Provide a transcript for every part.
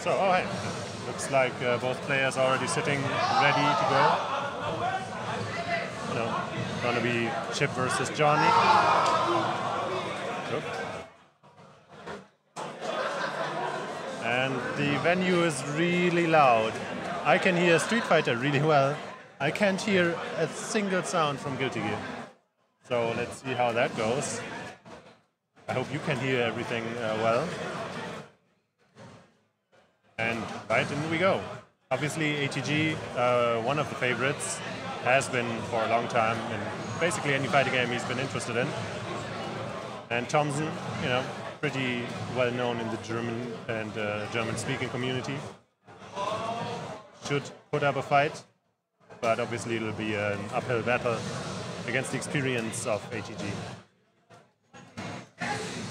So, oh hey, looks like uh, both players are already sitting ready to go. Know, gonna be Chip versus Johnny. Oop. And the venue is really loud. I can hear Street Fighter really well. I can't hear a single sound from Guilty Gear. So let's see how that goes. I hope you can hear everything uh, well. And right, in we go. Obviously, ATG, uh, one of the favorites, has been for a long time in basically any fighting game he's been interested in. And Thompson, you know, pretty well known in the German and uh, German-speaking community. Should put up a fight, but obviously it'll be an uphill battle against the experience of ATG.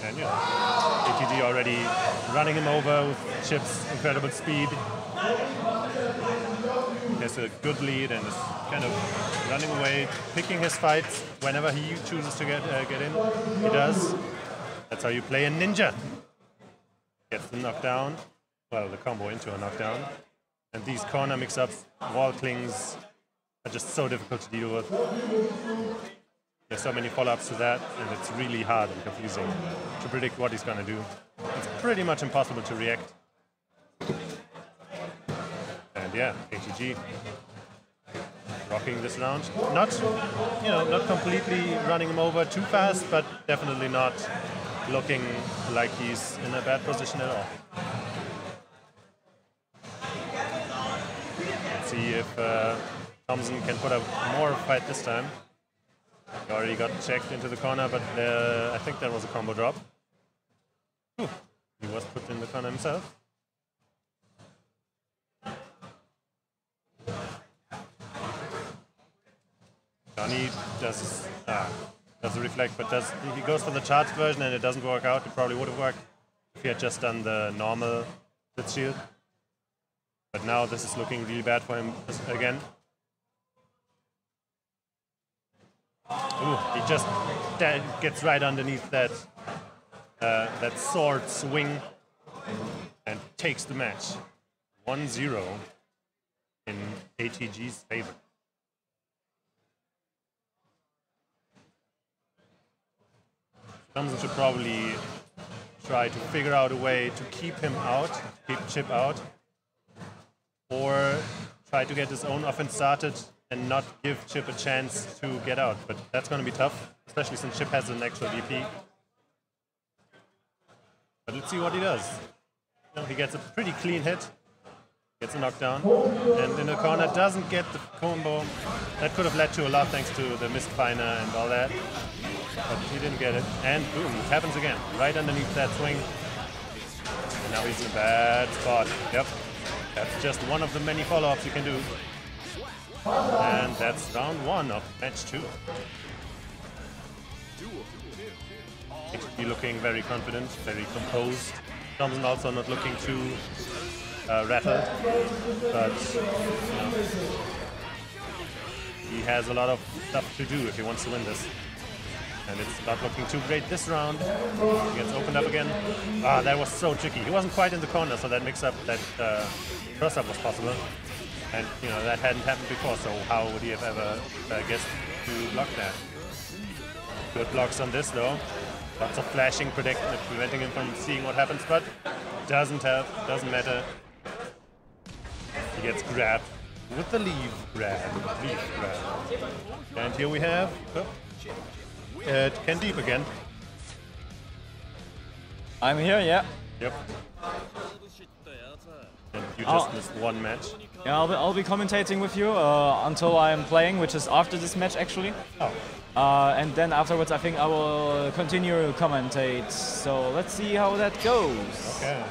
And know, ATG already running him over with Chip's incredible speed. He has a good lead and is kind of running away, picking his fights whenever he chooses to get uh, get in. He does. That's how you play a ninja. Gets the knockdown, well, the combo into a knockdown. And these corner mix-ups, wall clings, are just so difficult to deal with. There's so many follow-ups to that, and it's really hard and confusing to predict what he's going to do. It's pretty much impossible to react. And yeah, ATG rocking this round. Not, you know, not completely running him over too fast, but definitely not looking like he's in a bad position at all. Let's see if uh, Thompson can put up more fight this time. He already got checked into the corner, but uh, I think that was a combo drop. He was put in the corner himself. Johnny does ah, doesn't reflect, but does he goes for the charged version and it doesn't work out. It probably would have worked if he had just done the normal blitz shield. But now this is looking really bad for him again. Ooh, he just gets right underneath that uh, that sword swing and takes the match. 1-0 in ATG's favor. Thompson should probably try to figure out a way to keep him out, keep Chip out, or try to get his own offense started and not give Chip a chance to get out. But that's going to be tough, especially since Chip has an extra DP. But let's see what he does. You know, he gets a pretty clean hit, gets a knockdown, and in the corner doesn't get the combo. That could have led to a lot thanks to the missed finer and all that. But he didn't get it. And boom, it happens again. Right underneath that swing. And now he's in a bad spot. Yep. That's just one of the many follow-ups you can do. And that's round one of match two. HB looking very confident, very composed. Thompson also not looking too uh, rattled, but he has a lot of stuff to do if he wants to win this. And it's not looking too great this round. He gets opened up again. Ah, that was so tricky. He wasn't quite in the corner, so that mix-up, that uh, cross-up was possible. And, you know, that hadn't happened before, so how would he have ever uh, guessed to block that? Good blocks on this, though. Lots of flashing, protect, preventing him from seeing what happens, but doesn't help, doesn't matter. He gets grabbed with the leave grab, leave grab. And here we have oh, uh, Ken Deep again. I'm here, yeah. Yep. And you just Oh. missed one match. Yeah, I'll be, I'll be commentating with you uh, until I'm playing, which is after this match actually. Oh, Uh, and then afterwards, I think I will continue to commentate. So let's see how that goes. okay.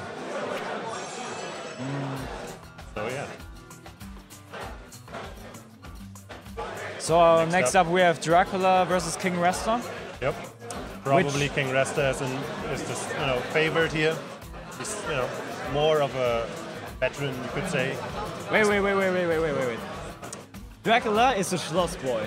Mm. So yeah. So uh, Next next, up. up. we have Dracula versus King Rasta. Yep. Probably King Rasta is, is just you know favored here. He's you know more of a veteran, you could say. Wait, wait, wait, wait, wait, wait, wait, wait, wait. Dracula is a Schloss boy.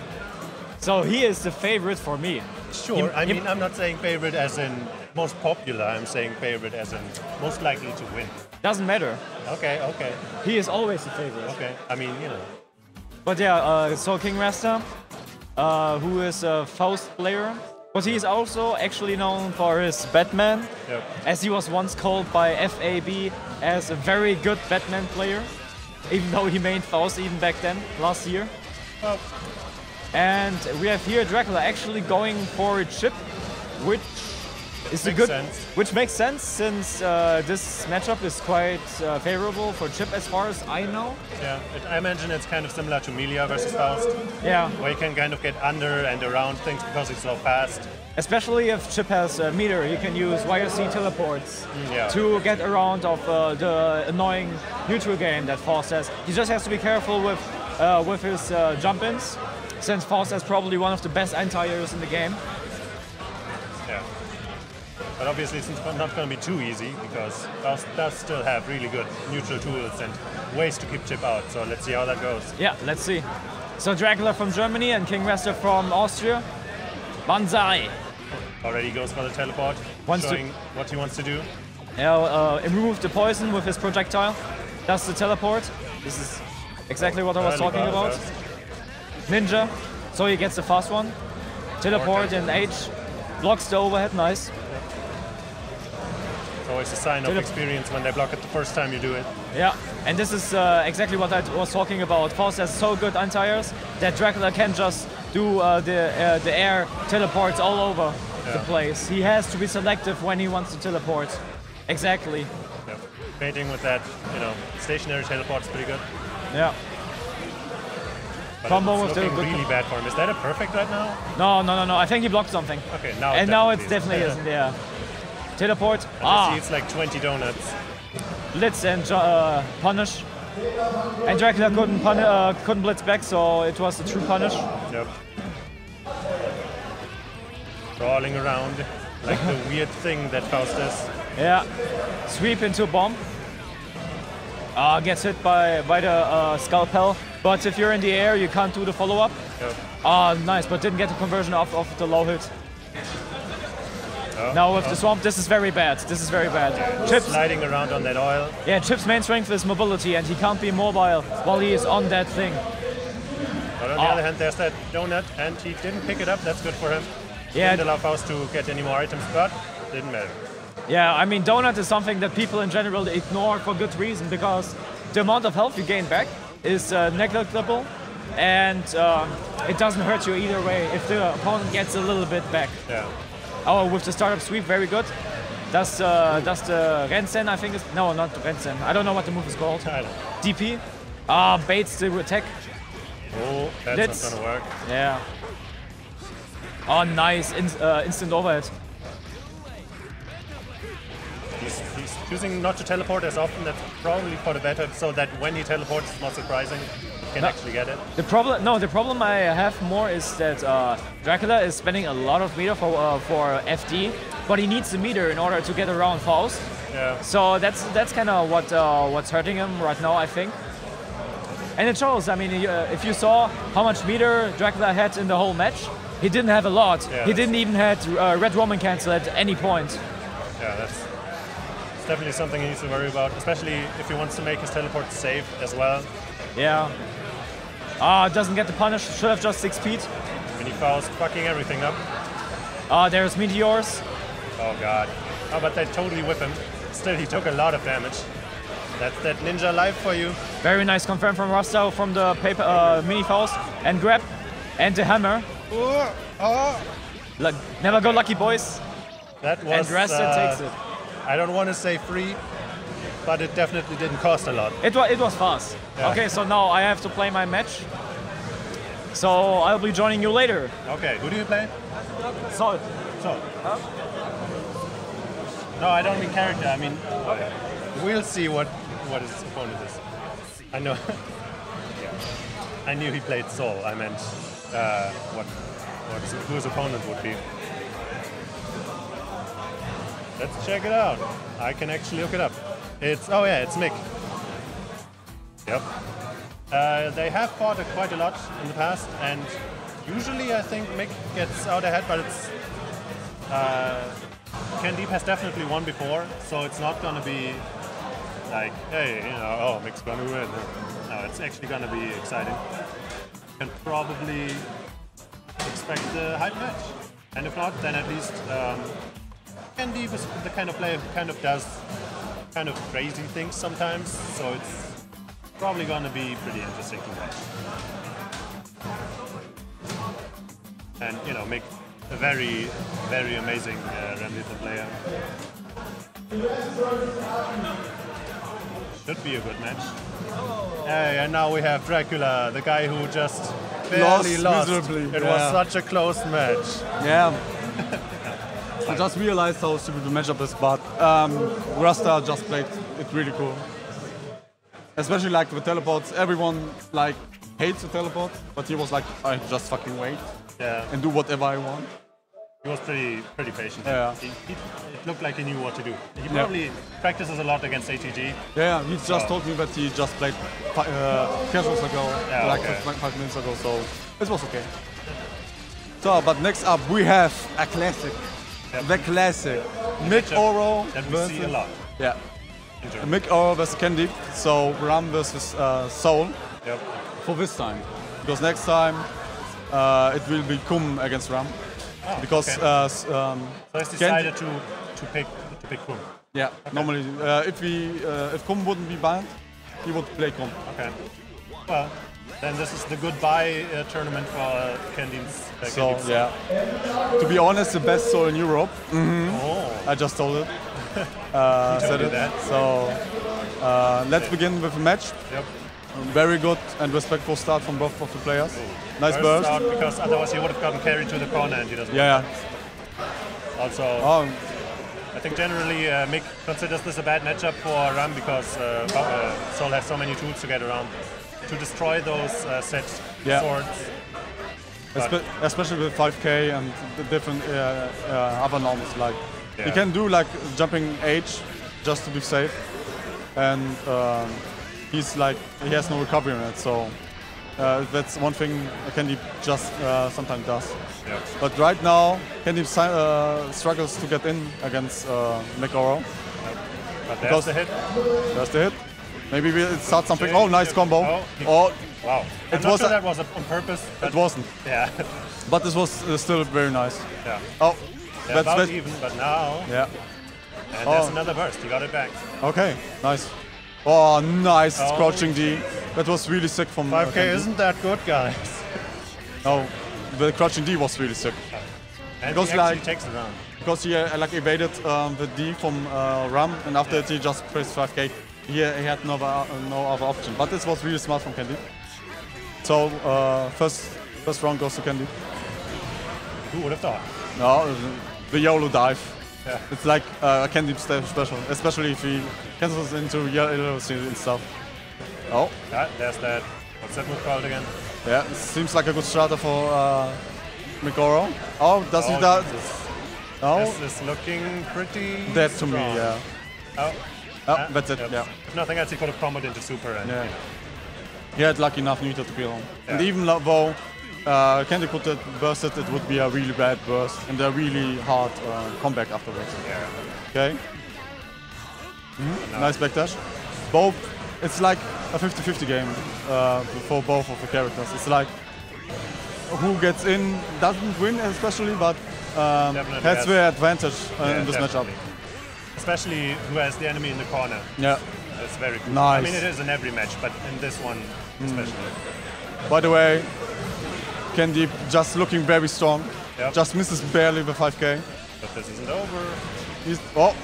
So he is the favorite for me. Sure. I mean, I'm not saying favorite as in most popular. I'm saying favorite as in most likely to win. Doesn't matter. Okay, okay, He is always the favorite. okay. I mean, you know. But yeah, uh, so King Rasta, uh, who is a Faust player, but he is also actually known for his Batman, Yep. as he was once called by FAB as a very good Batman player, even though he made Faust even back then, last year. Well, And we have here Dracula actually going for a chip, which is a good, sense. which makes sense since uh, this matchup is quite uh, favorable for chip as far as I know. yeah. It, I imagine it's kind of similar to Millia versus Faust, Yeah, where you can kind of get under and around things because it's so fast. Especially if chip has a meter, you can use YRC teleports yeah. to get around of uh, the annoying neutral game that Faust has. He just has to be careful with uh, with his uh, jump-ins, since Faust has probably one of the best anti-airs in the game. Yeah. But obviously, it's not going to be too easy because Faust does still have really good neutral tools and ways to keep Chip out. So let's see how that goes. Yeah, let's see. So Dracula from Germany and King Rasta from Austria. Banzai. Already goes for the teleport, Wants to- showing what he wants to do. Now uh, remove the poison with his projectile. Does the teleport. This is exactly what I was talking about. first. Ninja. So he gets the fast one. Teleport in H. Blocks the overhead. Nice. It's always a sign of experience when they block it the first time you do it. Yeah, and this is uh, exactly what I was talking about. Faust has so good anti-airs that Dracula can just do uh, the uh, the air teleports all over the place. He has to be selective when he wants to teleport. Exactly. Yeah. Baiting with that, you know, stationary teleport is pretty good. Yeah. But Combo it's with looking good really bad for him. Is that a perfect right now? No, no, no, no. I think he blocked something. Okay, now and it now it's definitely isn't. Yeah. Teleport. I see Ah, it's like 20 donuts. blitz and uh, punish. And Dracula couldn't uh, couldn't blitz back, so it was a true punish. Yep. Crawling around like the weird thing that Faust is. Yeah. Sweep into bomb. Uh, gets hit by by the uh, scalpel. But if you're in the air, you can't do the follow up. Yep. Ah, nice, but didn't get the conversion off of the low hit. Oh, Now with oh. the swamp, this is very bad. This is very bad. Chips, sliding around on that oil. yeah, Chip's main strength is mobility, and he can't be mobile while he is on that thing. But on the Oh. other hand, there's that donut, and he didn't pick it up. That's good for him. Yeah. Didn't allow Faust to get any more items, but didn't matter. Yeah, I mean, donut is something that people in general ignore for good reason because the amount of health you gain back is uh, negligible, and um, it doesn't hurt you either way if the opponent gets a little bit back. Yeah. Oh, with the startup sweep, very good. Does uh, does the Rensen, I think is no, not Rensen. I don't know what the move is called. DP. Ah, baits the attack. Oh, that's Let's- not gonna work. Yeah. Oh, nice In, uh, instant overhead. He's, he's choosing not to teleport as often. That's probably for the better, so that when he teleports, it's not surprising. He can No. actually get it. The problem, no, the problem I have more is that uh, Dracula is spending a lot of meter for uh, for FD, but he needs the meter in order to get around Faust. Yeah. So that's that's kind of what uh, what's hurting him right now, I think. And it shows. I mean, uh, if you saw how much meter Dracula had in the whole match, he didn't have a lot. Yeah, he didn't even have uh, Red Roman cancel at any point. Yeah, that's definitely something he needs to worry about, especially if he wants to make his teleport safe as well. Yeah. Ah, doesn't get the punish. Should have just six feet. Mini Faust fucking everything up. Ah, there's meteors. Oh god. Oh, but they totally whip him. Still, he took a lot of damage. That's that ninja life for you. Very nice confirm from Rasta from the paper uh, mini Faust and grab and the hammer. Lu- never go lucky boys. That was. And Rasta uh, takes it. I don't want to say free, but it definitely didn't cost a lot. It was it was fast. Yeah. Okay, so now I have to play my match. So I'll be joining you later. Okay, who do you play? So So. No, I don't mean character. I mean, we'll see what what his opponent is. I know. I knew he played Soul. I meant uh, what what who his opponent would be. Let's check it out. I can actually look it up. It's oh yeah, it's Mik. Yep. Uh, they have fought quite a lot in the past, and usually I think Mik gets out ahead, but it's uh, Ken Deep has definitely won before, so it's not gonna be like, hey, you know, oh, Mik's gonna win. No, it's actually gonna be exciting. Can probably expect a hype match, and if not, then at least um, Deep is the kind of player who kind of does kind of crazy things sometimes, so it's probably gonna be pretty interesting to watch. And you know, make a very, very amazing uh, Ramlethal player. Should be a good match. Hey, and now we have Dracula, the guy who just barely Lost lost. miserably, It yeah. was such a close match. Yeah. I just realized how stupid the matchup is, but um, Rasta just played it really cool. Especially like the teleports, everyone like hates the teleport, but he was like, I just fucking wait Yeah, and do whatever I want. He was pretty, pretty patient. Yeah. He, he, it looked like he knew what to do. He Yeah. probably practices a lot against ATG. Yeah, he just Oh. told me that he just played uh, casuals ago, Yeah, like okay. five, five minutes ago, so it was okay. So, but next up we have a classic, Yep. the classic, Mikoro That we see a versus lot. yeah, Mikoro versus Candy. So Ram versus uh, Soul Yep. for this time, because next time uh, it will be Kum against Ram, Oh, because okay. uh, um, so Candy- decided to to pick to pick Kum. yeah, normally uh, if we uh, if Kum wouldn't be banned, he would play Kum. Okay. Well, then this is the goodbye uh, tournament for uh. Uh, So yeah, to be honest, the best soul in Europe. Mhm. Oh. I just told it. Uh, said it. that. So uh, let's begin with the match. Yep. Very good and respectful start from both of the players. Nice Burst burst. because otherwise he would have gotten carried to the corner and he doesn't. Yeah. Also, Oh, I think generally uh, Mik considers this a bad matchup for Ram because uh, uh, Sol has so many tools to get around to destroy those uh, set Yeah. swords. espe- especially with 5k and the different uh, uh, other norms. Like Yeah. you can do like jumping H just to be safe, and um, he's like he has no recovery on it. So uh, that's one thing Candy just uh, sometimes does. But right now, Candy uh, struggles to get in against uh, Mikoro. But there's the hit. That's the hit. Maybe we start something. Oh, nice combo. Oh, Oh, Wow. It I'm not was sure a- that was on purpose. It wasn't. Yeah. But this was uh, still very nice. yeah. Oh, They're that's about even, but now, Yeah. and there's Oh. another burst. He got it back. Okay. Nice. Oh, nice Oh. crouching D. That was really sick from. uh, 5k Candy. isn't that good, guys. No, the crouching D was really sick And Because he actually like- takes it around. because he uh, like evaded um, the D from uh, Ram, and after that he just pressed 5k. He, he had no, other- no other option. But this was really smart from Candy. So uh, first first round goes to Candy. Who would have thought? No, the YOLO dive. Yeah. It's like uh, a candy special, especially if he cancels into yellow and stuff. Oh, Yeah, there's that. What's that move called again? yeah, seems like a good starter for uh, Mikoro. Oh, does he Oh, that? this, No, this is looking pretty. dead to me, yeah. Oh, Oh, that's it, yep. yeah. If nothing else, he could have promoted into super and Yeah. you know, He had lucky enough neutral to kill him. And even though uh, Candy could have bursted, it would be a really bad burst and a really hard uh, comeback afterwards. yeah. Okay. Nice backdash. Both, it's like a 50-50 game uh, for both of the characters. It's like who gets in doesn't win, especially, but um, has has- the advantage uh, Yeah, in this definitely. matchup. Especially who has the enemy in the corner. Yeah. That's very cool. Nice. I mean, it is in every match, but in this one especially. By the way, Candy just looking very strong. Yep. Just misses barely the 5k. But this isn't over. He's, oh,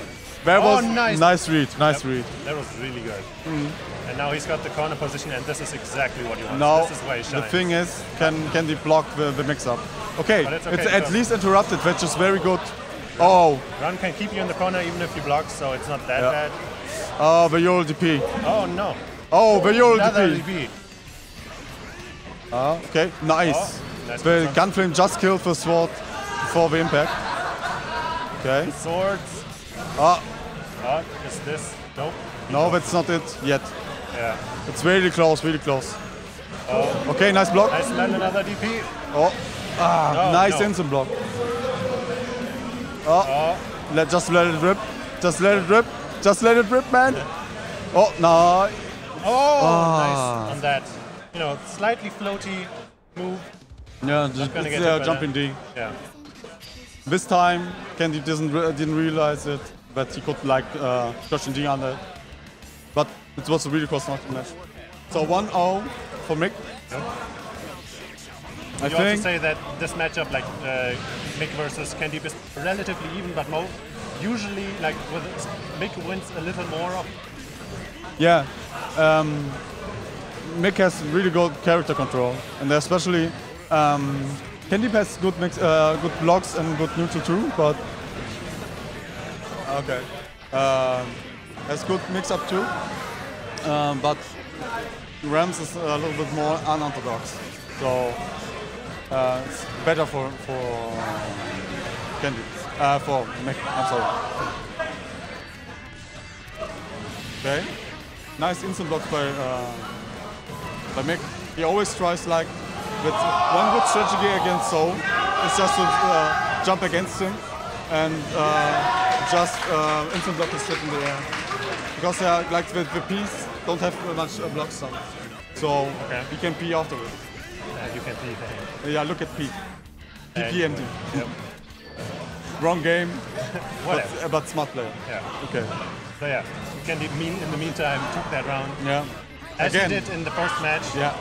there Oh, was nice. nice read, nice Yep. read. That was really good. Mm. And now he's got the corner position, and this is exactly what he wants. Now, this is why he the thing is, can Candy block the, the mix-up? Okay, it's, it's at least interrupted, which is very good. Oh, Run can keep you in the corner even if you block, so it's not that Yeah. bad. oh, the Yol DP. Oh no, Oh, the Yol DP. DP. Ah, okay, nice. Oh, nice the. Gunflame just killed the sword before the impact. Okay. Swords. Ah, Oh, is this? Nope. no, that's not it yet. Yeah. It's really close, really close. Oh, Okay, nice block. nice and then another DP. Oh, ah, No, nice no. instant block. Oh, let just let it rip. Just let it rip. Just let it rip, man. Oh no. Oh, Ah. nice on that. You know, slightly floaty move. Yeah, just gonna it's get a jumping D. Yeah. This time, Candy didn't re- didn't realize it but he could like uh, Crush and D on that. But it was a really close match. So 1-0 for Mik. I you also say that this matchup, like uh, Mik versus Candy, is relatively even, but mo usually, like with Mik wins a little more. Of, Yeah. Um, Mik has really good character control, and especially um, Candy has good mix, uh, good blocks and good neutral too, but okay, um, has good mix up too. Um, but Rams is a little bit more unorthodox, so uh, it's better for for Candy, uh, for Mik. I'm sorry. Okay. Nice instant block by uh, by Mik. He always tries like with one good strategy against Soul it's just to uh, jump against him and uh, just uh, instant block his shit in the air. Because they are like the, the P's don't have much uh, block stun. So Okay. he can P afterwards. uh, you can see that. Yeah, look at P. And- PPMD. Yep. Wrong game, but, but smart player. Yeah. Okay. So yeah, Candy mean in the meantime took that round Yeah. As Again. he did in the first match. Yeah.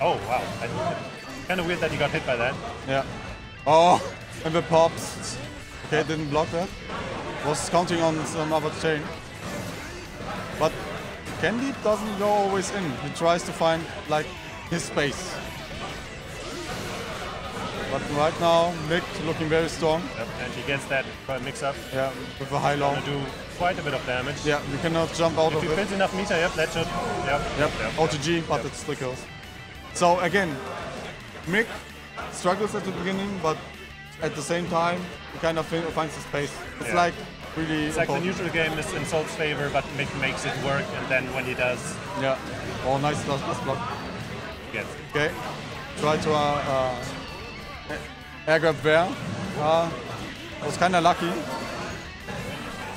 Oh wow, kind of weird that you got hit by that. Yeah. Oh, and the pops. Okay, didn't block that. Was counting on some other chain. But Candy doesn't go always in. He tries to find like his space. But right now, Mik looking very strong. Yep. And he gets that uh, mix up. Yeah, with a high low. Quite a bit of damage. Yeah, we cannot jump out If of it. builds enough meter, yep, that should. Yep. Yep, Yep. OTG, but Yep. it still kills. So again, Mik struggles at the beginning, but at the same time, he kind of finds his space. It's Yeah. like really It's like the important. neutral game is in Soul's favor, but Mik makes it work, and then when he does, Yeah. Oh, nice last, last block. it. Okay. Try to uh, uh, air grab there. Uh, was kind of lucky.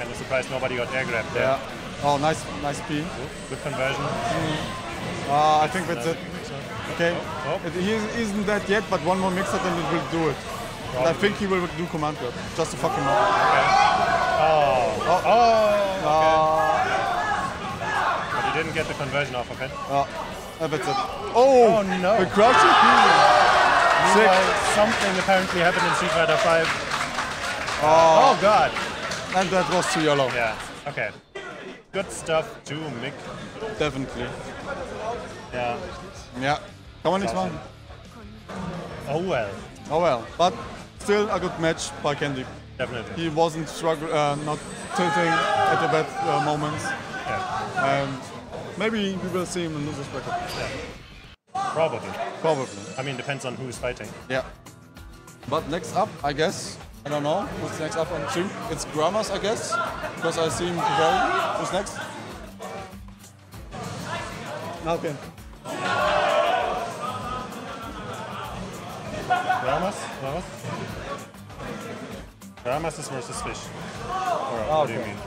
Kind of surprised nobody got air grabbed there. Yeah. Oh, nice, nice P. Good conversion. Uh, I think that's it. Okay. Oh. It, he isn't that yet, but one more mix-up and it will do it. And I think he will do command grab, just to fuck him up. Oh. Oh. oh. Uh, But he didn't get the conversion off of it. uh, that's it. Oh, Oh, no. The. Sick. Meanwhile, something apparently happened in Street Fighter 5. Oh, Oh god. And that was too yellow. Yeah. Okay. Good stuff too, Mik. Definitely. Yeah. Yeah. Come on, next one. Oh well. Oh well, but still a good match by Candy. Definitely. He wasn't struggle, uh, not tilting at the bad uh, moments, Yeah. and maybe we will see him in losers bracket. Probably. Probably. I mean, depends on who's fighting. Yeah. But next up, I guess, I don't know who's next up on two. It's Gramas, I guess, because I see him very. Who's next? Okay. Ramas? Ramas? Ramas is versus Fish. Or Ah, what do you okay. mean?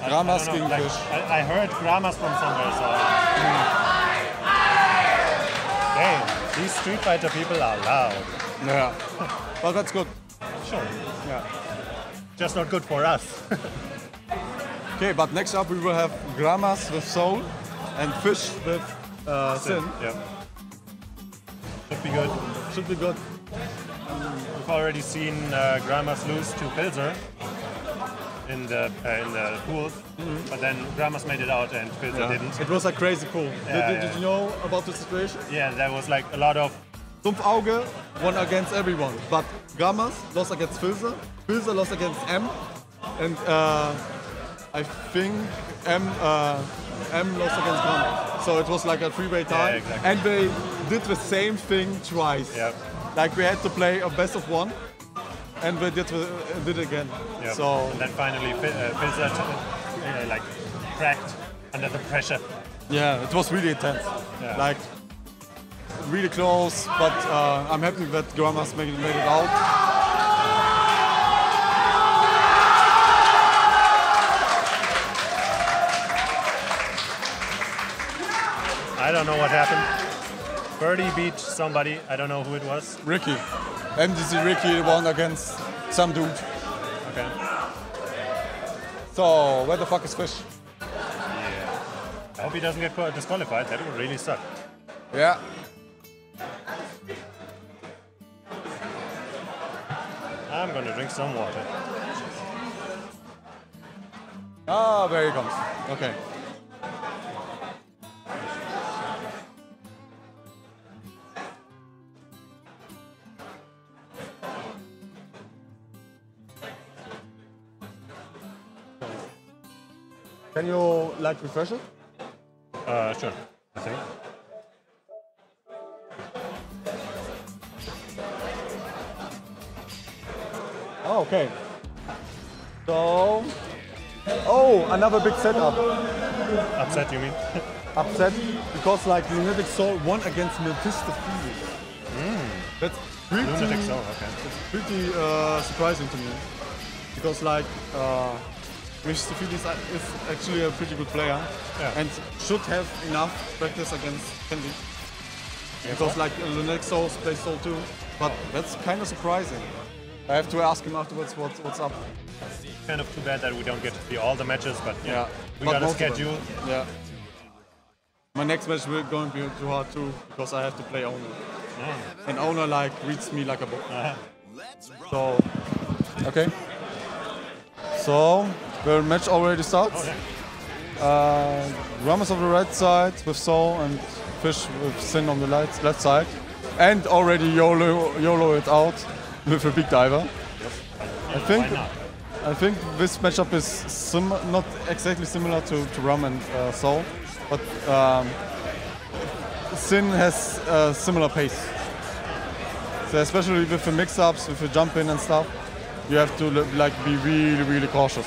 I- I Gramas don't know, gegen like, Fish. I, I heard Gramas from somewhere, so. Damn, these Street Fighter people are loud. Yeah. But that's good. Sure. Yeah. Just not good for us. Okay, but next up we will have Gramas with Soul and Fish with uh, Sin. Yeah. Should be good. Should be good. We've already seen uh, Gramas lose to Pilzer in the uh, in the pools, but then Gramas made it out and Pilzer didn't. It was a crazy pool. Yeah, did, did, yeah. did you know about the situation? Yeah, there was like a lot of Sumpfauge won against everyone, but Gramas lost against Filzer, Filzer lost against M, and uh, I think M uh, M lost against Gramas. So it was like a three-way tie, exactly. and they did the same thing twice. yeah. Like we had to play a best of one, and we did uh, did it again. Yeah. So and then finally Fi- uh, uh, like cracked under the pressure. yeah, it was really intense. Yeah. Like really close, but uh, I'm happy that Gramas made, made it out. I don't know what happened. Birdie beat somebody. I don't know who it was. Ricky. MDC Ricky won against some dude. Okay. So, where the fuck is Fish? Yeah. I hope he doesn't get disqualified. That would really suck. Yeah. I'm gonna drink some water. Ah, there he comes. Okay. Can you like refresh it? Uh, sure. I think. Okay. So, oh, another big setup. Upset, you mean? Upset because like Lunatic Soul won against Mephisto Phoenix. That's pretty, Lunatic Soul, okay. pretty uh, surprising to me because like uh, Mephisto Phoenix is actually a pretty good player Yeah. and should have enough practice against Kenji. Because like Lunatic Soul plays Soul too, but that's kind of surprising. I have to ask him afterwards what, what's up. Kind of too bad that we don't get to see all the matches, but yeah, Yeah, we got a of schedule. Yeah. My next match will going to be too hard too because I have to play owner. And owner like reads me like a book. So okay. So the match already starts. Uh, Ramos on the right side with Soul and Fish with Sin on the left, left side. And already YOLO, YOLO it out with a big diver. I think I think this matchup is sim- not exactly similar to, to Rum and uh, Soul, but um, Sin has a similar pace. So especially with the mix-ups, with the jump in and stuff, you have to like be really, really cautious.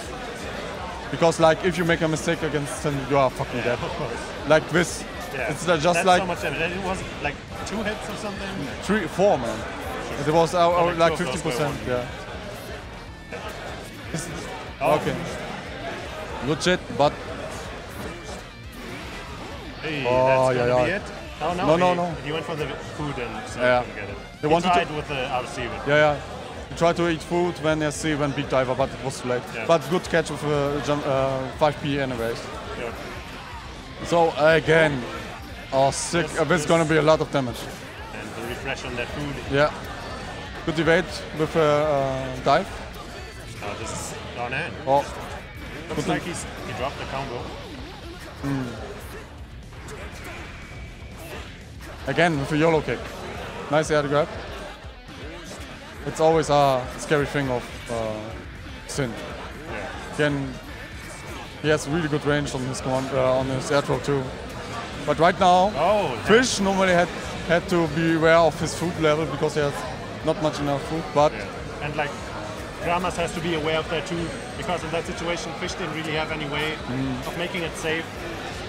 Because like if you make a mistake against Sin, you are fucking dead. Of course. Like this, Yeah. it's just That's like so much damage. It was like two hits or something. three, four man. It was uh, like like two of those 50 were percent, yeah. Oh, Okay. Good shit, but Hey, Oh, yeah, yeah. it. Oh no, No, no, he, no. He went for the food and so Yeah. get it. They he wanted to- tried with the RC, but Yeah, yeah. We tried to eat food when see when big diver, but it was too late. Yeah. But good catch with uh, jump, uh, 5p anyways. yeah. So again, oh sick. Yes, Uh, this is gonna be a lot of damage. and the refresh on that food. Yeah. Good evade with a uh, dive. Oh, this is end. Oh, Looks good like he's he dropped the combo. again with a YOLO kick. Nice air grab. It's always a scary thing of uh, Sin. Yeah. Again, he has really good range on his command, uh, on his air throw too. But right now, Oh, Fish normally had had to be aware of his food level because he has not much enough food. But Yeah. And like Gramas has to be aware of that too, because in that situation, Fish didn't really have any way Mm. of making it safe.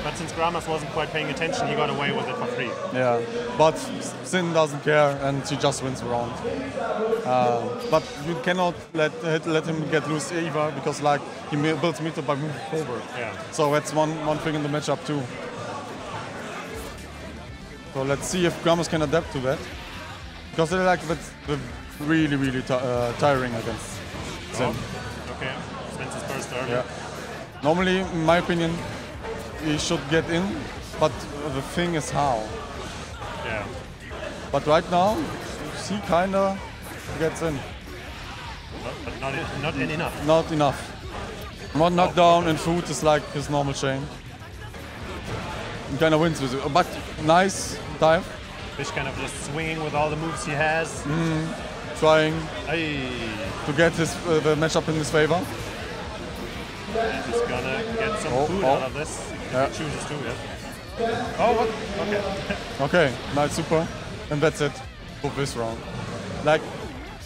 But since Gramas wasn't quite paying attention, he got away with it for free. yeah, but Sin doesn't care and he just wins the round. Uh, but you cannot let let him get loose either because like he builds meter by moving forward. Yeah. So that's one one thing in the matchup too. So let's see if Gramas can adapt to that. Because they like the really really uh, tiring against Sin. Oh, okay. Spencer's first early. Yeah. Normally, in my opinion, he should get in, but the thing is how. Yeah. But right now, he kinda gets in. But, but not, in, not in enough. Not enough. One knockdown and food is like his normal chain. He kinda wins with it. But nice dive, Fish kind of just swinging with all the moves he has. Mm. trying Ay, to get his uh, the matchup in his favor. and he's gonna get some Oh, food oh. out of this. If Yeah. he chooses to, yeah. Oh, what? Okay. Okay, nice, super. And that's it for this round. Like,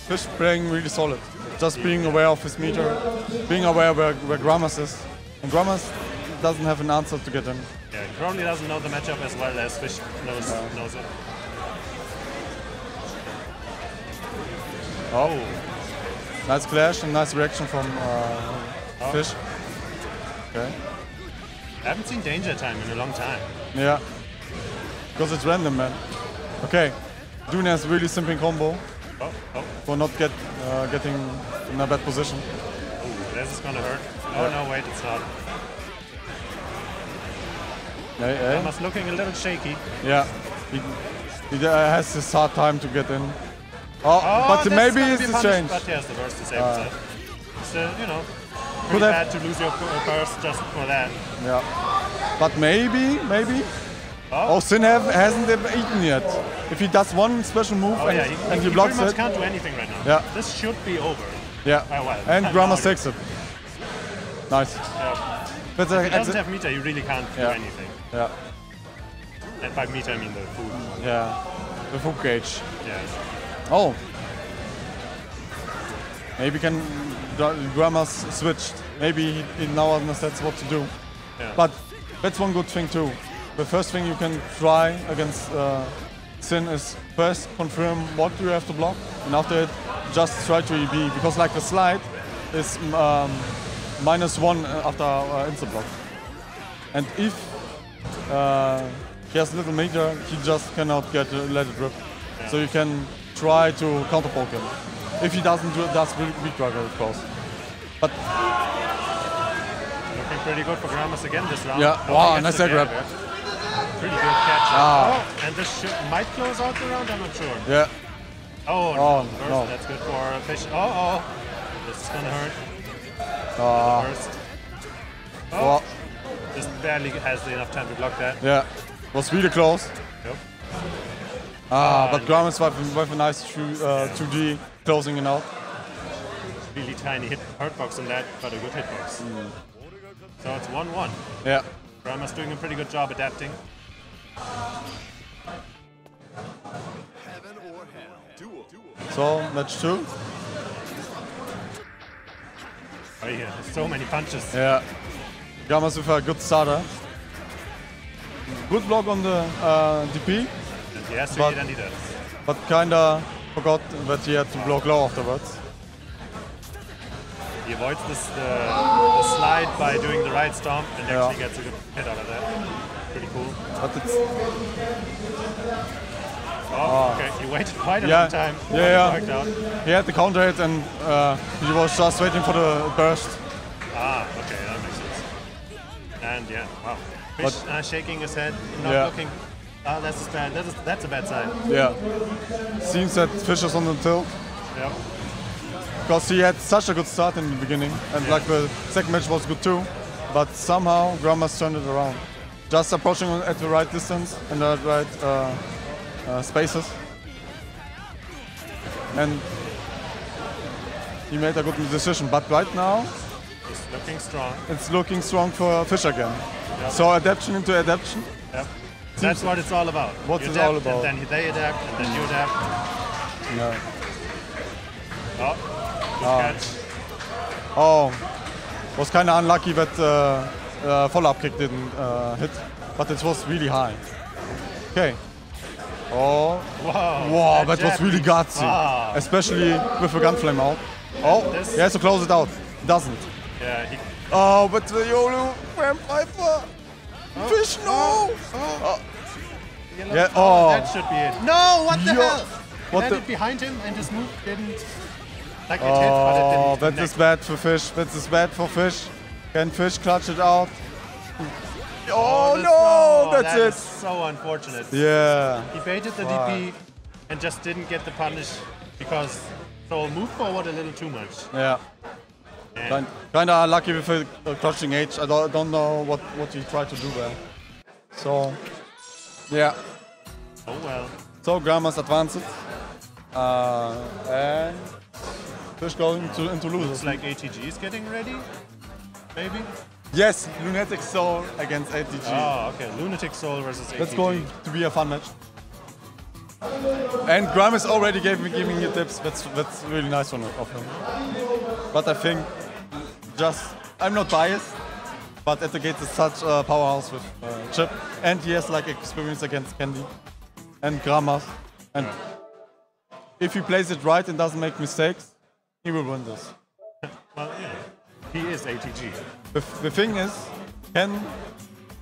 Fish playing really solid. Just being aware of his meter, being aware where, where Gramas is. And Gramas doesn't have an answer to get him. Yeah, he probably doesn't know the matchup as well as Fish knows, knows it. Oh, Nice clash and nice reaction from uh, Oh. Fish. Okay. I haven't seen Danger Time in a long time. Yeah. because it's random, man. Okay, Dune has really simping combo Oh, oh, for not get uh, getting in a bad position. ooh, this is gonna hurt. Oh no, wait, it's not. Hey, hey. Thomas looking a little shaky. Yeah, he, he uh, has his hard time to get in. Oh, Oh, but maybe it's the change. But yes, the burst is able to. It's, uh, you know, pretty bad to lose your uh, burst just for that. Yeah, but maybe, maybe. Oh. Oh, Sin have, hasn't eaten yet. If he does one special move Oh and, yeah, he, and he he blocks pretty much it, can't do anything right now. Yeah. This should be over. yeah. Oh, well, and Gramas takes it. Nice. Yeah. That's If he doesn't have meter, you really can't do anything. yeah, And by meter, I mean the food. yeah. The foot gauge. Yes. Oh. Maybe can Gra- Grammar's switched. Maybe he, he now understands what to do. Yeah. But that's one good thing too. The first thing you can try against uh, Sin is first confirm what you have to block, and after it, just try to EB because like the slide is um, minus one uh, after uh, insta block, and if uh, he has little major, he just cannot get uh, let it rip. So you can try to counter poke him. If he doesn't do it, that's weak dragger, of course. But Looking pretty good for Gramas again this round. Yeah. Oh, Wow, nice air grab. Pretty good catch. Ah. Oh, and this should, might close out the round, I'm not sure. yeah, Oh, Oh, no. First, no. That's good for fish. Oh, oh. This is gonna hurt. uh, First. well, Just barely has enough time to block that. yeah, was really close. Yep. Ah, but Gramas with, with a nice two, uh, 2D closing it out. Really tiny hit hurtbox in that, but a good hitbox. Mm. So it's 1-1. Yeah. Gramas doing a pretty good job adapting. So match two. Oh yeah, so many punches. Yeah. Gramas with a good starter. Good block on the uh, DP, And he But- hit and he does. but kinda forgot that he had to block low afterwards. He avoids this, the, the slide by doing the right stomp and Yeah. actually gets a good hit out of that. Pretty cool. But it's Oh, okay. He waited quite a Yeah. long time. Yeah, yeah. He had the counter hit and uh, he was just waiting for the burst. Ah, okay, that makes sense. And yeah, wow. Fish uh, shaking his head, not Yeah. looking. Ah, that's bad. That is, that's a bad sign. Yeah. Seems that Fish is on the tilt. Yep. because he had such a good start in the beginning, and Yeah. like the second match was good too. But somehow Gramas turned it around, just approaching at the right distance and the right uh, uh, spaces, and he made a good decision. But right now He's looking strong. it's looking strong for Fish again. Yep. So adaptation into adaptation. Yep. That's what it's all about. What's you it all about? And then they adapt, and then you adapt. Yeah. Oh, Ah. catch. Oh, was kind of unlucky that uh, uh, follow-up kick didn't uh, hit, but it was really high. Okay. Oh, Wow. wow, that was really gutsy, Ah. especially with the gun flame out. Oh, he has to close it out. Doesn't. Yeah, he, Oh, but the YOLO Ram Piper. Fish, no. yellow- Yeah, oh, oh. That should be it. No, what the Yo- hell? what Landed the- behind him, and his move didn't. Like it hit, but it Oh, didn't. that connect. is bad for Fish. That is bad for Fish. Can Fish clutch it out? Oh, oh this- no, oh, that's that it. is so unfortunate. Yeah. He baited the Wow. DP and just didn't get the punish because so moved forward a little too much. Yeah. Kind, kinda lucky with a a clutching H. I don't, don't know what, what he tried to do there. So, yeah. oh well. So Gramas advanced. Uh, and Fish going to, into Looks losers. like ATG is getting ready. Maybe. Yes, Lunatic Soul against ATG. Oh, okay. Lunatic Soul versus ATG. That's going to be a fun match. And Gramas already gave me giving you tips. That's that's really nice one of him. But I think just I'm not biased, but at the gates is such a powerhouse with uh, Chip, and he has like experience against Candy and Gramas. And if he plays it right and doesn't make mistakes, he will win this. Well, yeah. He is ATG. The, the thing is, can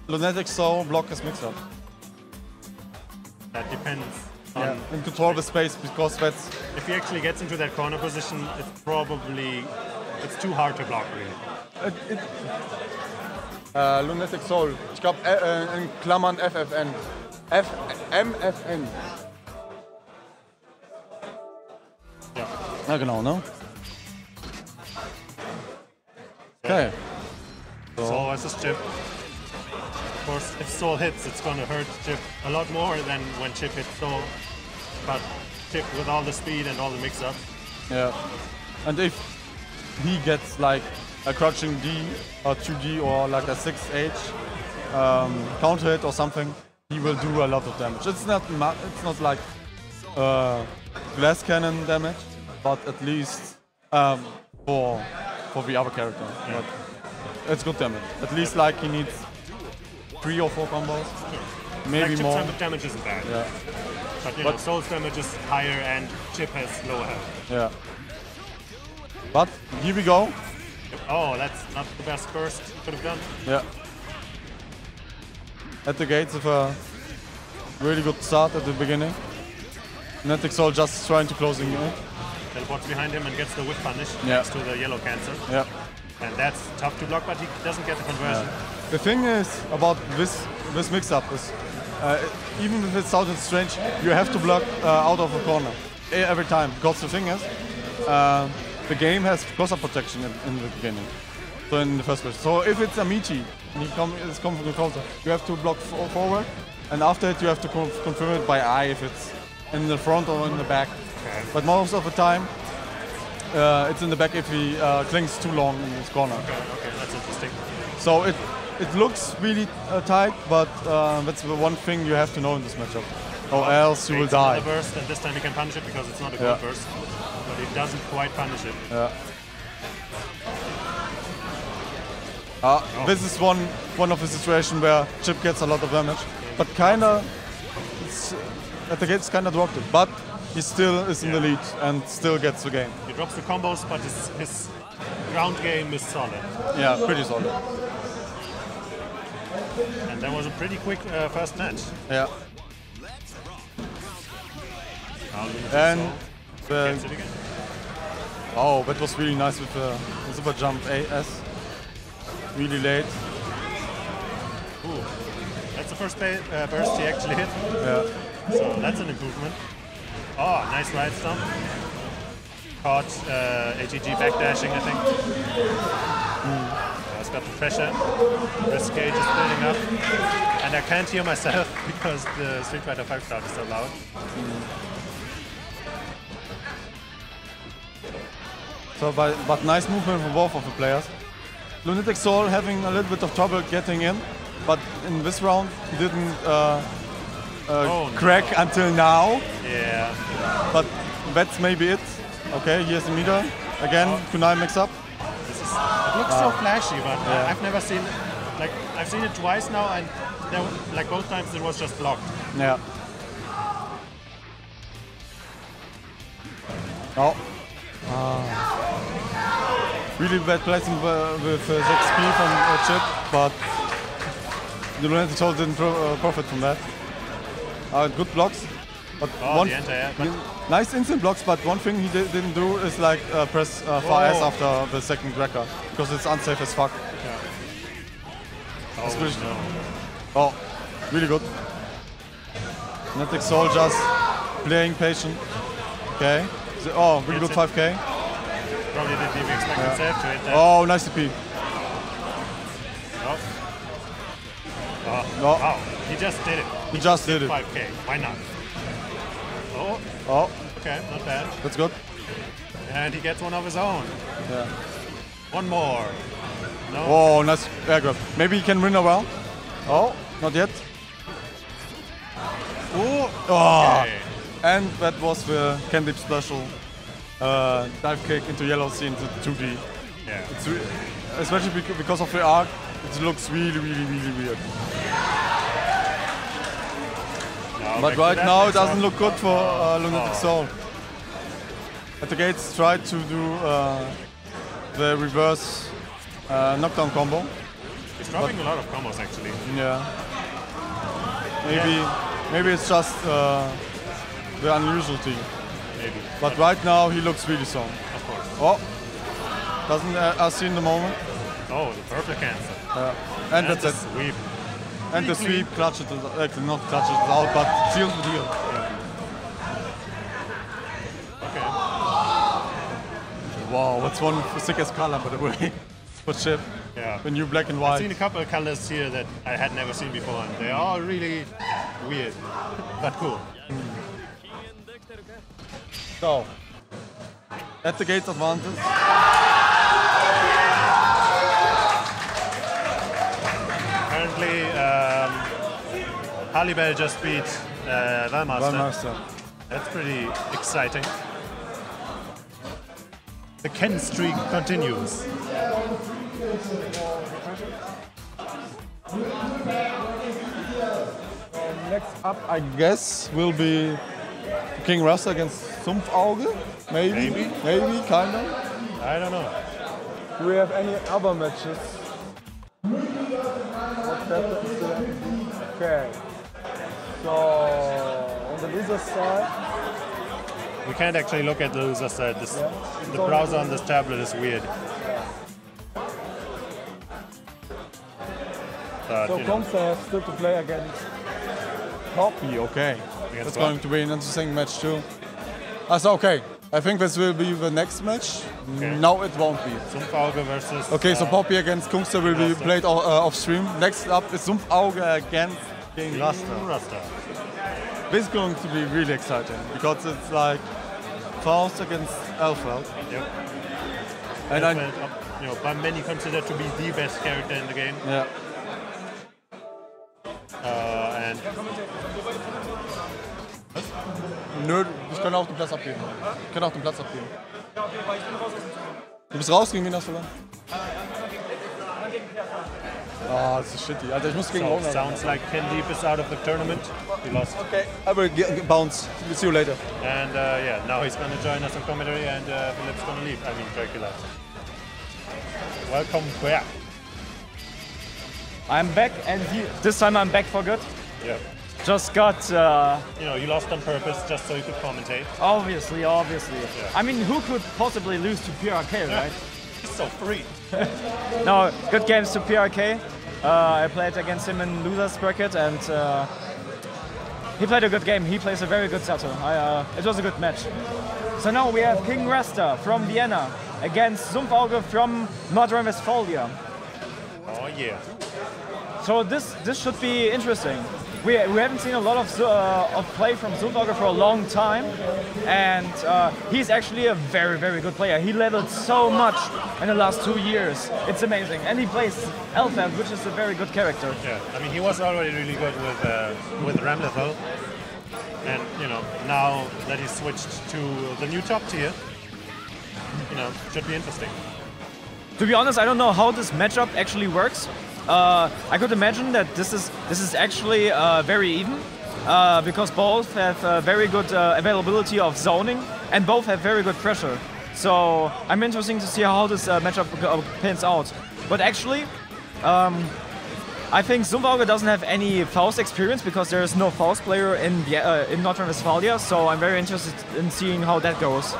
Lunatic Soul block his mix-up? That depends on Yeah. And control the space because that's if he actually gets into that corner position. It's probably it's too hard to block really. Uh, it, it, äh, Lunatic Soul. Ich glaube äh, äh, in Klammern FFN. F MFN. Ja. Ja, genau, ne? Okay. So. Soul versus Chipp. Of course, if Soul hits, it's going to hurt Chipp a lot more than when Chipp hits Soul. But Chipp, with all the speed and all the mix-ups, Yeah. And if he gets like a crouching D or 2D or like a 6H um, counter hit or something, he will do a lot of damage. It's not it's not like uh, glass cannon damage, but at least um, for for the other character. But it's good damage. At least like he needs three or four combos, maybe like Chipp's more. damage- damage isn't bad. Yeah, But you know, Sol's damage is higher and Chipp has lower health. yeah. But here we go. Oh, that's not the best burst you could have done. Yeah. At the gates of a really good start at the beginning. Netic Soul just trying to closing it. Teleports behind him and gets the whip punish Yeah. next to the yellow cancel. Yeah. And that's tough to block, but he doesn't get the conversion. The thing is about this this mix-up is uh, even if it sounds strange, you have to block uh, out of a corner every time. Because the thing is, uh, the game has closer protection in, in the beginning. So in the first place. So if it's a Michi and he come, is coming from the counter, you have to block forward, and after it you have to conf- confirm it by eye if it's in the front or in the back. Okay. But most of the time, uh, it's in the back if he uh, clings too long in his corner. Okay, okay, that's interesting. So it it looks really uh, tight, but uh, that's the one thing you have to know in this matchup, or else you will die. burst, and this time he can punish it because it's not a Yeah. gold burst. But he doesn't quite punish it. Yeah. Uh, This is one one of the situations where Chip gets a lot of damage, but kinda it's, at the gates kinda dropped it, but he still is in the lead and still gets the game. He drops the combos, but his, his ground game is solid. Yeah, pretty solid. And that was a pretty quick uh, first match. Yeah, and the, again. oh, that was really nice with the super jump AS. Really late. Ooh, that's the first uh, burst he actually hit. Yeah. So that's an improvement. Oh, nice right stomp. Caught uh, ATG backdashing, I think. Uh, it's got the pressure. Risk gauge is building up. And I can't hear myself because the Street Fighter 5 crowd is so loud. So, but, but nice movement from both of the players. Lunatic Soul having a little bit of trouble getting in, but in this round he didn't uh, uh, Oh, no. crack until now. Yeah. But that's maybe it. Okay, here's the meter. Again, kunai mix up. This is, it looks so flashy, but I- I've never seen like I've seen it twice now, and there, like both times it was just blocked. Yeah. Oh. Ah. Really bad placing with uh, 6P from uh, Chipp, but the Lunatic Soul didn't pro- uh, profit from that. Uh, good blocks, but Oh, one the anti-air, but- nice instant blocks. But one thing he di- didn't do is like uh, press uh, far S Oh. after the second cracker because it's unsafe as fuck. Oh, pretty- no. Oh, really good. Lunatic Soul just playing patient. Okay. So- oh, really good Gets 5k. Probably didn't even expect himself to hit that. Oh, nice TP. Oh. Oh, No. Wow, he just did it. He just did it. 5k, why not? Oh, Oh, okay, not bad. that's good. And he gets one of his own. Yeah. One more. No. Oh, nice air grab. Maybe he can win a round. Oh, not yet. Ooh. Oh, Okay. and that was the Candy special uh, dive kick into yellow C into 2D. Yeah. It's especially bec- because of the arc, it looks really, really, really weird. Back But right now it doesn't look good for uh, Lunatic Oh. Soul. At the gates tried to do uh, the reverse uh, knockdown combo. He's dropping a lot of combos actually. Yeah. Maybe Maybe it's just uh, the unusual team. Maybe. But right now he looks really strong. Of course. Oh, doesn't uh, uh, see in the moment. Oh, the perfect answer. Uh, and that's the it. sweep. And the sweep clutches it, actually not clutches it out, but seals the deal. Okay. Wow, that's one of the sickest color by the way. For Chipp. Yeah. The new black and white. I've seen a couple of colors here that I had never seen before, and they are really weird, but cool. So, at the gates advantage. Apparently, um, Halibel just beat uh, Valmaster. Grandmaster. That's pretty exciting. The Ken streak continues. Next up, I guess, will be King Rasta against Sumpfauge. Maybe. Maybe. Maybe, kind of. I don't know. Do we have any other matches? Okay. So, on the loser side, We can't actually look at the loser side. This, Yeah. The browser on this tablet is weird. But, so Comsa has still to play against Popi. Okay. That's going to be an interesting match too. Ah, so okay. I think this will be the next match. Okay. No, it won't be. Sumpfauge versus. Okay, so uh, Popi against Coungster will be played uh, off stream. Next up is Sumpfauge against King Rasta. Rasta. This is going to be really exciting because it's like Faust against Elphelt. Yep. And I, Elphelt, uh, you know, by many considered to be the best character in the game. yeah. Uh, and Nö, ich kann auch den Platz abgeben. Ich kann auch den Platz abgeben. Du bist raus gegen wen hast du dann? Ah, das ist shitty. Alter, ich muss gegen so Rona. sounds like Ken Deep is out of the tournament. He lost. Okay, I will get, bounce. We'll see you later. And uh, yeah, now he's gonna join us on commentary and uh, Philip's gonna leave. I mean, Dracula. Welcome back. I'm back, and he, this time I'm back for good. Yeah. Just got, uh, You know, you lost on purpose just so you could commentate. obviously, obviously. Yeah. I mean, who could possibly lose to PRK, right? He's so free. No, good games to PRK. Uh, I played against him in losers bracket, and uh, he played a good game. He plays a very good Zato. I, uh, it was a good match. So now we have King Rasta from Vienna against Sumpfauge from Nordrhein Westphalia. Oh yeah. So this this should be interesting. We, we haven't seen a lot of uh, of play from Sumpfauge for a long time, and uh, he's actually a very very good player. He leveled so much in the last two years. It's amazing, and he plays Elphelt, which is a very good character. Yeah. I mean, he was already really good with uh, with Ramlethal. And you know, now that he's switched to the new top tier, you know, should be interesting. To be honest, I don't know how this matchup actually works. Uh, I could imagine that this is this is actually uh, very even uh, because both have very good uh, availability of zoning and both have very good pressure. So I'm interesting to see how this uh, matchup pans out. But actually, um, I think Sumpfauge doesn't have any Faust experience because there is no Faust player in uh, in North Rhine-Westphalia. So I'm very interested in seeing how that goes.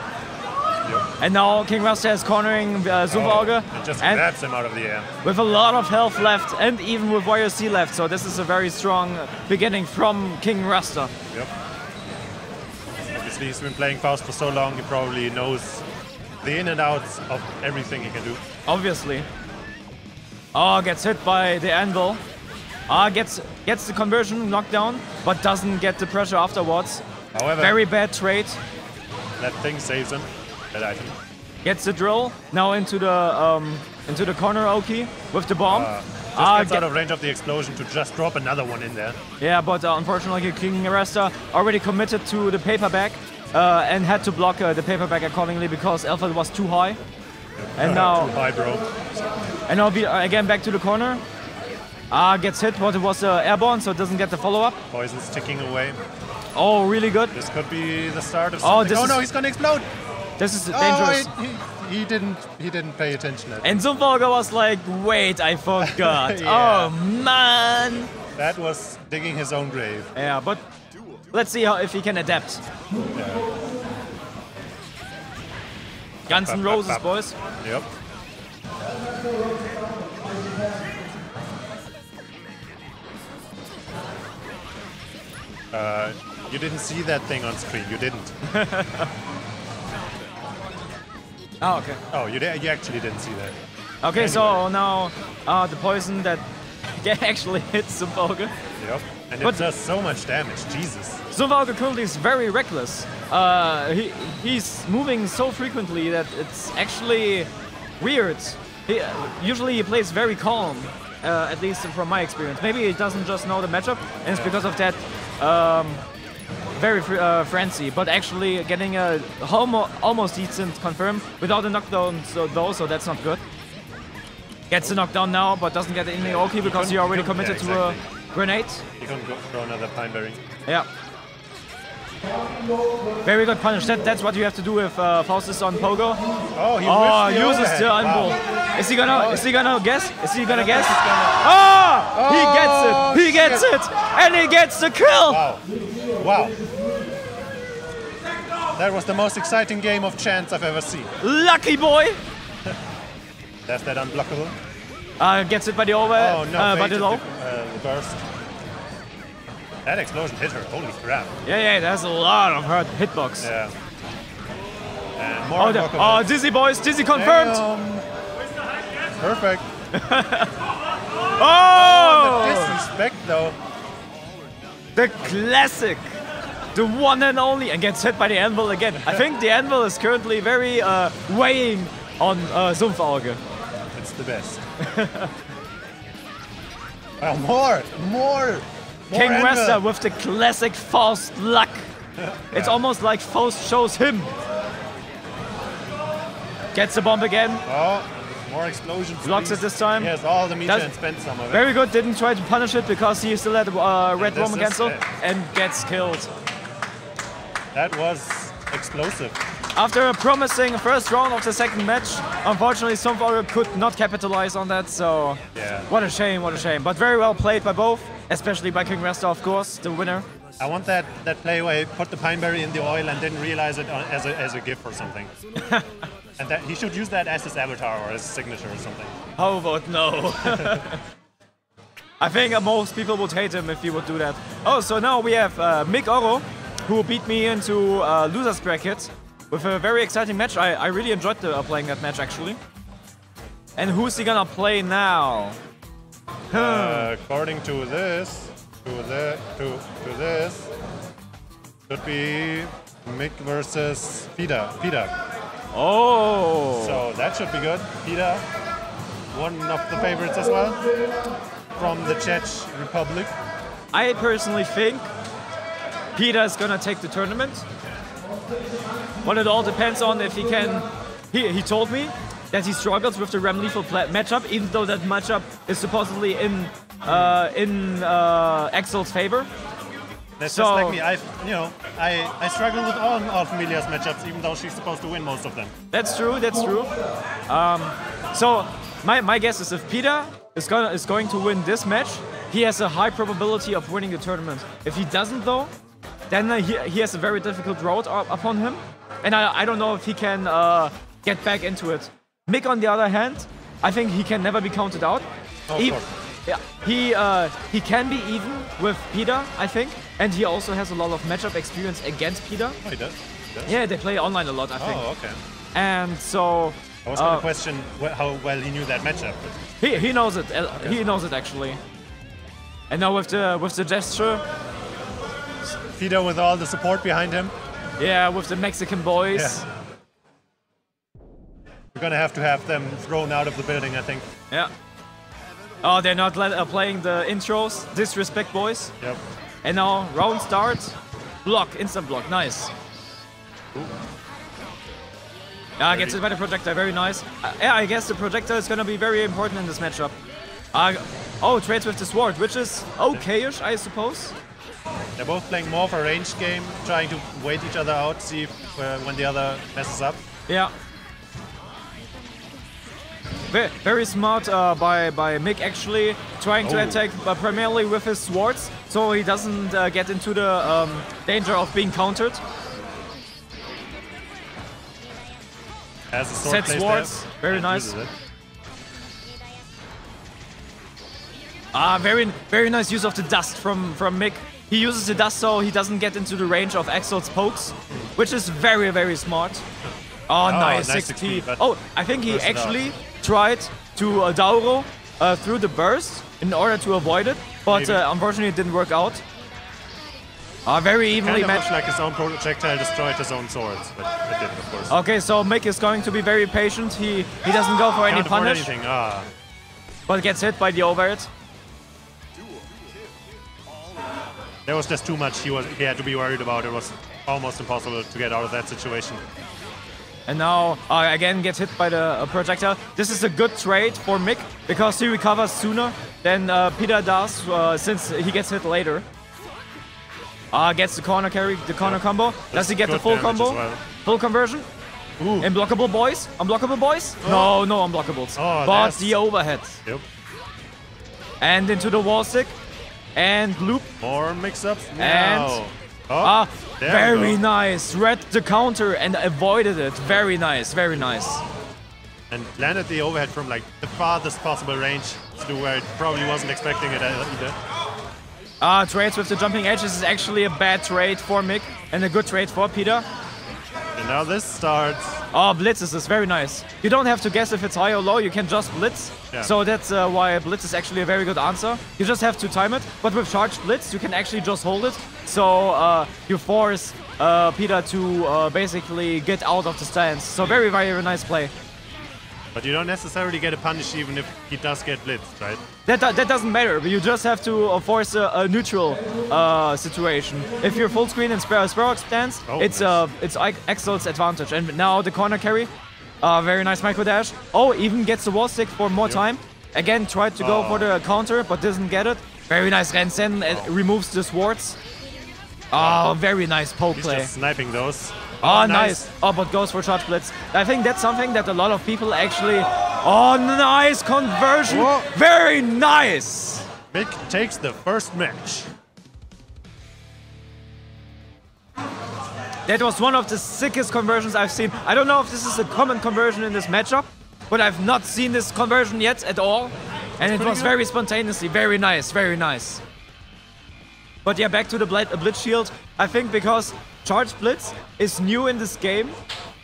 And now King Rasta is cornering uh, Sumpfauge. Oh, just and grabs him out of the air. with a lot of health left and even with YOC left. So this is a very strong beginning from King Rasta. Yep. Obviously, he's been playing Faust for so long, he probably knows the in and outs of everything he can do. Obviously. Oh, gets hit by the anvil. Ah, gets gets the conversion knockdown, but doesn't get the pressure afterwards. However, Very bad trade. that thing saves him. That item. Gets the drill now into the um, into the corner Oki with the bomb. Uh, just Ah, gets get- out of range of the explosion to just drop another one in there. Yeah, but uh, unfortunately, King Rasta already committed to the paperback uh, and had to block uh, the paperback accordingly because Alpha was too high. And now, Too high, bro. and now be, uh, again back to the corner. Ah, gets hit, but it was uh, airborne, so it doesn't get the follow-up. Poison's ticking away. Oh, really good. This could be the start of Oh, something. oh is- no, he's gonna explode! This is dangerous. Oh, he, he, didn't. He didn't pay attention. At And Sumpfauge was like, wait, I forgot. Yeah. Oh, man. That was digging his own grave. Yeah, but let's see how if he can adapt. Yeah. Guns N' bap, Roses, boys. Yep. Uh, you didn't see that thing on screen. You didn't. Oh, okay. Oh, you, you actually didn't see that. Okay, so now uh, the poison that actually hits Sumpfauge. Yep. And But- it does so much damage. Jesus. Sumpfauge currently is very reckless. Uh, he, he's moving so frequently that it's actually weird. He, uh, usually he plays very calm, uh, at least from my experience. Maybe he doesn't just know the matchup, and it's because of that um, very fr- uh, frenzy. But actually getting a homo- almost decent confirm without a knockdown so, though, so that's not good. Gets the knockdown now, but doesn't get any Oki because he couldn't- already committed yeah, to a exactly. grenade. You can go throw another pine berry. Yeah. Very good punish. That, that's what you have to do with uh, Faustus on Pogo. Oh, he Oh, the uses overhead. the Wow. Is he gonna? Is he gonna guess? Is he gonna guess? He's gonna- Oh, he gets it. Oh, He gets shit. it, and he gets the kill. Wow. Wow. That was the most exciting game of chance I've ever seen. Lucky boy. That's that unblockable. Uh, gets it by the over, Oh no, uh, by the low. uh, burst. That explosion hit her. Holy crap. Yeah, yeah. That's a lot of hurt hitbox. Yeah. And more Oh, the, unblockable. oh, dizzy boys, dizzy confirmed. Damn. Perfect. Oh, Disrespect though. the classic. The one and only, and gets hit by the anvil again. I think the anvil is currently very uh, weighing on uh, Sumpfauge. It's the best. oh, more, more. King. Rasta with the classic Faust luck. It's almost like Faust shows him. Gets the bomb again. Oh, more explosions. Blocks please. it this time. He has all the meter and spent some of it. Very good. Didn't try to punish it because he still had uh, red Roman cancel it. and gets killed. That was explosive. After a promising first round of the second match, unfortunately Sumpfauge could not capitalize on that. So Yeah. what a shame, what a shame. But very well played by both, especially by King Rasta, of course, the winner. I want that, that play where he put the pine berry in the oil and didn't realize it as a, as a gift or something. and that he should use that as his avatar or his signature or something. How about no? I think uh, most people would hate him if he would do that. Oh, so now we have uh, Mikoro, who beat me into uh, losers bracket with a very exciting match. I, I really enjoyed the, uh, playing that match actually. And who's he gonna play now? Uh, according to this, to the to to this, should be Mik versus Pida. Pida. Oh, So that should be good. Pida, one of the favorites as well from the Czech Republic. I personally think Peter is gonna take the tournament. But it all depends on if he can. He, he told me that he struggles with the Ramlethal pla- matchup, even though that matchup is supposedly in uh, in uh, Axl's favor. That's So- just like me. I, you know, I, I struggle with all of Millia's matchups, even though she's supposed to win most of them. That's true. That's true. Um, so my, my guess is if Peter is gonna is going to win this match, he has a high probability of winning the tournament. If he doesn't though, then uh, he, he has a very difficult road up upon him, and I, I don't know if he can uh, get back into it. Mik on the other hand, I think he can never be counted out. Of He- yeah, he uh, he can be even with Peter, I think, and he also has a lot of matchup experience against Peter. Oh, he does. He does? Yeah, they play online a lot, I think. Oh, okay. And so I was going uh, to question how well he knew that matchup. He, he knows it. uh, He knows it actually. And now with the with the gesture, Peter with all the support behind him, yeah, with the Mexican boys. Yeah. We're going to have to have them thrown out of the building, I think. Yeah. Oh, they're not let, uh, playing the intros. Disrespect boys. Yep. And now round start. Block, instant block, nice. Yeah, gets it by the projector, very nice. Uh, yeah, I guess the projector is gonna be very important in this matchup. Uh, oh, trades with the sword, which is okay-ish, I suppose. They're both playing more of a range game, trying to wait each other out, see if, uh, when the other messes up. Yeah. Very, very smart uh, by by Mik actually trying to Oh. attack uh, primarily with his swords, so he doesn't uh, get into the um, danger of being countered. Sword Set swords, there, very and nice. Ah, very very nice use of the dust from from Mik. He uses the dust so he doesn't get into the range of Axl's pokes, which is very very smart. Oh, nice, nice 60. XP, but Oh, I think he actually tried to uh, Dauro uh, through the burst in order to avoid it, but uh, unfortunately it didn't work out. Uh, very evenly Kind of matched. like his own projectile destroyed his own swords, but it didn't, of course. Okay, so Mik is going to be very patient. He he doesn't go for any Can't afford punish, anything. Ah, but gets hit by the overhead. there was just too much he was he had to be worried about. It was almost impossible to get out of that situation. And now uh, again gets hit by the uh, projectile. This is a good trade for Mik because he recovers sooner than uh, Peter does uh, since he gets hit later. Uh, gets the corner carry, the corner combo. Does That's he get the full combo? well. Full conversion? Ooh. Unblockable boys? Unblockable boys? No, no unblockables. Oh, but that's- the overhead. Yep. And into the wall stick. And loop. More mix-ups And-. Oh, Ah, there very nice. Read the counter and avoided it. Very nice, very nice. and landed the overhead from like the farthest possible range to where it probably wasn't expecting it either. Ah, trades with the jumping edges is actually a bad trade for Mik and a good trade for Peter. And now this starts. Oh, blitzes is very nice. You don't have to guess if it's high or low. You can just blitz. Yeah. So that's uh, why blitz is actually a very good answer. You just have to time it. But with charged blitz, you can actually just hold it. So uh, you force uh, Peter to uh, basically get out of the stance. So very, very nice play. But you don't necessarily get a punish even if he does get blitzed, right? That, that doesn't matter. You just have to uh, force a, a neutral uh, situation. If you're full screen and Spar- Sparrow stance, Oh, it's nice. uh, it's Axl's advantage. And now the corner carry, uh, very nice micro dash. Oh, even gets the wall stick for more time. Again, tried to go for the counter, but doesn't get it. Very nice Rensen uh, removes the swords. Oh, very nice poke He's play. just sniping those. Oh, oh nice. Oh, but goes for charge blitz. I think that's something that a lot of people actually. Oh, nice conversion. Whoa. Very nice. Mik takes the first match. That was one of the sickest conversions I've seen. I don't know if this is a common conversion in this matchup, but I've not seen this conversion yet at all. And it was good. very spontaneously, very nice, very nice. But yeah, back to the Blit- Blitz Shield. I think because Charge Blitz is new in this game,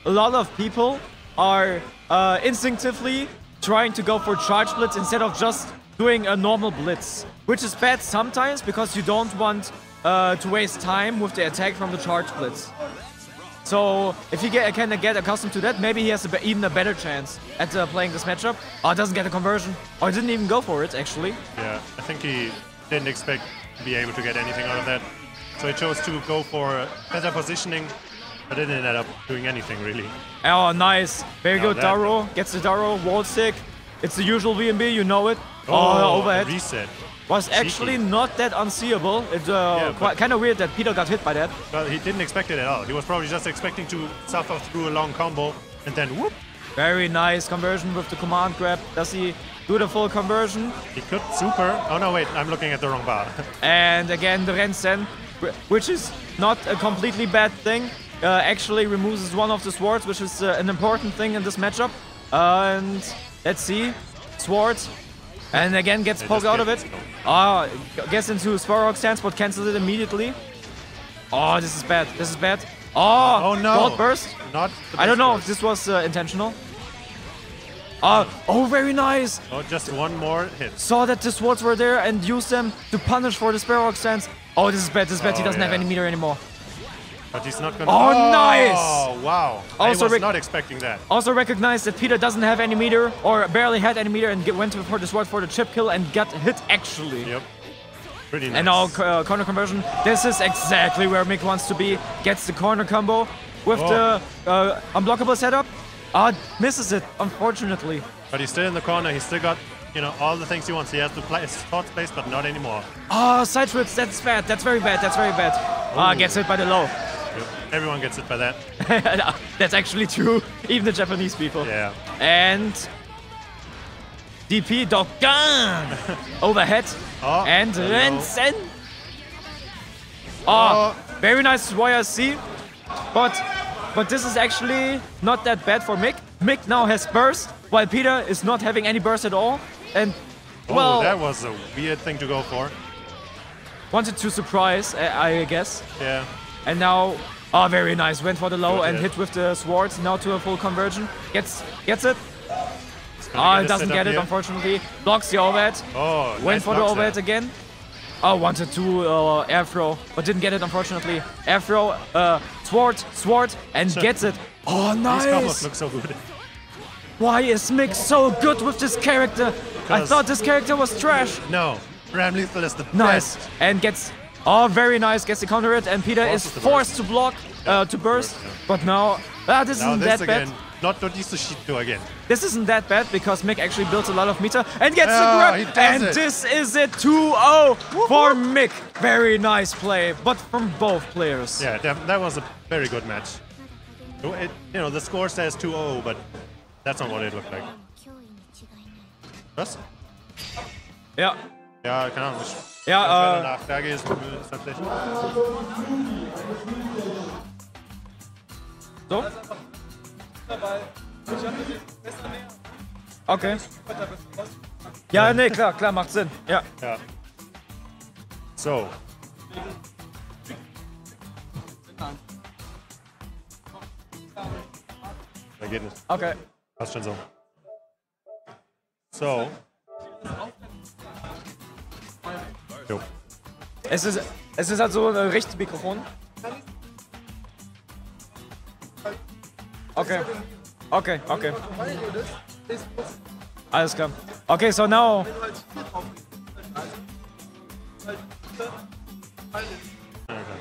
a lot of people are uh, instinctively trying to go for Charge Blitz instead of just doing a normal Blitz. Which is bad sometimes because you don't want uh, to waste time with the attack from the Charge Blitz. So if he get, can get accustomed to that, maybe he has a even a better chance at uh, playing this matchup. Or doesn't get a conversion. Or didn't even go for it, actually. Yeah, I think he didn't expect to be able to get anything out of that. So he chose to go for better positioning, but didn't end up doing anything really. Oh, nice. Very Now good. that- Dauro gets the Dauro wall stick. It's the usual VMB, you know it. Oh, the overhead reset. was actually not that unseeable. It's uh, Yeah, kind of weird that Peter got hit by that. Well, he didn't expect it at all. He was probably just expecting to suffer through a long combo and then whoop, Very nice conversion with the command grab. Does he do the full conversion? he could super. Oh no, wait, I'm looking at the wrong bar. And again, the Rensen, which is not a completely bad thing, uh, actually removes one of the swords, which is uh, an important thing in this matchup. and let's see, Sword. And again gets poked out of it. Ah, gets into Sparrow stance, but cancels it immediately. Oh, this is bad. This is bad. Oh, Oh no! gold burst. Not. I don't know if this was uh, intentional. Uh, oh, very nice. Oh, just one more hit. Saw that the swords were there and used them to punish for the Sparrow stance. Oh, this is bad. This is bad. he Oh, doesn't have any meter anymore. But he's not gonna. Oh, nice! Oh, wow! Also I was not expecting that. Also recognize that Peter doesn't have any meter or barely had any meter and get, went for the sword for the chip kill and got hit actually. Yep. Pretty nice. And now uh, corner conversion. This is exactly where Mik wants to be. Gets the corner combo with Oh. the uh, unblockable setup. Ah, misses it, unfortunately. But he's still in the corner. He's still got, you know, all the things he wants. He has the his thoughts placed, but not anymore. Ah, side trips, that's bad. That's very bad. That's very bad. Ah, Ooh. gets hit by the low. Yep. Everyone gets it by that. that's actually true. Even the Japanese people. Yeah. And DP Dogan overhead Oh, and hello. Rensen. Oh, very nice YRC. But but this is actually not that bad for Mik. Mik now has burst, while Peter is not having any burst at all. And well, oh, that was a weird thing to go for. wanted to surprise, I, guess. Yeah. And now, oh, very nice. Went for the low Good and hit. hit with the swords. Now to a full conversion. Gets gets it. Ah, get it doesn't get it, here. unfortunately. Blocks the overhead. Oh, Went nice for the overhead again. Oh, wanted to uh, air throw, but didn't get it, unfortunately. Air throw, uh, sword, sword, and gets it. Oh, These combos nice! look so good. Why is Mik so good with this character? I thought this character was trash. No, Ramlethal is the Nice. best. And gets, oh, very nice. Gets the counter hit, and Peter Forces is forced to block, uh, to burst. yeah. But now, ah, this Now isn't this that bad not notice the sheet again. This isn't that bad because Mik actually builds a lot of meter and gets oh, the grip. And it. this is it 2-0 for Mick. Very nice play, but from both players. Yeah, that, that was a very good match. It, you know, the score says 2-0, but that's not what it looked like. Was? Yeah. Yeah, keine Ahnung. Yeah. äh... Uh, Nachfrage. So. Okay. Ja, nee, klar, klar, macht Sinn. Ja. Ja. So. Da geht nicht. Okay. Passt schon so. So. Jo. Es ist, es ist halt so ein richtiges Mikrofon. Okay. Okay, okay. Alles klar. Okay, so now.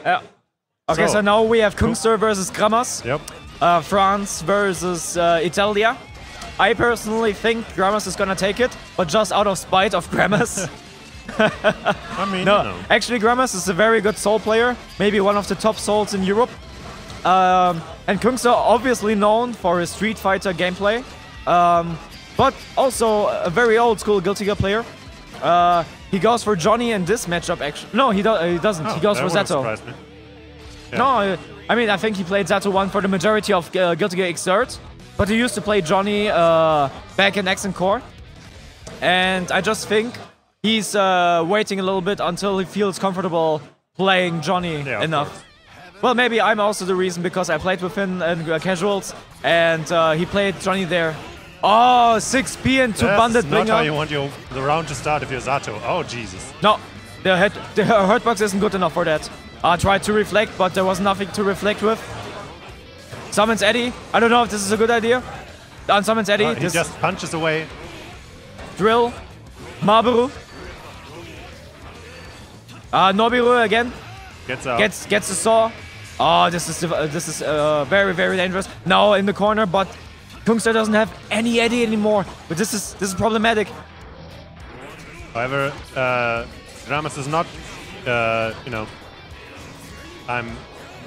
Yeah. Okay, so, So. now we have Coungster versus Gramas. Yep. uh, France versus uh, Italia. I personally think Gramas is gonna take it, but just out of spite of Gramas. I mean, no, you know. actually Gramas is a very good Sol player, maybe one of the top Sols in Europe. Um, and Coungster obviously known for his Street Fighter gameplay, um, but also a very old school Guilty Gear player. Uh, he goes for Johnny in this matchup. Actually, no, he, do- he doesn't. Oh, he goes for Zato. Yeah. No, uh, I mean, I think he played Zato 1 for the majority of uh, Guilty Gear Xrd, but he used to play Johnny uh, back in X and Core. And I just think he's uh, waiting a little bit until he feels comfortable playing Johnny Yeah, enough. Well, maybe I'm also the reason because I played with him in uh, casuals and uh, he played Johnny there. Oh, 6p and two That's bandit not how you want your, the round to start if you're Zato. Oh, Jesus. No, the, head, the hurtbox isn't good enough for that. I tried to reflect, but there was nothing to reflect with. Summons Eddie. I don't know if this is a good idea. On summons Eddie. Uh, he just punches away. drill. Mawaru. Uh, Nobiru again. Gets out. Gets gets the saw. Oh, this is uh, this is uh, very very dangerous. Now in the corner, but Coungster doesn't have any Eddie anymore. But this is this is problematic. However, uh, Gramas is not, uh, you know, I'm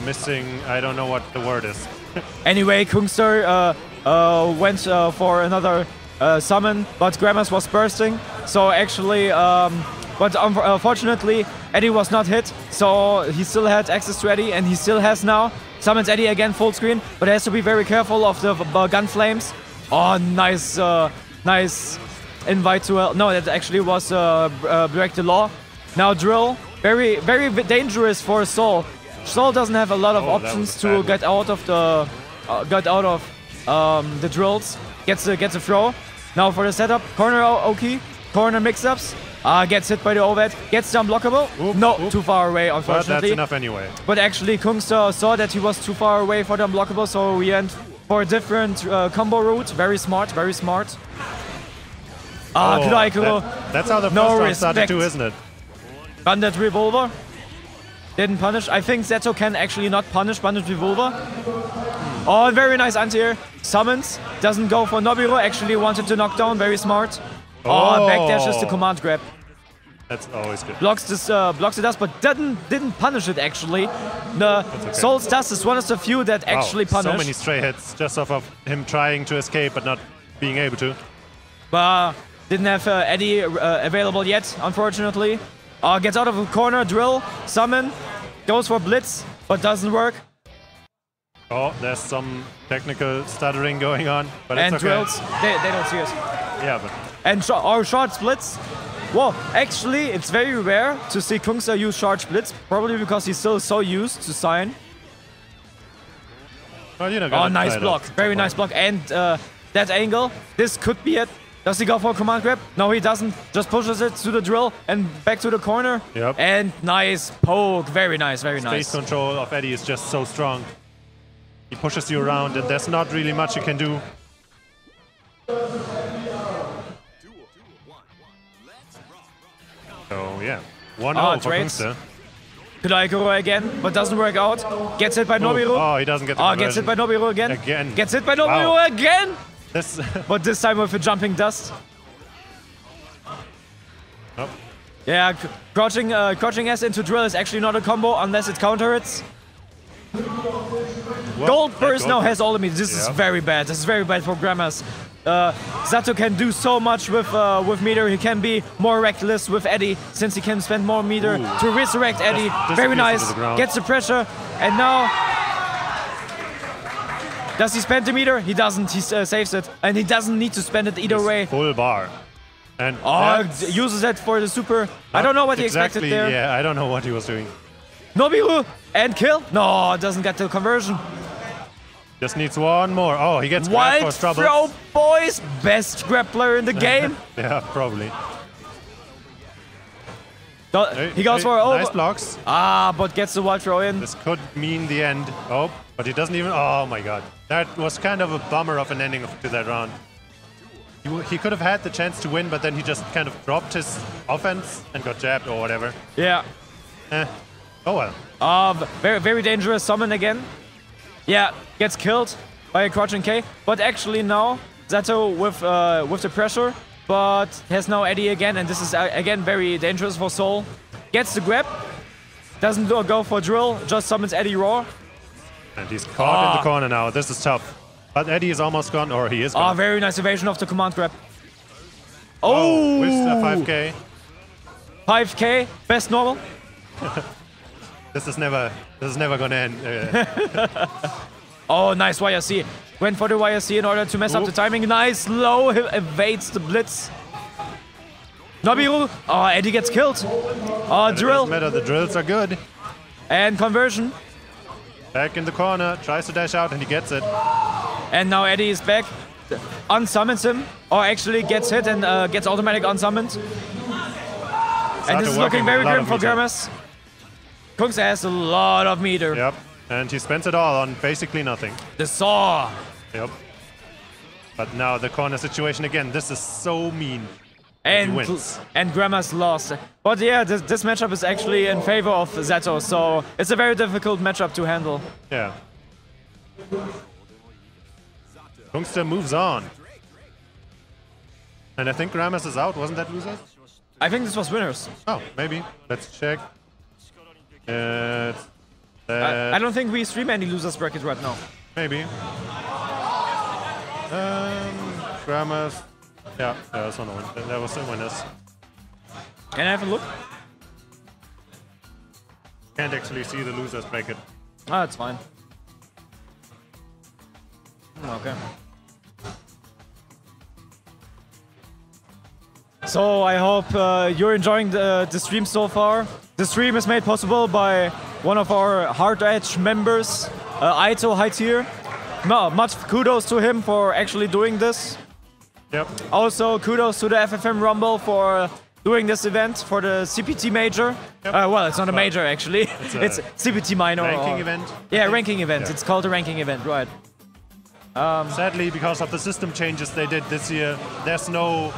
missing, I don't know what the word is. Anyway, Coungster uh, uh, went uh, for another uh, summon, but Gramas was bursting. So actually, um, but un- unfortunately, Eddie was not hit. So he still had access to Eddie, and he still has now. Summons Eddie again full screen, but has to be very careful of the uh, gun flames. Oh, nice, uh, nice invite to uh, no, that actually was uh, uh, break the law. Now drill, very very dangerous for Sol. Sol doesn't have a lot of Oh, options to get out of the uh, get out of um, the drills. Gets the gets a throw. Now for the setup, corner Oki, corner mix-ups. Uh, gets hit by the overhead, gets the unblockable. Oop, no, oop. too far away, unfortunately. But that's enough anyway. But actually, Coungster saw that he was too far away for the unblockable, so we went for a different uh, combo route. Very smart, very smart. Ah, Oh, Kuraiko. that- that's how the No first round started respect. too, isn't it? Bandit Revolver. Didn't punish. I think Zato can actually not punish Bandit Revolver. Oh, very nice anti-air. Summons. Doesn't go for Nobiru. Actually wanted to knock down. Very smart. Oh, Oh. backdash is the command grab. That's always good. Blocks this, uh, blocks the dust, but didn't didn't punish it actually. The okay. Sol's dust is one of the few that actually wow, punish. So many stray hits just off of him trying to escape but not being able to. But Didn't have uh, Eddie uh, available yet, unfortunately. Uh, gets out of a corner, drill, summon, goes for blitz, but doesn't work. Oh, there's some technical stuttering going on, but and it's okay. drills, they, they don't see us. Yeah, but And sh our short splits. Well, actually, it's very rare to see Kungsa use short splits, probably because he's still so used to sign. well, you know. Oh, nice block. Very nice block. And uh, that angle, this could be it. Does he go for a command grab? No, he doesn't. Just pushes it to the drill and back to the corner. Yep. And nice poke. Very nice, very Space nice. Space control of Eddie is just so strong. He pushes you around, and there's not really much you can do. So yeah, one Ah, 0 for trades. Coungster. Kudaikuro again, but doesn't work out. Gets hit by Nobiru. Oh, he doesn't get the Ah, gets hit by. Nobiru again. Again. Gets hit by Nobiru Wow. again. This. But this time with a jumping dust. oh, Yeah, crouching, uh, crouching S into drill is actually not a combo unless it counter hits. well, Gold burst now has all of me. This is very bad. This is very bad for Gramas. Uh, Zato can do so much with uh, with meter. He can be more reckless with Eddie since he can spend more meter Ooh. to resurrect Eddie. Just very nice. the. Gets the pressure, and now. Does he spend the meter? He doesn't. He uh, saves it, and he doesn't need to spend it either way. Full bar. And Oh, uses it for the super. I don't know what he exactly, expected there. Yeah, I don't know what he was doing. Nobiru and kill. No, doesn't get the conversion. Just needs one more. Oh, he gets grabbed Wild for trouble. Wild throw, boys. Best grappler in the game. Yeah, probably. Hey, he goes hey, for over. nice blocks. Ah, but gets the wild throw in. This could mean the end. Oh, but he doesn't even. Oh my god, that was kind of a bummer of an ending of, to that round. He, he could have had the chance to win, but then he just kind of dropped his offense and got jabbed or whatever. Yeah. Eh. Oh well. Uh, very, very dangerous summon again. Yeah, gets killed by a crouching K. But actually now, Zato with uh, with the pressure, but has now Eddie again, and this is uh, again very dangerous for Sol. Gets the grab, doesn't do- go for drill, just summons Eddie Raw. And he's caught in Ah. the corner now. This is tough. But Eddie is almost gone, or he is gone. Ah, gone. very nice evasion of the command grab. oh, Oh, with the 5k. 5k, best normal. This is never. This is never gonna end. Oh, nice YRC. Went for the YRC in order to mess up the timing. Nice, low, he evades the blitz. Nobiru. Oh, Eddie gets killed. Oh, it drill matter. The drills are good. and conversion. Back in the corner, tries to dash out, and he gets it. And now Eddie is back. Unsummons him, or actually gets hit and uh, gets automatic unsummoned. And this is looking very grim for meter. Cooks has a lot of meter. Yep. And he spends it all on basically nothing. The saw. Yep. But now the corner situation again. This is so mean. And, wins. and Gramas lost. But yeah, this, this matchup is actually in favor of Zato, so it's a very difficult matchup to handle. Yeah. Coungster moves on. And I think Gramas is out. Wasn't that losers? I think this was winners. Oh, maybe. Let's check. It's I, I don't think we stream any losers bracket right now. maybe. Um, Gramas. Yeah, there was one win. There was some winners. Can I have a look? Can't actually see the losers bracket. Ah, that's fine. Okay. So I hope uh, you're enjoying the, the stream so far. The stream is made possible by one of our Hard Edge members, uh, Aito High Tier. No, much kudos to him for actually doing this. Yep. Also, kudos to the FFM Rumble for doing this event for the CPT major. Yep. Uh, well, it's not a major actually. It's, a CPT minor. Ranking or- event. Yeah, ranking event. Yeah. It's called a ranking event, right? Sadly, because of the system changes they did this year, there's no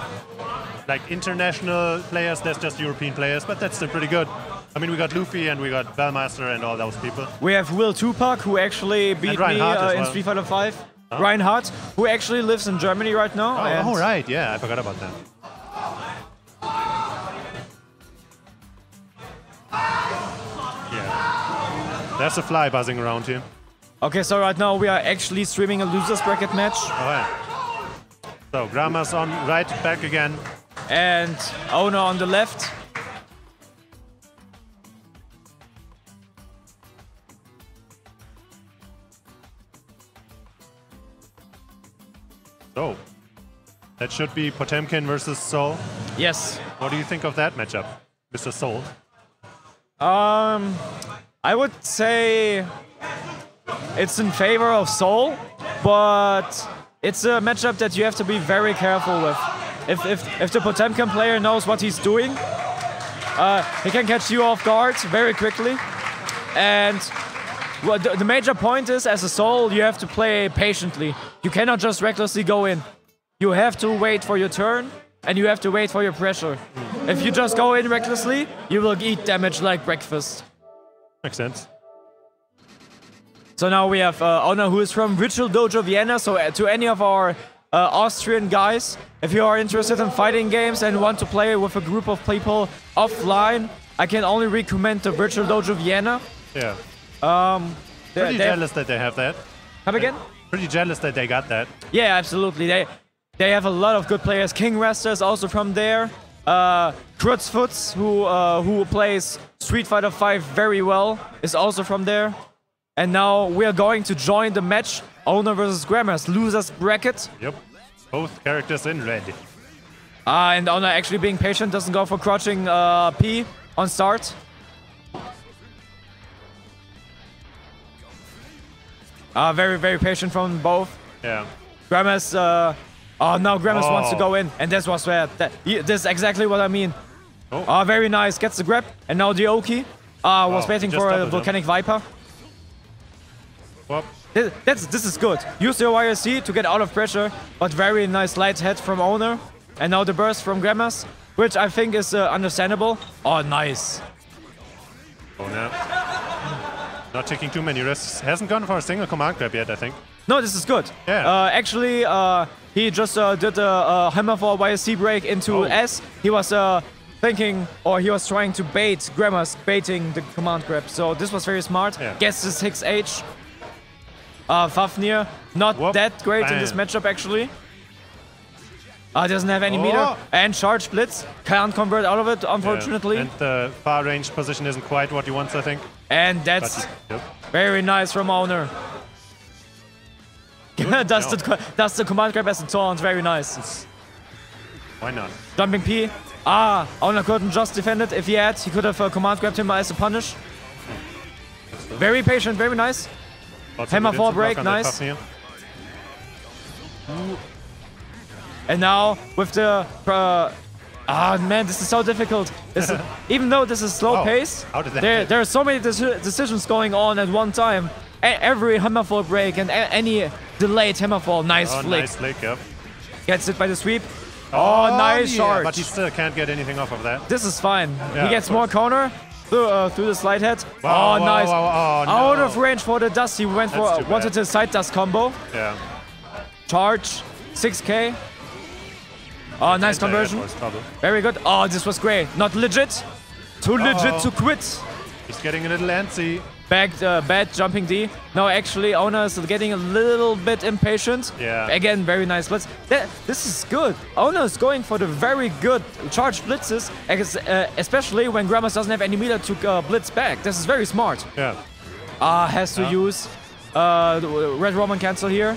like international players. There's just European players, but that's still pretty good. I mean, we got Luffy and we got Valmaster and all those people. We have Will Tupac, who actually beat me uh, in well. Street Fighter 5. Reinhardt, who actually lives in Germany right now. Oh, oh, right, yeah, I forgot about that. Yeah. There's a fly buzzing around here. Okay, so right now we are actually streaming a losers bracket match. Oh, yeah. So, Gramas on right back again. And Owner on the left. So, that should be Potemkin versus Sol. Yes. What do you think of that matchup, Mr. Soul? Um, I would say it's in favor of Sol, but it's a matchup that you have to be very careful with. If, if, if the Potemkin player knows what he's doing, uh, he can catch you off guard very quickly. And well, the, the major point is, as a Sol, you have to play patiently. You cannot just recklessly go in. You have to wait for your turn, and you have to wait for your pressure. If you just go in recklessly, you will eat damage like breakfast. Makes sense. So now we have uh, Owner, who is from Virtual Dojo Vienna. So uh, to any of our uh, Austrian guys, if you are interested in fighting games and want to play with a group of people offline, I can only recommend the Virtual Dojo Vienna. Yeah. They- Pretty they- jealous that they have that. Come again? Pretty jealous that they got that. Yeah, absolutely. They they have a lot of good players. King Rasta is also from there. Uh, Krutzfutz, who uh, who plays Street Fighter V very well, is also from there. And now we are going to join the match. Owner versus Gramas, losers bracket. Yep. Both characters in red. Uh, and Owner actually being patient doesn't go for crouching uh, P on start. Uh, very, very patient from both. Yeah. Gramas, uh, oh no, Gramas wants to Oh. go in, and this was where that, this is exactly what I mean. Oh. Ah, very nice, gets the grab, and now the Oki. Uh, was Oh, waiting for a volcanic viper. Whoop. This, that's, this is good. Use your YSC to get out of pressure, but very nice light head from Owner. And now the burst from Gramas, which I think is uh, understandable. Oh, nice. Oh, no. Not taking too many risks. Hasn't gone for a single command grab yet, I think. No, this is good. Yeah. Uh, actually, uh, he just uh, did a, a hammer for YSC break into Oh. S. He was uh, thinking, or he was trying to bait Gramas, baiting the command grab. So this was very smart. Yeah. Gets the 6H. Uh, Fafnir, not Whoop. that great in this matchup actually. Uh, doesn't have any Oh. meter. And charge blitz. Can't convert out of it, Yeah. unfortunately. And the far range position isn't quite what he wants, I think. And that's he- yep. very nice from Owner. does, the, does the command grab as a taunt, very nice. Why not? Jumping P. Ah, Owner couldn't just defend it. If he had, he could have uh, command grabbed him as a punish. Very patient, very nice. Lots Hammer good four instant block break, nice. And now with the... Uh, ah, man, this is so difficult. Is- even though this is slow Wow, pace, how did that there, there are so many deci- decisions going on at one time. A- every hammerfall break and any delayed hammerfall, nice Oh, flick. nice flick, yep. Gets it by the sweep. Oh, nice yeah, charge. But he still can't get anything off of that. This is fine. Yeah, he gets more corner through, uh, through the slide head. Wow, oh, wow, nice. wow, oh, Out no. of range for the dust. He went That's for wanted a side dust combo. Yeah. Charge. 6k. Oh, nice conversion. Very good. Oh, this was great. Not legit. Too legit Uh-oh. to quit. He's getting a little antsy. Back, uh, bad jumping D. No, actually, Owner is getting a little bit impatient. Yeah. Again, very nice blitz. That, this is good. Owner is going for the very good charge blitzes, uh, especially when Gramas doesn't have any meter to uh, blitz back. This is very smart. Yeah. Ah, has to Yeah. use uh, Red Roman cancel here.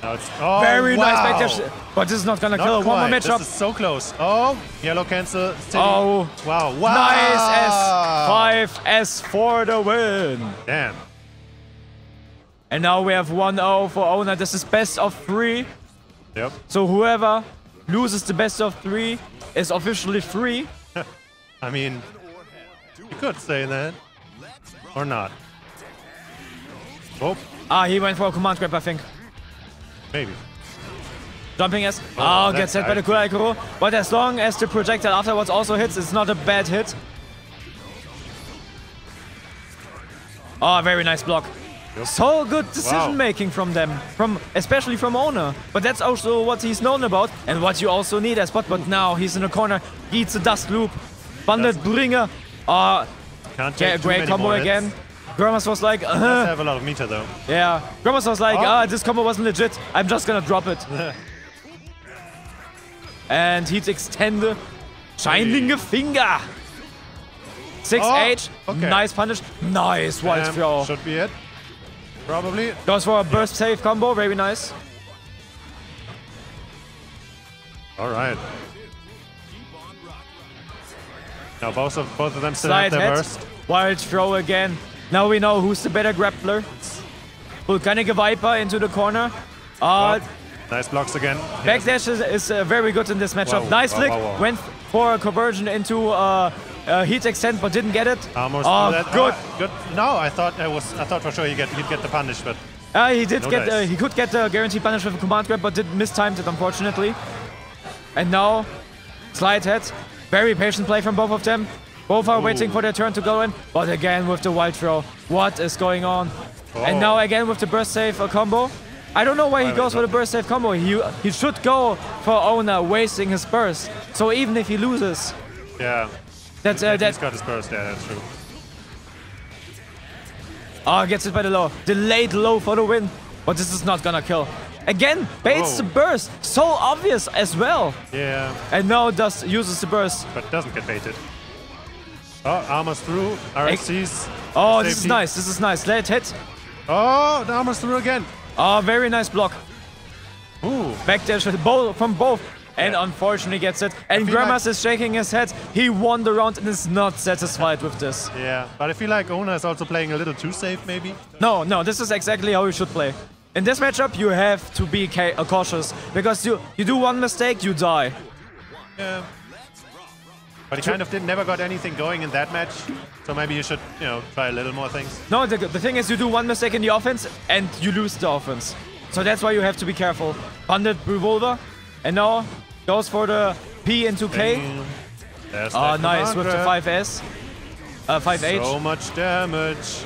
It's, oh, Very wow. nice backdash. But this is not gonna Not kill. One more matchup. This is so close. Oh, yellow cancel. City. Oh. Wow. Wow. Nice S5 S for the win. Damn. And now we have 1-0 for Owner. This is best of three. Yep. So whoever loses the best of three is officially free. I mean, you could say that. Or not. Oh, Ah, he went for a command grab, I think. Maybe. Jumping S. Oh, Oh, gets hit by the. Kuraikuro. But as long as the projectile afterwards also hits, it's not a bad hit. Oh, very nice block. So good decision making from them, from especially from Owner. But that's also what he's known about and what you also need as bot. But now he's in the corner, eats a dust loop. Bandit Bringer. Uh, Can't yeah, take too great combo hits. Gramas was like, uh, have a lot of meter though. yeah. Gramas was like, Oh. ah, this combo wasn't legit. I'm just gonna drop it. And heat extend. The shining finger. 6H. Oh, okay. Nice punish. Nice wild Um, throw. Should be it. Probably. Goes for a burst save combo. Very nice. All right. Now both of both of them still have their head. burst. Wild throw again. Now we know who's the better grappler. Volcanic Viper into the corner. Uh, nice blocks again. Backdash is, is uh, very good in this matchup. Nice whoa, flick. Went for a conversion into uh, uh, heat extend, but didn't get it. Almost Oh, that. good. Oh, good. No, I thought I was. I thought for sure he get he'd get the punish, but Uh, he did No get. Uh, he could get the guaranteed punish with a command grab, but did mistimed it unfortunately. And now, slide head. Very patient play from both of them. Both are waiting for their turn to go in, but again with the wild throw. What is going on? And Oh. now again with the burst save uh, combo. I don't know why he goes for the burst save combo. He he should go for owner wasting his burst. So even if he loses, yeah. that's uh, He's that got his burst. Yeah, that's true. Ah, gets it by the low. Delayed low for the win. But this is not gonna kill. Again, baits Whoa. the burst. So obvious as well. Yeah, And now does uses the burst. but doesn't get baited. Oh, armor's through. RSC's. Oh, this is nice. This is nice. Let hit. Oh, the armor's through again. Ah, very nice block. Ooh. Backdash with both, from both. And Yeah. unfortunately gets it. And feel Gramas like- is shaking his head. He won the round and is not satisfied with this. Yeah, but I feel like Owner is also playing a little too safe, maybe. No, no, this is exactly how you should play. In this matchup, you have to be cautious. Because you, you do one mistake, you die. Yeah. But he kind of did never got anything going in that match, so maybe you should, you know, try a little more things. No, the, the thing is, you do one mistake in the offense and you lose the offense. So that's why you have to be careful. Bandit Revolver, and now goes for the P into K. Ah, nice with the grab. 5S. Uh, 5H. So much damage.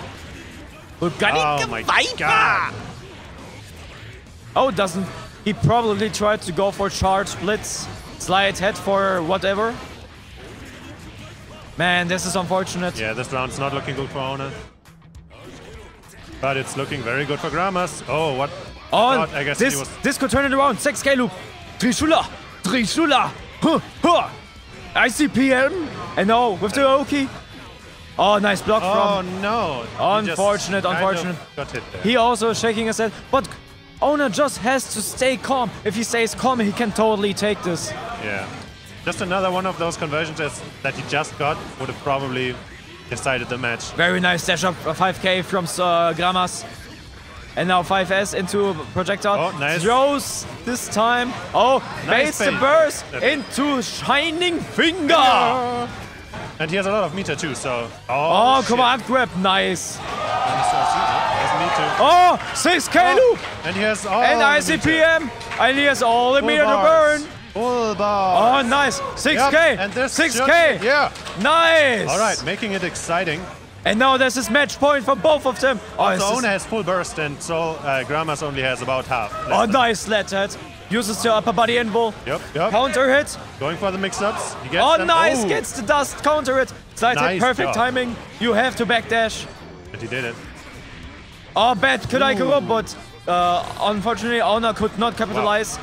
Organic Oh my Viper! god. Oh, doesn't. He probably tried to go for charge blitz, slide head for whatever. Man, this is unfortunate. Yeah, this round's not looking good for Owner. But it's looking very good for Gramas. Oh, what? Oh, I guess this, this could turn it around. 6k loop. Trishula. Trishula. Huh, huh. ICPM. And now with the Oki. Oh, nice block Oh from. Oh, no. Unfortunate, unfortunate. Got hit there. He also shaking his head. But Owner just has to stay calm. If he stays calm, he can totally take this. Yeah. Just another one of those conversions that he just got would have probably decided the match. Very nice dash up uh, 5k from uh, Gramas. And now 5S into projectile. Oh, nice. Throws this time. Oh, Nice baits the burst into Shining Finger. And he has a lot of meter too, so. Oh, come on, grab. Nice. And he starts- he has meter. Oh, 6k loop. And he has all And the meter. ICPM. And he has all the meter to burn. Oh, nice. 6k. Yep, and this 6k. should- yeah. Nice. All right, making it exciting. And now there's this match point for both of them. Oh, So this is- Owner has full burst, and so uh, Gramas only has about half. oh nice let head. Uses the upper body invul. Yep, yep. Counter hit. Going for the mix-ups. Oh, them. nice. Ooh, Gets the dust. Counter hit. Nice Perfect job. timing. You have to backdash. But he did it. Oh, bad Could I Kudai Kuro, but uh, unfortunately, Owner could not capitalize.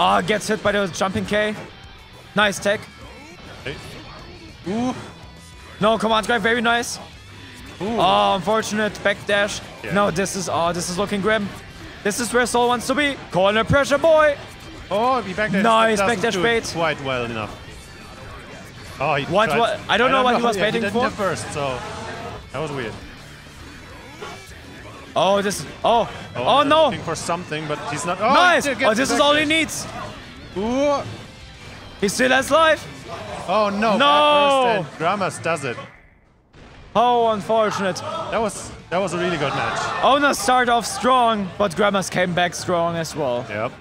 Ah, gets hit by the jumping K. Nice tech. Okay. Ooh. No command grab, very nice. Oh, unfortunate backdash. Yeah. No, this is oh, this is looking grim. This is where Sol wants to be. Corner pressure, boy. Oh, he backdash. Nice backdash bait. Quite well enough. Oh, he What- what- I don't know what he was Yeah, baiting didn't for. first, so that was weird. Oh, this. Oh, oh, oh they're no. Looking for something, but he's not. Oh, Nice. he Oh, this is all he needs. Ooh. He still has life. Oh no! No. Gramas does it. How unfortunate. That was that was a really good match. Owner start off strong, but Gramas came back strong as well. Yep.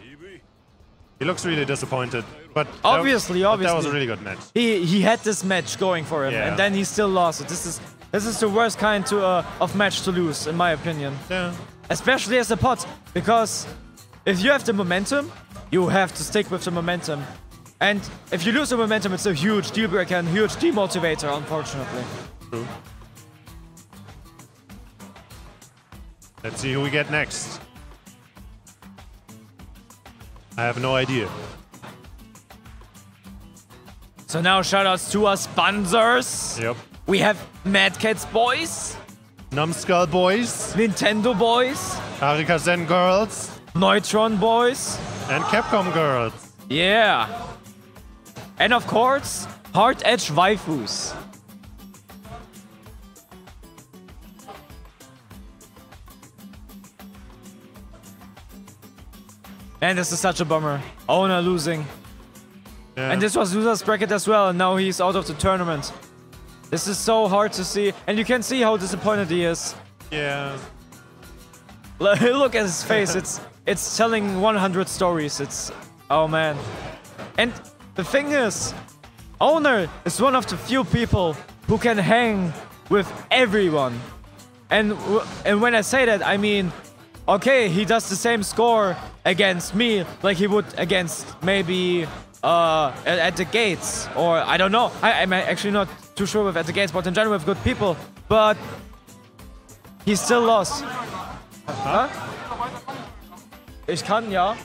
He looks really disappointed, but that- Obviously, but that was a really good match. He he had this match going for him, Yeah. and then he still lost it. This is this is the worst kind to, uh, of match to lose, in my opinion. Yeah. Especially as a pot, because if you have the momentum, you have to stick with the momentum. And if you lose the momentum, it's a huge deal breaker and huge demotivator, unfortunately. True. Let's see who we get next. I have no idea. So now shoutouts to our sponsors. Yep. We have Mad Catz Boys, Numbskull boys, Nintendo Boys, Harika Zen girls, Neutron Boys. and Capcom girls. Yeah. And of course, Hard Edge Waifus. And this is such a bummer. Owner losing. Yeah. And this was loser's bracket as well, and now he's out of the tournament. This is so hard to see, and you can see how disappointed he is. yeah. Look at his face. It's it's telling 100 stories. It's oh man. And the thing is, Owner is one of the few people who can hang with everyone. And and when I say that, I mean, okay, he does the same score against me like he would against maybe uh at, at the gates or I don't know. I, I'm actually not too sure with at the gates, but in general with good people. But he still lost. Hä? Ich kann, ja.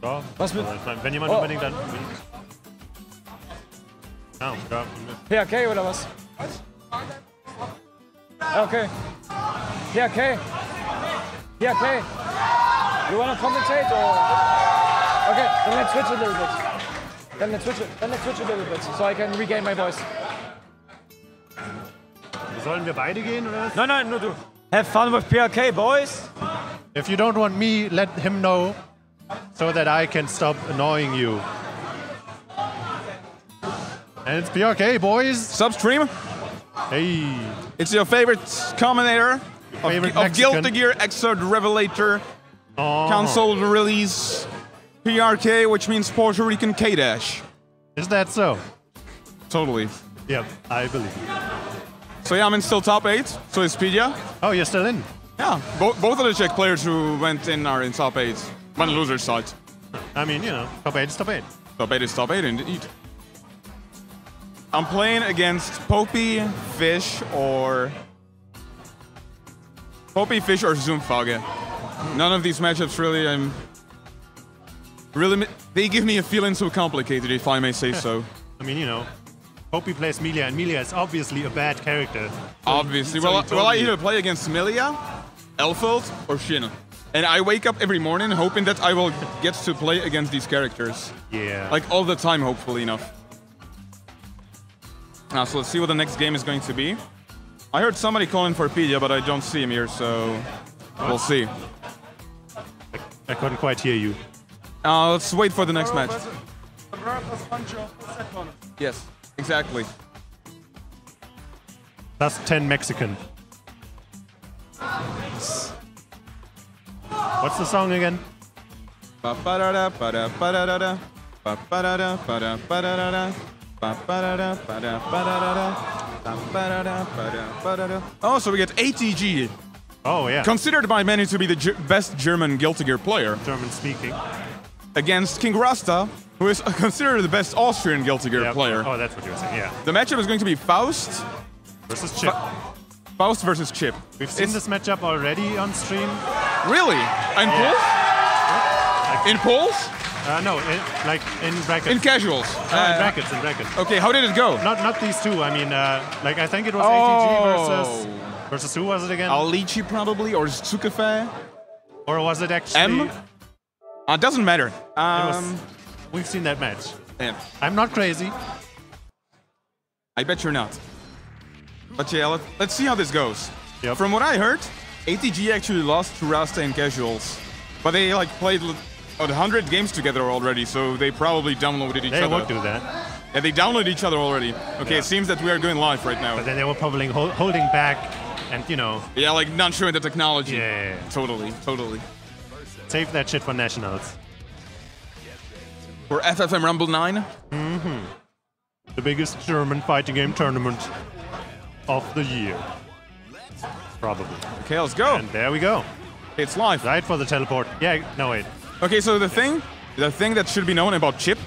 So. Was mit- ich meine, wenn jemand Oh. unbedingt dann. Ja, ja. PHK oder was? Ah, Okay. PHK. PHK. You wanna commentate or? Okay, then let's switch a little bit. Then let's switch it. Then let's switch a little bit so I can regain my voice. Sollen wir beide gehen oder was? No, no, no, do. Have fun with PRK, boys. If you don't want me, let him know so that I can stop annoying you. And it's PRK, boys. Substream, Hey. it's your favorite commentator of, favorite of Mexican. Guilty Gear Xrd Revelator uh-huh. Oh. console release PRK, which means Puerto Rican K-Dash. Is that so? Totally. Yep, I believe. So yeah, I'm in still top eight. So is Pida. Oh, you're still in. Yeah, bo- both of the Czech players who went in are in top eight. One loser side. I mean, you know, top eight is top eight. Top eight is top eight indeed. I'm playing against Popi, Fish, or Popi, Fish, or Sumpfauge. None of these matchups really. I'm really. They give me a feeling so complicated, if I may say so. I mean, you know, Popi plays Millia, and Millia is obviously a bad character. Obviously, so well, I- well, I either play against Millia, Elphelt, or Sin. And I wake up every morning hoping that I will get to play against these characters. Yeah. Like all the time, hopefully enough. Now, so let's see what the next game is going to be. I heard somebody calling for Pida, but I don't see him here, so we'll see. I couldn't quite hear you. Uh, let's wait for the next match. Yes, exactly. That's Plus 10 Mexican. What's the song again? Oh, so we get ATG, Oh, yeah. considered by many to be the best German Guilty Gear player, German speaking. Against King Rasta, who is considered the best Austrian Guilty Gear Yeah. player. Oh, that's what you were saying. Yeah. The matchup is going to be Faust, Versus Chipp. Faust versus Chipp. We've seen It's- this matchup already on stream. Really? In pools? In pools? Uh, no, in, like in brackets. In casuals? No, in Uh, brackets, in brackets. okay, how did it go? Not not these two. I mean, uh, like I think it was Oh. ATG versus versus who was it again? Alici probably, or Tsukafe? or was it actually? M? Uh, doesn't matter. Um, we've seen that match. yeah. I'm not crazy. I bet you're not. But yeah, let, let's see how this goes. Yep. From what I heard, ATG actually lost to Rasta and casuals. But they like played l- a 100 games together already, so they probably downloaded each They other. would do that, Yeah, they downloaded each other already. Okay, Yeah. it seems that we are going live right now. but then they were probably hol- holding back, and you know, yeah, like not showing the technology. yeah, Totally, totally. Save that shit for nationals. For FFM Rumble 9, mm-hmm. The biggest German fighting game tournament of the year, probably. okay, let's go. And there we go. It's live. Right for the teleport. Yeah. No wait. Okay, so the thing, the thing that should be known about Chipp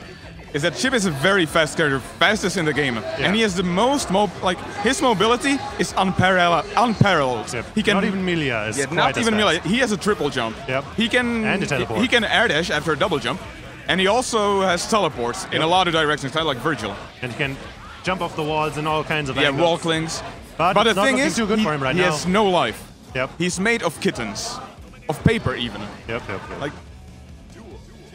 is that Chipp is a very fast character, fastest in the game, and he has the most mo like his mobility is unparalleled. Unparalleled. Yep. He can not even Millia is yeah, not even. Melee. He has a triple jump. Yep. He can And a teleport. He can air dash after a double jump. And he also has teleports in a lot of directions, kind of like Vergil. And he can jump off the walls and all kinds of Yeah, angles. wall clings. But the thing is, too good he, for him right he now. has no life. Yep. He's made of kittens, of paper even. Yep, yep, yep. Like,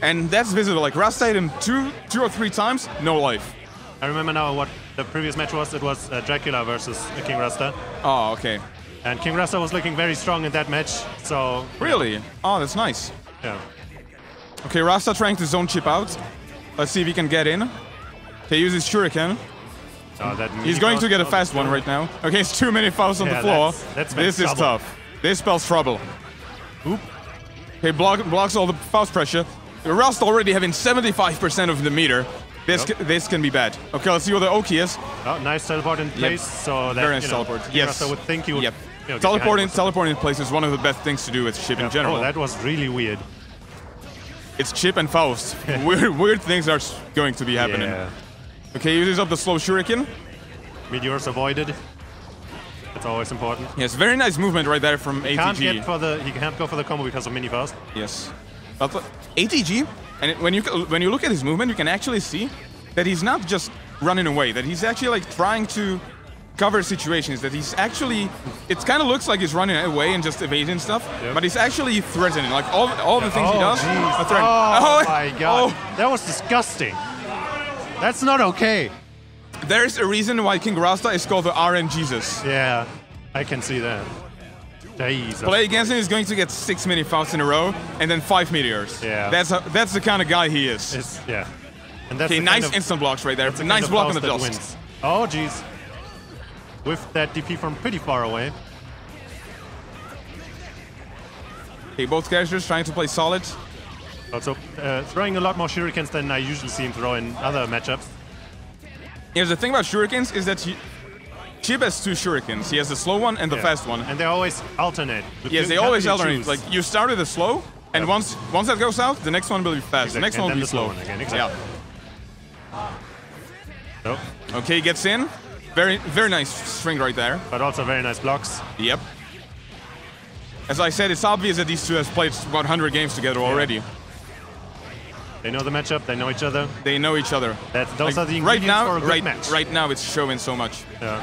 and that's visible. Like Rasta hit him two, two or three times, no life. I remember now what the previous match was. It was uh, Dracula versus uh, King Rasta. Oh, okay. And King Rasta was looking very strong in that match. So, Really? Oh, that's nice. yeah. Okay, Rasta trying to zone chip out. Let's see if he can get in. He uses Shuriken. Oh, that He's going to get a fast one right now. Okay, it's too many fouls on Yeah, the floor. that's- that this spells is trouble. tough. This spells trouble. Oop. Okay, block, blocks all the fast pressure. Rasta already having 75% of the meter. This, Yep. this can be bad. Okay, let's see what the Oki is. Oh, nice teleport in place. So that Very nice you know, teleport. Yes. Rasta would think he would. Yep. You know, teleporting, teleporting in place is one of the best things to do with Chipp in general. Oh, that was really weird. it's Chipp and Faust. weird, weird things are going to be happening. Yeah. Okay, uses up the slow Shuriken. Meteors avoided. That's always important. Yes, very nice movement right there from he ATG. Can't get for the. He can't go for the combo because of mini Faust. Yes. But ATG, and when you when you look at his movement, you can actually see that he's not just running away. That he's actually like trying to cover situations. That he's actually, it kind of looks like he's running away and just evading stuff, Yep. but he's actually threatening. Like all all the oh, things he oh, does jeez. are oh, threatening. Oh, my god. oh. That was disgusting. That's not okay. There's a reason why King Rasta is called the RN Jesus. Yeah, I can see that. Play against him is going to get six mini Fausts in a row and then five meteors. Yeah. That's a, that's the kind of guy he is. It's, yeah. And that's Okay, nice of, instant blocks right there. that's the Nice block on the dust. wins. Oh, jeez. With that DP from pretty far away. Okay, both characters trying to play solid. Also, uh, throwing a lot more shurikens than I usually see him throw in other matchups. Here's the thing about shurikens is that he, Chipp has two shurikens. He has the slow one and the Yeah. fast one. And they always alternate. yes, they always alternate. choose. Like you start with the slow, and once once that goes out, the next one will be fast. The next and one will be slow slow. one again, exactly. Nope. Yeah. Okay, he gets in. Very very nice string right there. But also very nice blocks. Yep. As I said, it's obvious that these two have played about 100 games together already. They know the matchup. They know each other. They know each other. That's, those Like, are the right ingredients now, for a good right, match. right now, it's showing so much. Yeah.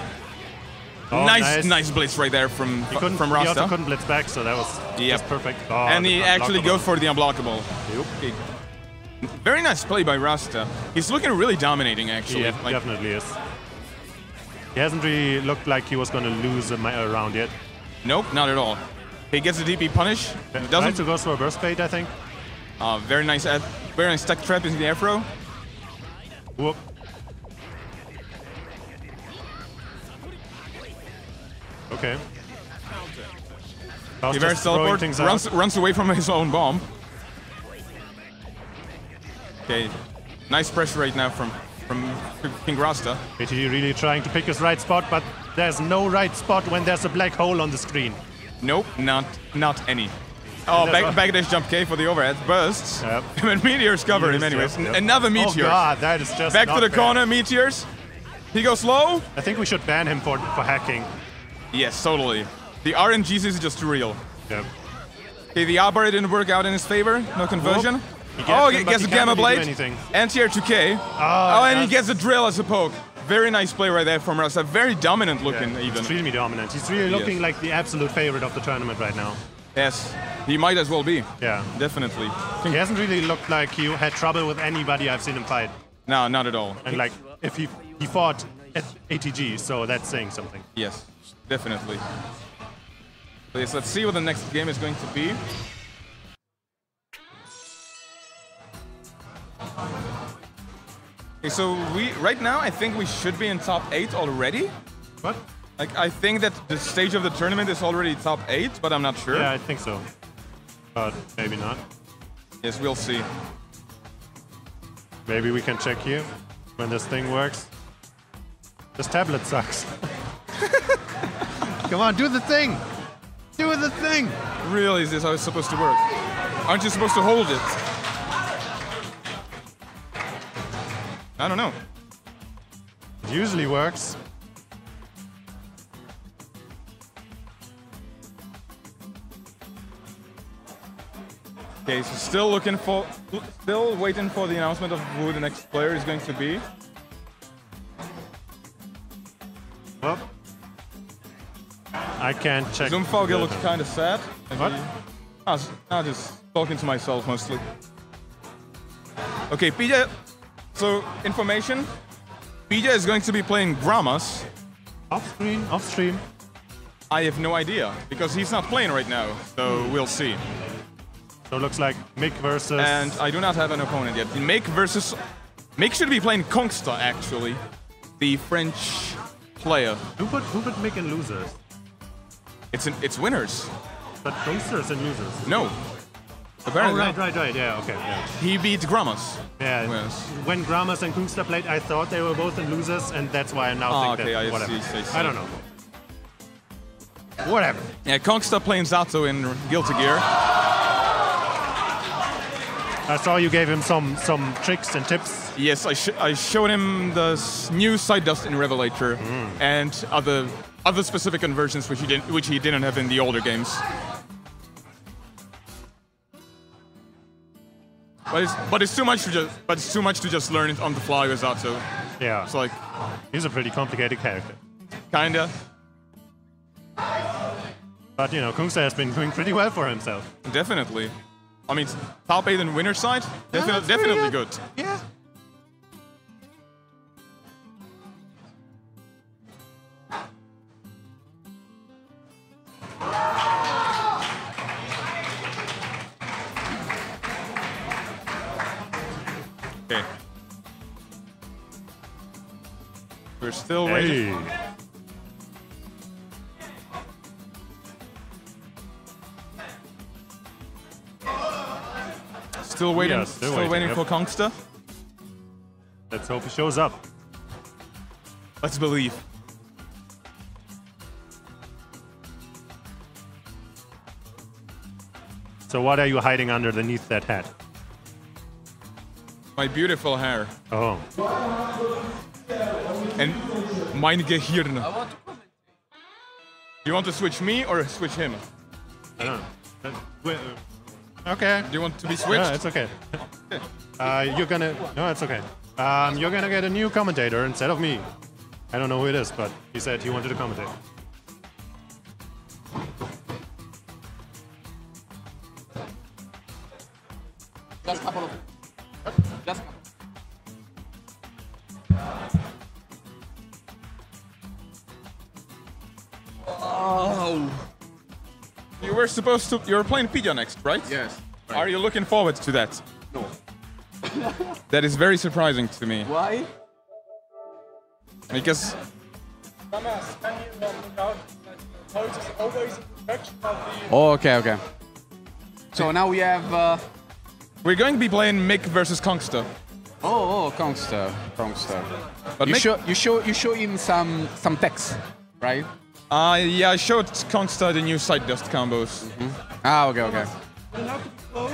Oh, nice, nice, blitz right there from He, couldn't, he also Rasta. couldn't blitz back, so that was Yep. just perfect. Oh, and he actually goes for the unblockable. Yep. Very nice play by Rasta. He's looking really dominating, actually. He Like, definitely is. He hasn't really looked like he was going to lose a, round yet. nope, not at all. He gets a DP punish. He doesn't. to go for a burst bait, I think. Uh, very nice, ad, very nice tech trap into the air throw. Whoop. Okay. Faust Reverse just throwing teleport. Runs, out. runs away from his own bomb. Okay, nice pressure right now from from King Rasta. ATG really trying to pick his right spot, but there's no right spot when there's a black hole on the screen. Nope, not not any. Oh, back, backdash jump K for the overhead. Bursts. Yep. and meteors cover him anyways. yep. Another Oh meteor. god, that is just Back to the fair. corner, meteors. He goes low. I think we should ban him for for hacking. Yes, totally. The RNGs is just real. Yeah. Okay, the Arbor didn't work out in his favor. No conversion. He oh, he gets a can't Gamma Blade. anything. Anti-air 2K. Oh, ah, Oh, and he gets a drill as a poke. Very nice play right there from Rasta. Very dominant looking, Yeah, even. Extremely dominant. He's really Yes. looking like the absolute favorite of the tournament right now. Yes, he might as well be. Yeah. Definitely. He hasn't really looked like he had trouble with anybody I've seen him fight. No, not at all. And like, if he he fought at ATG, so that's saying something. Yes, definitely. Please, let's see what the next game is going to be. Okay, so we right now I think we should be in top eight already. What? Like I think that the stage of the tournament is already top eight, but I'm not sure. Yeah, I think so. But maybe not. Yes, we'll see. Maybe we can check here when this thing works. This tablet sucks. Come on, do the thing! Do the thing! Really, is this how it's supposed to work? Aren't you supposed to hold it? I don't know. It usually works. Okay, so still looking for, still waiting for the announcement of who the next player is going to be. Oh. I can't check. Sumpfauge the- looks kind of sad. What? I was, I was just talking to myself mostly. Okay, PJ. So information. PJ is going to be playing Gramas. Off screen, off stream. I have no idea because he's not playing right now. So we'll see. So it looks like Mik versus. And I do not have an opponent yet. Mik versus. Mik should be playing Coungster actually, the French player. who put who put Mik in losers? It's an, it's winners. But boosters and losers. No. Oh Apparently, right, right, right. Yeah, okay. Yeah. he beat Gramas. Yeah. Yes. When Gramas and Coungster played, I thought they were both in losers, and that's why I now Ah, think okay, that I whatever. see, I see. I don't know. Whatever. Yeah, Coungster playing Zato in Guilty Gear. I saw you gave him some some tricks and tips. Yes, I, sh- I showed him the new side dust in Revelator Mm. and other other specific conversions which he didn't which he didn't have in the older games. But it's, but it's too much to just but it's too much to just learn it on the fly with Zato. Yeah. It's like He's a pretty complicated character. kinda But you know, Coungster has been doing pretty well for himself. definitely. I mean, top eight in winner side, definitely definitely good. Yeah. Okay. We're still waiting. Still waiting. Yeah, still still, waiting, waiting, yep. for Coungster. Let's hope he shows up. Let's believe. So what are you hiding underneath that hat? My beautiful hair Oh. and mein Gehirn. You want to switch me or switch him? I don't know. Uh, wait, Okay. Do you want to be switched? No, it's okay. Uh, you're gonna. No, it's okay. Um, you're gonna get a new commentator instead of me. I don't know who it is, but he said he wanted to commentate. Supposed to. You're playing Pidgeot next, right? Yes. Are you looking forward to that? No. That is very surprising to me Why? because Oh, okay, okay. So now we have. Uh, we're going to be playing Mik versus Coungster. oh, oh, Coungster, Coungster. But You Mik, show you show you show him some some text, right? Uh, yeah, I showed Coungster the new side dust combos. Ah, okay, okay. Oh,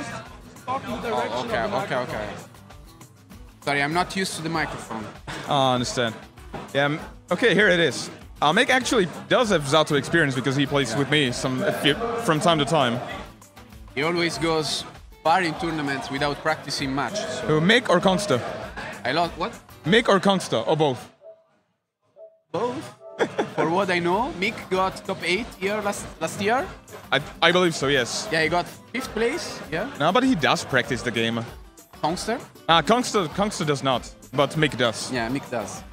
Okay, okay, okay. Sorry, I'm not used to the microphone. Ah, I understand. Yeah. Okay, here it is. Uh, Mik actually does have Zato experience because he plays with me some a few, from time to time. He always goes far in tournaments without practicing much. So So Mik or Coungster? I lost what? Mik or Coungster or both? Both. For what I know, Mik got top eight here last last year. I, I believe so. Yes. Yeah, he got fifth place. Yeah, No, but he does practice the game. Coungster. Uh, Coungster, Coungster does not, but Mik does. Yeah, Mik does.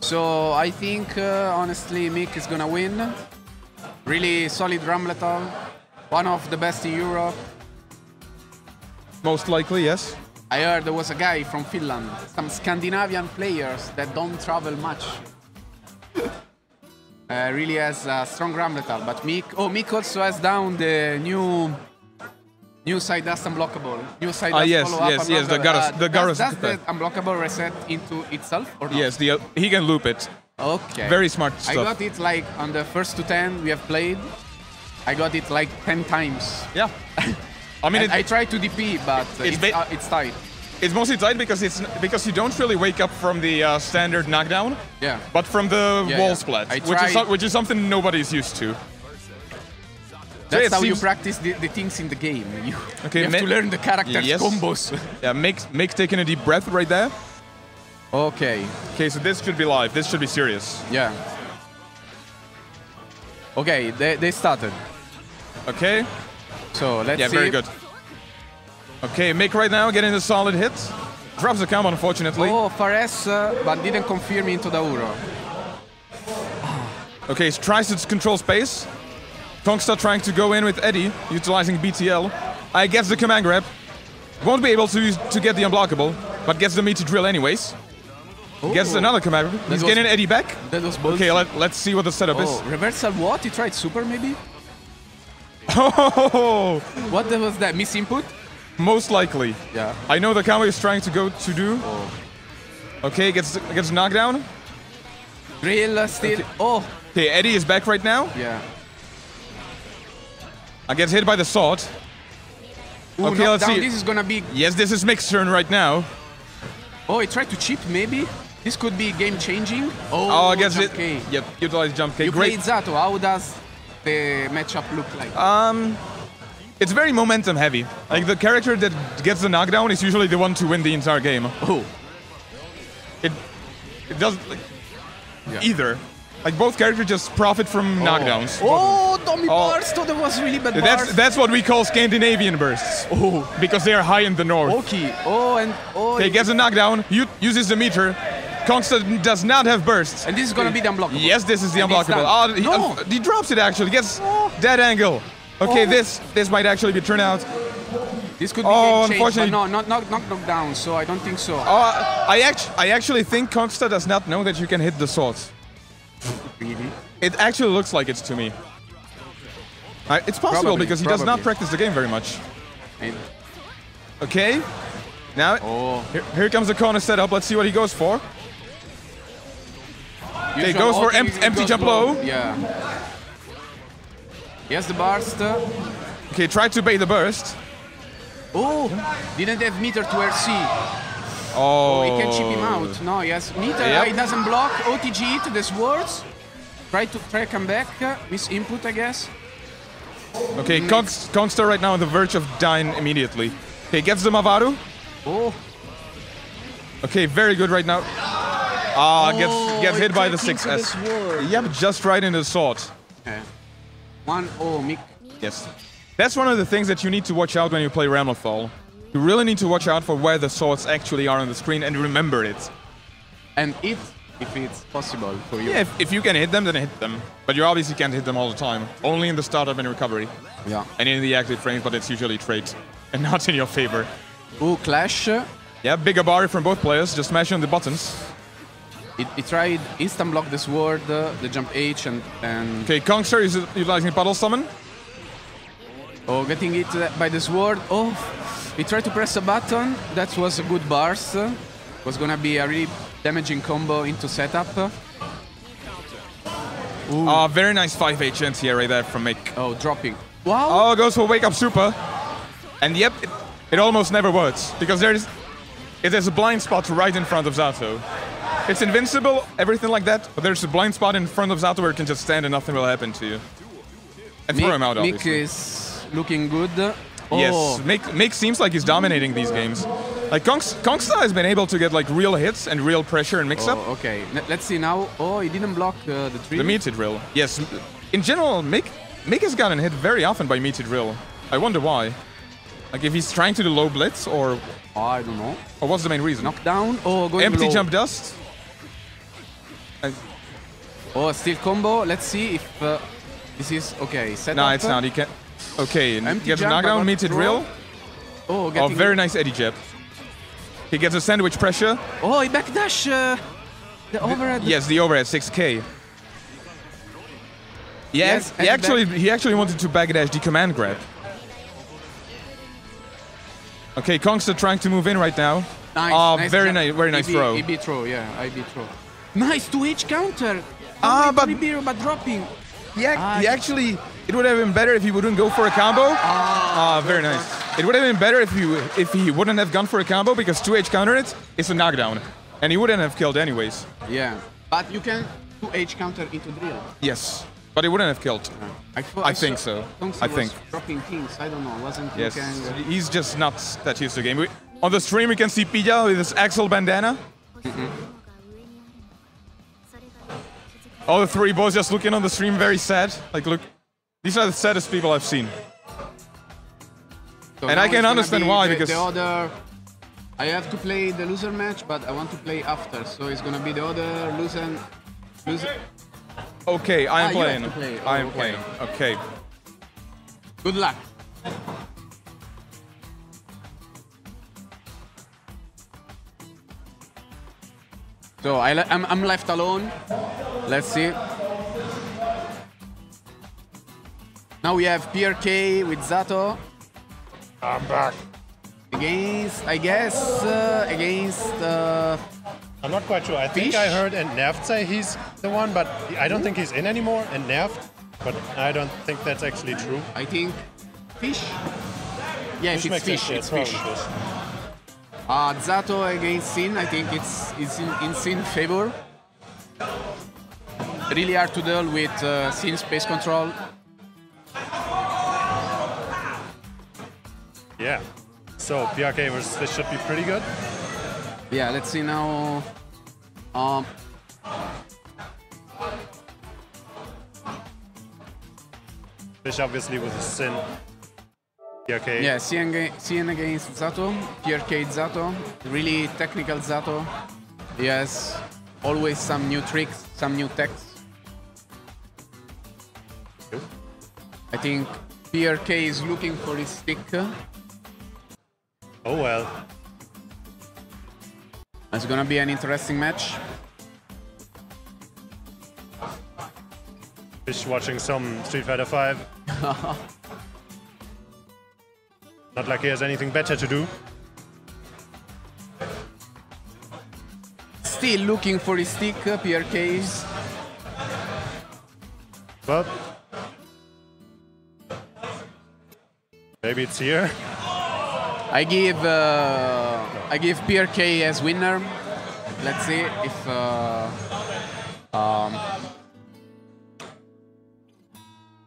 So I think uh, honestly, Mik is gonna win. Really solid Ramlethal, one of the best in Europe. Most likely, yes. I heard there was a guy from Finland, some Scandinavian players that don't travel much. Uh, really has a strong Ramlethal, but Mik. Oh, Mik also has down the new. New side dust unblockable. New side Ah, dust yes, follow-up yes, yes, the. Garros- Uh, the does- Garros Does the unblockable reset into itself or not? Yes, the he can loop it. Okay. Very smart stuff. I got it like on the first to 10 we have played. I got it like 10 times. Yeah. I mean, it, I tried to DP, but It's it's, uh, it's tight. It's mostly tight because it's because you don't really wake up from the uh, standard knockdown, Yeah. but from the Yeah, wall yeah. splat, which is which is something nobody's used to. That's how you practice the, the things in the game. You, Okay, you have to learn the characters' Yes. combos. Yeah, make make taking a deep breath right there. okay, Okay, so this should be live. This should be serious. yeah. Okay, they, they started. Okay. So let's Yeah, see. very good. Okay, Mik right now getting a solid hit. Drops the combo, unfortunately. Oh, Fares, uh, but didn't confirm me into the Uro. Okay, he tries to control space. Coungster trying to go in with Eddie, utilizing BTL. I guess the command grab. Won't be able to use, to get the unblockable, but gets the meter drill anyways. Gets Oh, another command grab. He's getting Eddie back. That was Okay, let, let's see what the setup is. Oh, reversal what? He tried super maybe? Oh, What the- was that? Miss input? Most likely. Yeah. I know the combo is trying to go to do. Oh. Okay, gets gets knocked down. Drill uh, still. Oh, Okay, Eddie is back right now. yeah. I get hit by the sword. Ooh, Okay, let's knockdown. see. This is gonna be. Yes, this is Mik's turn right now. Oh, he tried to chip maybe. This could be game changing. Oh, Oh, I guess jump it. K. Yep, utilize jump K. You Great. played Zato. How does the matchup look like? Um, it's very momentum heavy. Like the character that gets the knockdown is usually the one to win the entire game. oh, It it doesn't like, Yeah. either. Like both characters just profit from oh. knockdowns. Oh, Tommy Oh. burst. Oh, that was really bad That's burst. that's what we call Scandinavian bursts. Oh, Because they are high in the north. okay. Oh, and oh, He gets a knockdown, u- uses the meter. Coungster does not have bursts. and this is gonna be the unblockable. Yes, this is the And unblockable. Oh, he, no. Uh, he drops it actually. Gets oh. dead angle. Okay, Oh. this this might actually be turned out. This could be Oh, game change, unfortunately- but no, not knock, knock, knock down. So I don't think so. Uh, I actually I actually think Coungster does not know that you can hit the sword. Really? It actually looks like it's to me. Uh, it's possible Probably, because he does not practice the game very much. And- Okay. Now oh, here, here comes the corner setup. Let's see what he goes for. usual goes for ulti empty goes jump low. Yeah. Yes, the burst. Okay, try to bait the burst. Oh, didn't have meter to RC. Oh, he can chip him out. No, yes, meter. Yep. He doesn't block. OTG to the swords. Try to try come back. uh, Miss input, I guess. Okay, Coungster right now on the verge of dying immediately. Okay, gets the Mawaru. Oh, Okay, very good right now. Ah, Oh, gets gets hit by the it tried 6S. the. Yep, just right in the sword. Okay. One oh, Mik. Yes. That's one of the things that you need to watch out when you play Ramlethal. You really need to watch out for where the swords actually are on the screen and remember it. And it, if it's possible for you. Yeah, if, if you can hit them, then hit them. But you obviously can't hit them all the time. Only in the startup and recovery. Yeah. And in the active frames, but it's usually trait. And not in your favor. Oh, clash. Yeah, bigger bar from both players, just smashing on the buttons. It, it tried instant block the sword, uh, the jump H, and and Okay, Coungster is utilizing puddle summon. oh, getting it uh, by the sword. Oh, he tried to press a button. That was a good burst. Was gonna be a really damaging combo into setup. Ah, very nice 5 chance here right there from Mik. Oh, dropping. Wow. Oh, goes for wake up super. And yep, it, it almost never works because there's it is a blind spot right in front of Zato. It's invincible, everything like that, but there's a blind spot in front of Zato where you can just stand and nothing will happen to you. And throw him out, obviously. Mik is looking good. Oh, Yes, Mik, Mik seems like he's dominating these games. Like Kongs, Coungster has been able to get like real hits and real pressure and mix up. Oh, okay. Let- Let's see now. Oh, he didn't block uh, the tree. The meter drill. Yes, in general, Mik, Mik has gotten hit very often by meter drill. I wonder why. Like if he's trying to do low blitz or I don't know. or what's the main reason? Knockdown. or going Empty low. jump dust. Oh, still combo. Let's see if uh, this is okay. Set No, up. it's not. He can. Okay, Empty gets a knockdown, meter throw. drill. Oh, Oh, very nice Eddie jab. He gets a sandwich pressure. Oh, he backdash uh, the overhead. Yes, the overhead 6k. Yeah, Yes, he actually he actually wanted to backdash the command grab. Okay, Coungster trying to move in right now. Nice. Oh, nice very nice, very nice throw. EB throw, yeah, IB throw. Nice 2H counter. Ah, but- dropping. Yeah, Ah, he actually. It would have been better if he wouldn't go for a combo. Ah, very nice. It would have been better if he if he wouldn't have gone for a combo because 2H counter it is a knockdown, and he wouldn't have killed anyways. Yeah, but you can 2H counter into drill. Yes. But he wouldn't have killed. I, thought I think so. I think. dropping kings. I don't know. Wasn't he Yes, kind he's just not that used to the game. We, on the stream, we can see Pija with his Axl bandana. All the three boys just looking on the stream very sad. Like, look, these are the saddest people I've seen. So And I can understand be why, the, because- the other. I have to play the loser match, but I want to play after, so it's gonna be the other loser. loser. Okay, I am Ah, playing. play. I Oh, am okay. playing. Okay. Good luck. So I le- I'm, I'm left alone. Let's see. Now we have PRK with Zato I'm back. against, I guess, uh, against. Uh, I'm not quite sure. I think I heard and Nerft say he's the one, but I don't think he's in anymore. And Nerft, but I don't think that's actually true. I think fish. Yes, Fish it's fish. It's probably fish. Uh, Zato against Sin, I think it's it's in, in Sin favor. Really hard to deal with uh, Sin space control. Yeah. So PRK versus Fish should be pretty good. Yeah, let's see now. Um, Fish obviously with a sin. Yeah, aga- Sin against Zato, PRK Zato, really technical Zato. He has always some new tricks, some new techs. I think PRK is looking for his stick. Oh well. It's gonna be an interesting match. Fish watching some Street Fighter 5. Not like he has anything better to do. Still looking for his stick, uh, PRKs. But maybe it's here. I give uh, I give PRK as winner. Let's see if uh, um,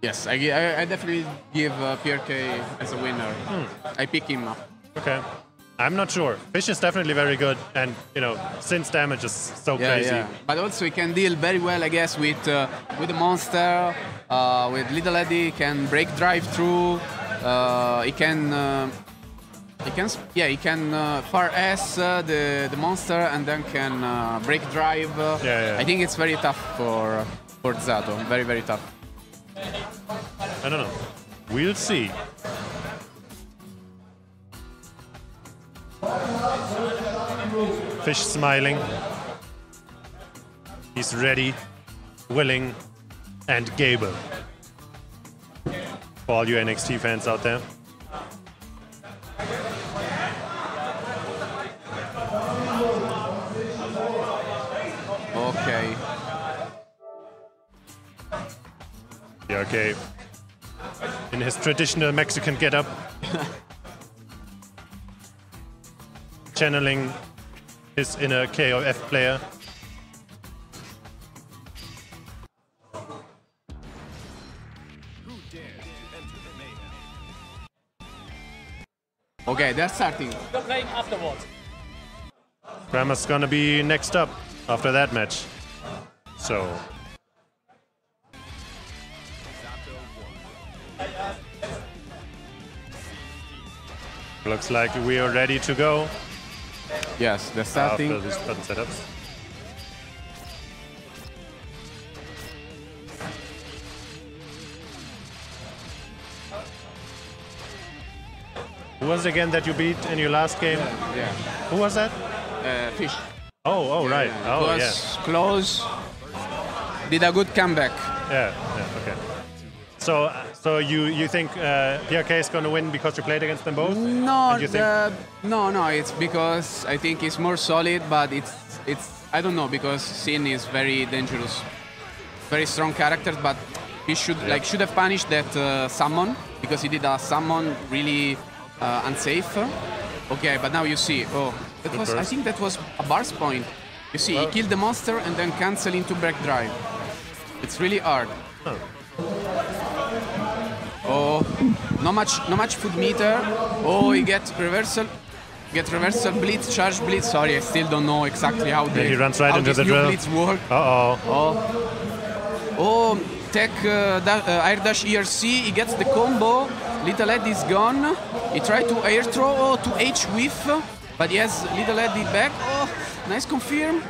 yes, I, I, I definitely give uh, PRK as a winner. I pick him up. Okay. I'm not sure. Fish is definitely very good, and you know, since damage is so Yeah, crazy. yeah. But also he can deal very well, I guess, with uh, with the monster, uh, with Little Eddie. He can break drive through. Uh, he can. Uh, he can, yeah, he can uh, far S uh, the the monster and then can uh, break drive. Yeah, yeah. I think it's very tough for for Zato. Very very tough. I don't know. We'll see. Fish smiling. He's ready, willing, and Gable. For all you NXT fans out there. Yeah, okay. In his traditional Mexican getup. Channeling his inner KOF player. Okay, they're starting. We're playing afterwards. Gramas gonna be next up after that match. So. Looks like we are ready to go Yes, after starting. these button setups. Who was it again that you beat in your last game? Yeah. Who was that? Uh, fish. Oh, oh, right. Yeah, Oh, yeah. was close. Did a good comeback. Yeah, yeah, okay. So, uh, so you you think uh, PRK is going to win because you played against them both? No, think- the, no, no. It's because I think it's more solid, but it's it's I don't know because Sin is very dangerous, very strong character, but he should like should have punished that uh, summon because he did a summon really uh, unsafe. Okay, but now you see. Oh, that was I think that was a bar's point. You see, Well- he killed the monster and then cancel into back drive. It's really hard. Oh, not much, not much food meter. Oh, he get reversal, get reversal blitz, charge blitz. Sorry, I still don't know exactly how the he runs right into the drill. blitz work. Uh-oh. Oh, oh, tech uh, da- uh, air dash ERC. He gets the combo. Little Ed is gone. He tried to air throw oh, to H whiff, but he has Little Eddie back. Oh, nice confirm.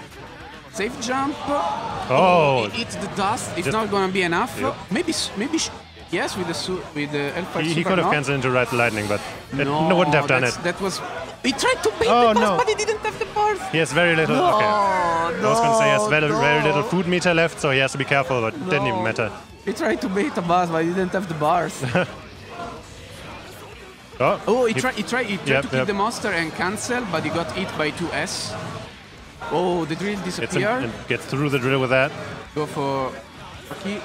Safe jump. Oh, He hits the dust. It's Just- not gonna be enough. Yep. Maybe, maybe, yes, with the su- with the L5 he, he could have cancelled into right lightning, but it No, wouldn't have done it. That was. He tried to bait Oh, the bars, no. but he didn't have the bars. He has very little. No, okay. I was going to say he has no, very, very little food meter left, so he has to be careful, but it didn't even matter. He tried to bait the bars, but he didn't have the bars. Oh, Oh, he tried. He tried. He tried Yep, to kill yep. the monster and cancel, but he got hit by 2S. Oh, the drill Gets, disappeared. gets through the drill with that. Go for Aki.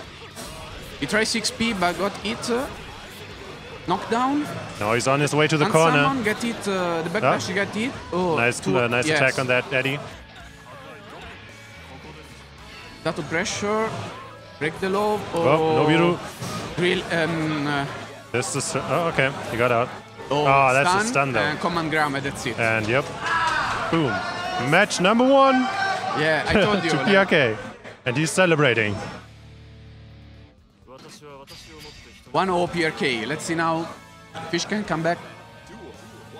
He tried 6P, but got hit. uh, Knockdown. Now he's on his way to the and corner. someone get it. Uh, the backdash Ah. got hit. Oh, Nice, two- uh, nice yes. attack on that, Eddie. To pressure. Break the Law. Oh, Oh, Nobiru. Drill. Um, uh, This is. Oh, okay. He got out. oh, Ah, that's a stun stun, though. And command and that's it. And yep. Boom. Match number one yeah, I told you. to like, PRK. And he's celebrating. 1 0 PRK. Let's see now. Fish can come back.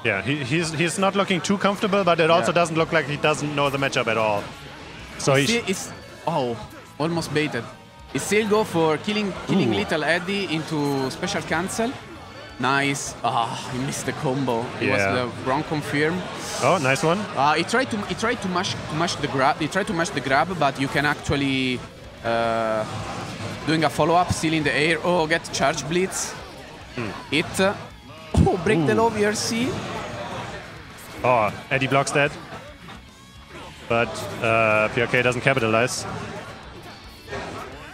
Yeah, he, he's he's not looking too comfortable, but it also Yeah. doesn't look like he doesn't know the matchup at all. So he. Still, oh, almost baited. He still go for killing killing Ooh. little Eddie into special cancel. Nice. Ah, he missed the combo. It was the wrong confirm. Oh, nice one. Uh, he tried to he tried to mash mash the grab. He tried to mash the grab, but you can actually uh, doing a follow up still in the air. Oh, get charge blitz. Hit. Oh, break the Hmm. Ooh. low VRC. Oh, Eddie blocks that. But uh, PRK doesn't capitalize.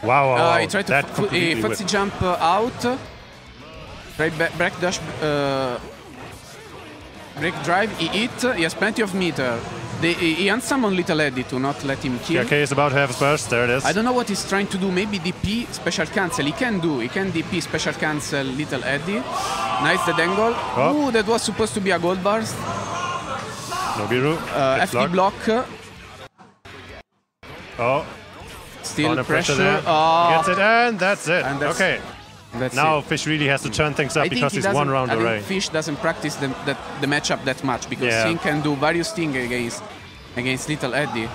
Wow, wow, Uh, wow. he tried to that f- completely uh, jump uh, out. Right back, back dash. Uh, break drive. He hit. He has plenty of meter. They, he unsummoned Little Eddie to not let him kill. PRK is about half burst. There it is. I don't know what he's trying to do. Maybe DP special cancel. He can do. He can DP special cancel Little Eddie. Nice the dangle. Oh. Ooh, that was supposed to be a gold burst. Nobiru. Uh, FD blocked. block. Oh, Still under pressure, pressure. there. Ah, Gets it, and that's it. And that's- okay. That's Now it. Fish really has to turn things up I because he he's one round I think away. Fish doesn't practice the, the, the matchup that much because Yeah. he can do various things against against Little Eddie.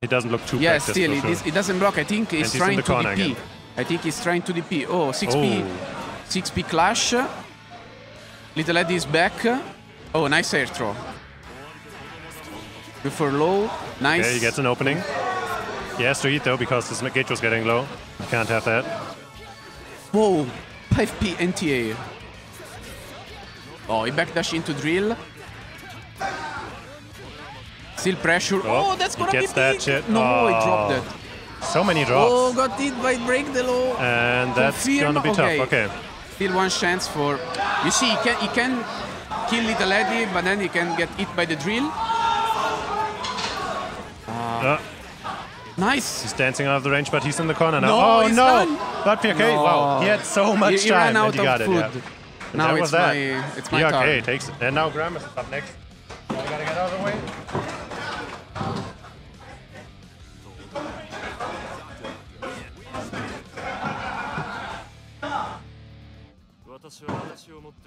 He doesn't look too Yeah, still, it, sure. dis- he doesn't block. I think he's he's trying to DP. again. I think he's trying to DP. Oh, 6P, Oh. 6P clash. Little Eddie is back. Oh, nice air throw. Before low, nice. Okay, he gets an opening. He has to eat though because his gauge was getting low. You can't have that. Whoa, 5P NTA. Oh, he backdash into drill. Still pressure. Oh, Oh, that's gonna gets be that shit. No, he Oh. dropped it. So many drops. Oh, got hit by break the Law. and that's confirm, gonna be okay. tough. Okay. Still one chance for. You see, he can he can kill Little Eddie, but then he can get hit by the drill. Uh, Nice. he's dancing out of the range, but he's in the corner now. No, oh he's no! done. But PRK, wow, he had so much He, he time ran out and he of got it. Yeah. And Now that it's was that. my it's my PRK turn. takes it. And now Gramas is up next. I gotta get out of the way.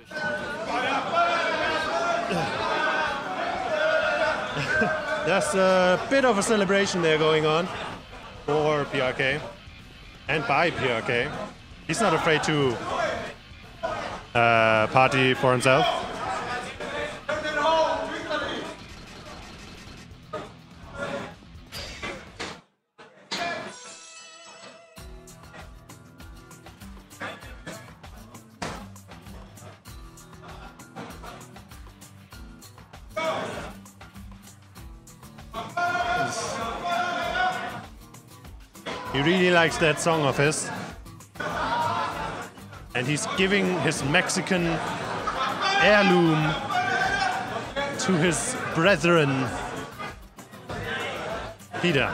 There's a bit of a celebration there going on for PRK and by PRK. He's not afraid to uh, party for himself. Likes that song of his. And he's giving his Mexican heirloom to his brethren. Pida.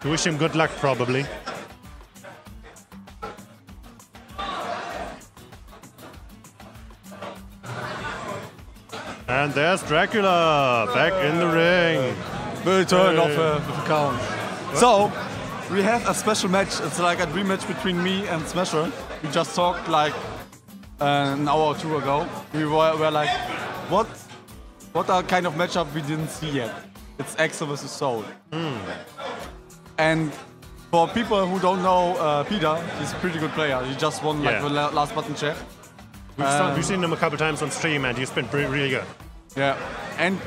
To wish him good luck, probably. And there's Dracula back in the ring. The return Hey. of uh, the count. So, we have a special match. It's like a dream match between me and Smasher. We just talked like uh, an hour or two ago. We were, were like, what what are kind of matchup we didn't see yet? It's Axl versus Sol. And for people who don't know uh, Pida, he's a pretty good player. He just won like Yeah. the last button check. We've, Um, we've seen him a couple times on stream, and he's been really good. Yeah, and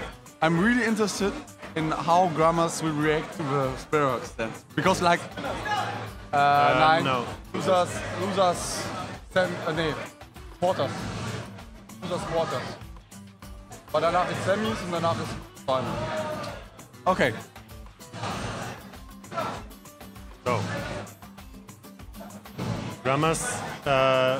I'm really interested in how Gramas will react to the Sparrow stance. Because like uh, nine no. losers, losers, ten, uh, nee, quarters, losers quarters. But danach ist Semis und danach ist Final. Okay. So. Gramas, uh,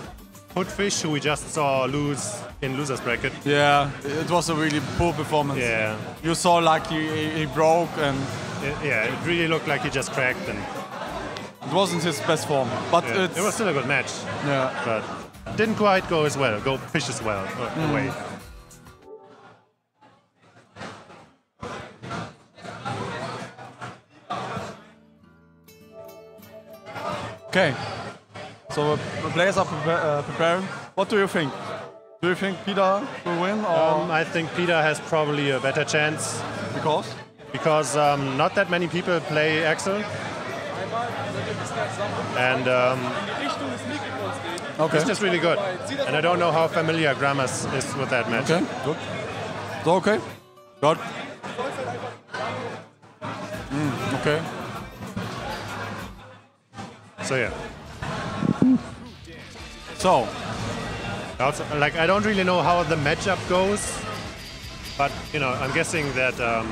Putfish, who we just saw lose in losers bracket. Yeah, it was a really poor performance. Yeah, You saw like he, he- broke and it, yeah, it really looked like he just cracked, and it wasn't his best form. But yeah, it's it was still a good match, yeah. but didn't quite go as well, go fish as well uh, away. Okay. So the players are prepa- uh, preparing. What do you think? Do you think Pida will win or Um, I think Pida has probably a better chance because? because um, not that many people play Axl, and um, Okay. it's just really good. And I don't know how familiar Gramas is with that match. Okay. Good. So okay. Good. Mm, okay. So yeah. So Also, like I don't really know how the matchup goes, but you know I'm guessing that um,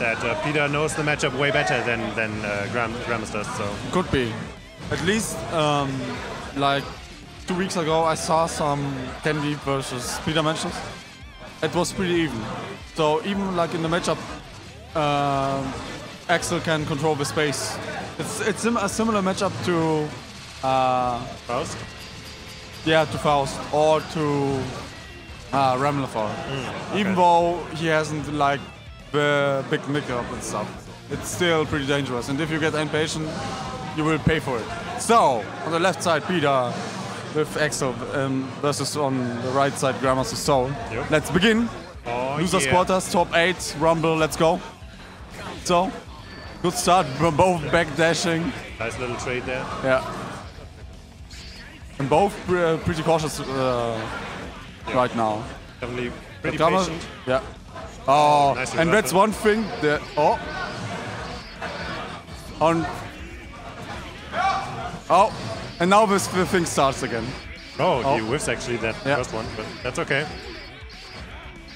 that uh, Pida knows the matchup way better than than uh, Gram does. So could be. At least um, like two weeks ago, I saw some Candy versus Pida matches. It was pretty even. So even like in the matchup, um Axl can control the space. It's it's a similar matchup to uh, Faust, Yeah, to Faust or to uh, Ramlethal. Even though he hasn't like the big makeup and stuff, it's still pretty dangerous. And if you get impatient, you will pay for it. So on the left side, Pida with Axl um, versus on the right side, Gramas to Sol. Yep. Let's begin. oh Losers yeah. quarters, top eight, Rumble. Let's go. So good start. Both back dashing. Nice little trade there. Yeah. And both uh, pretty cautious uh, right now. Definitely pretty Drama- patient. Yeah. Oh, Nice and that's one thing that. Oh. On. Oh, and now this the thing starts again. Oh, he Oh. whiffs actually that Yeah. first one, but that's okay.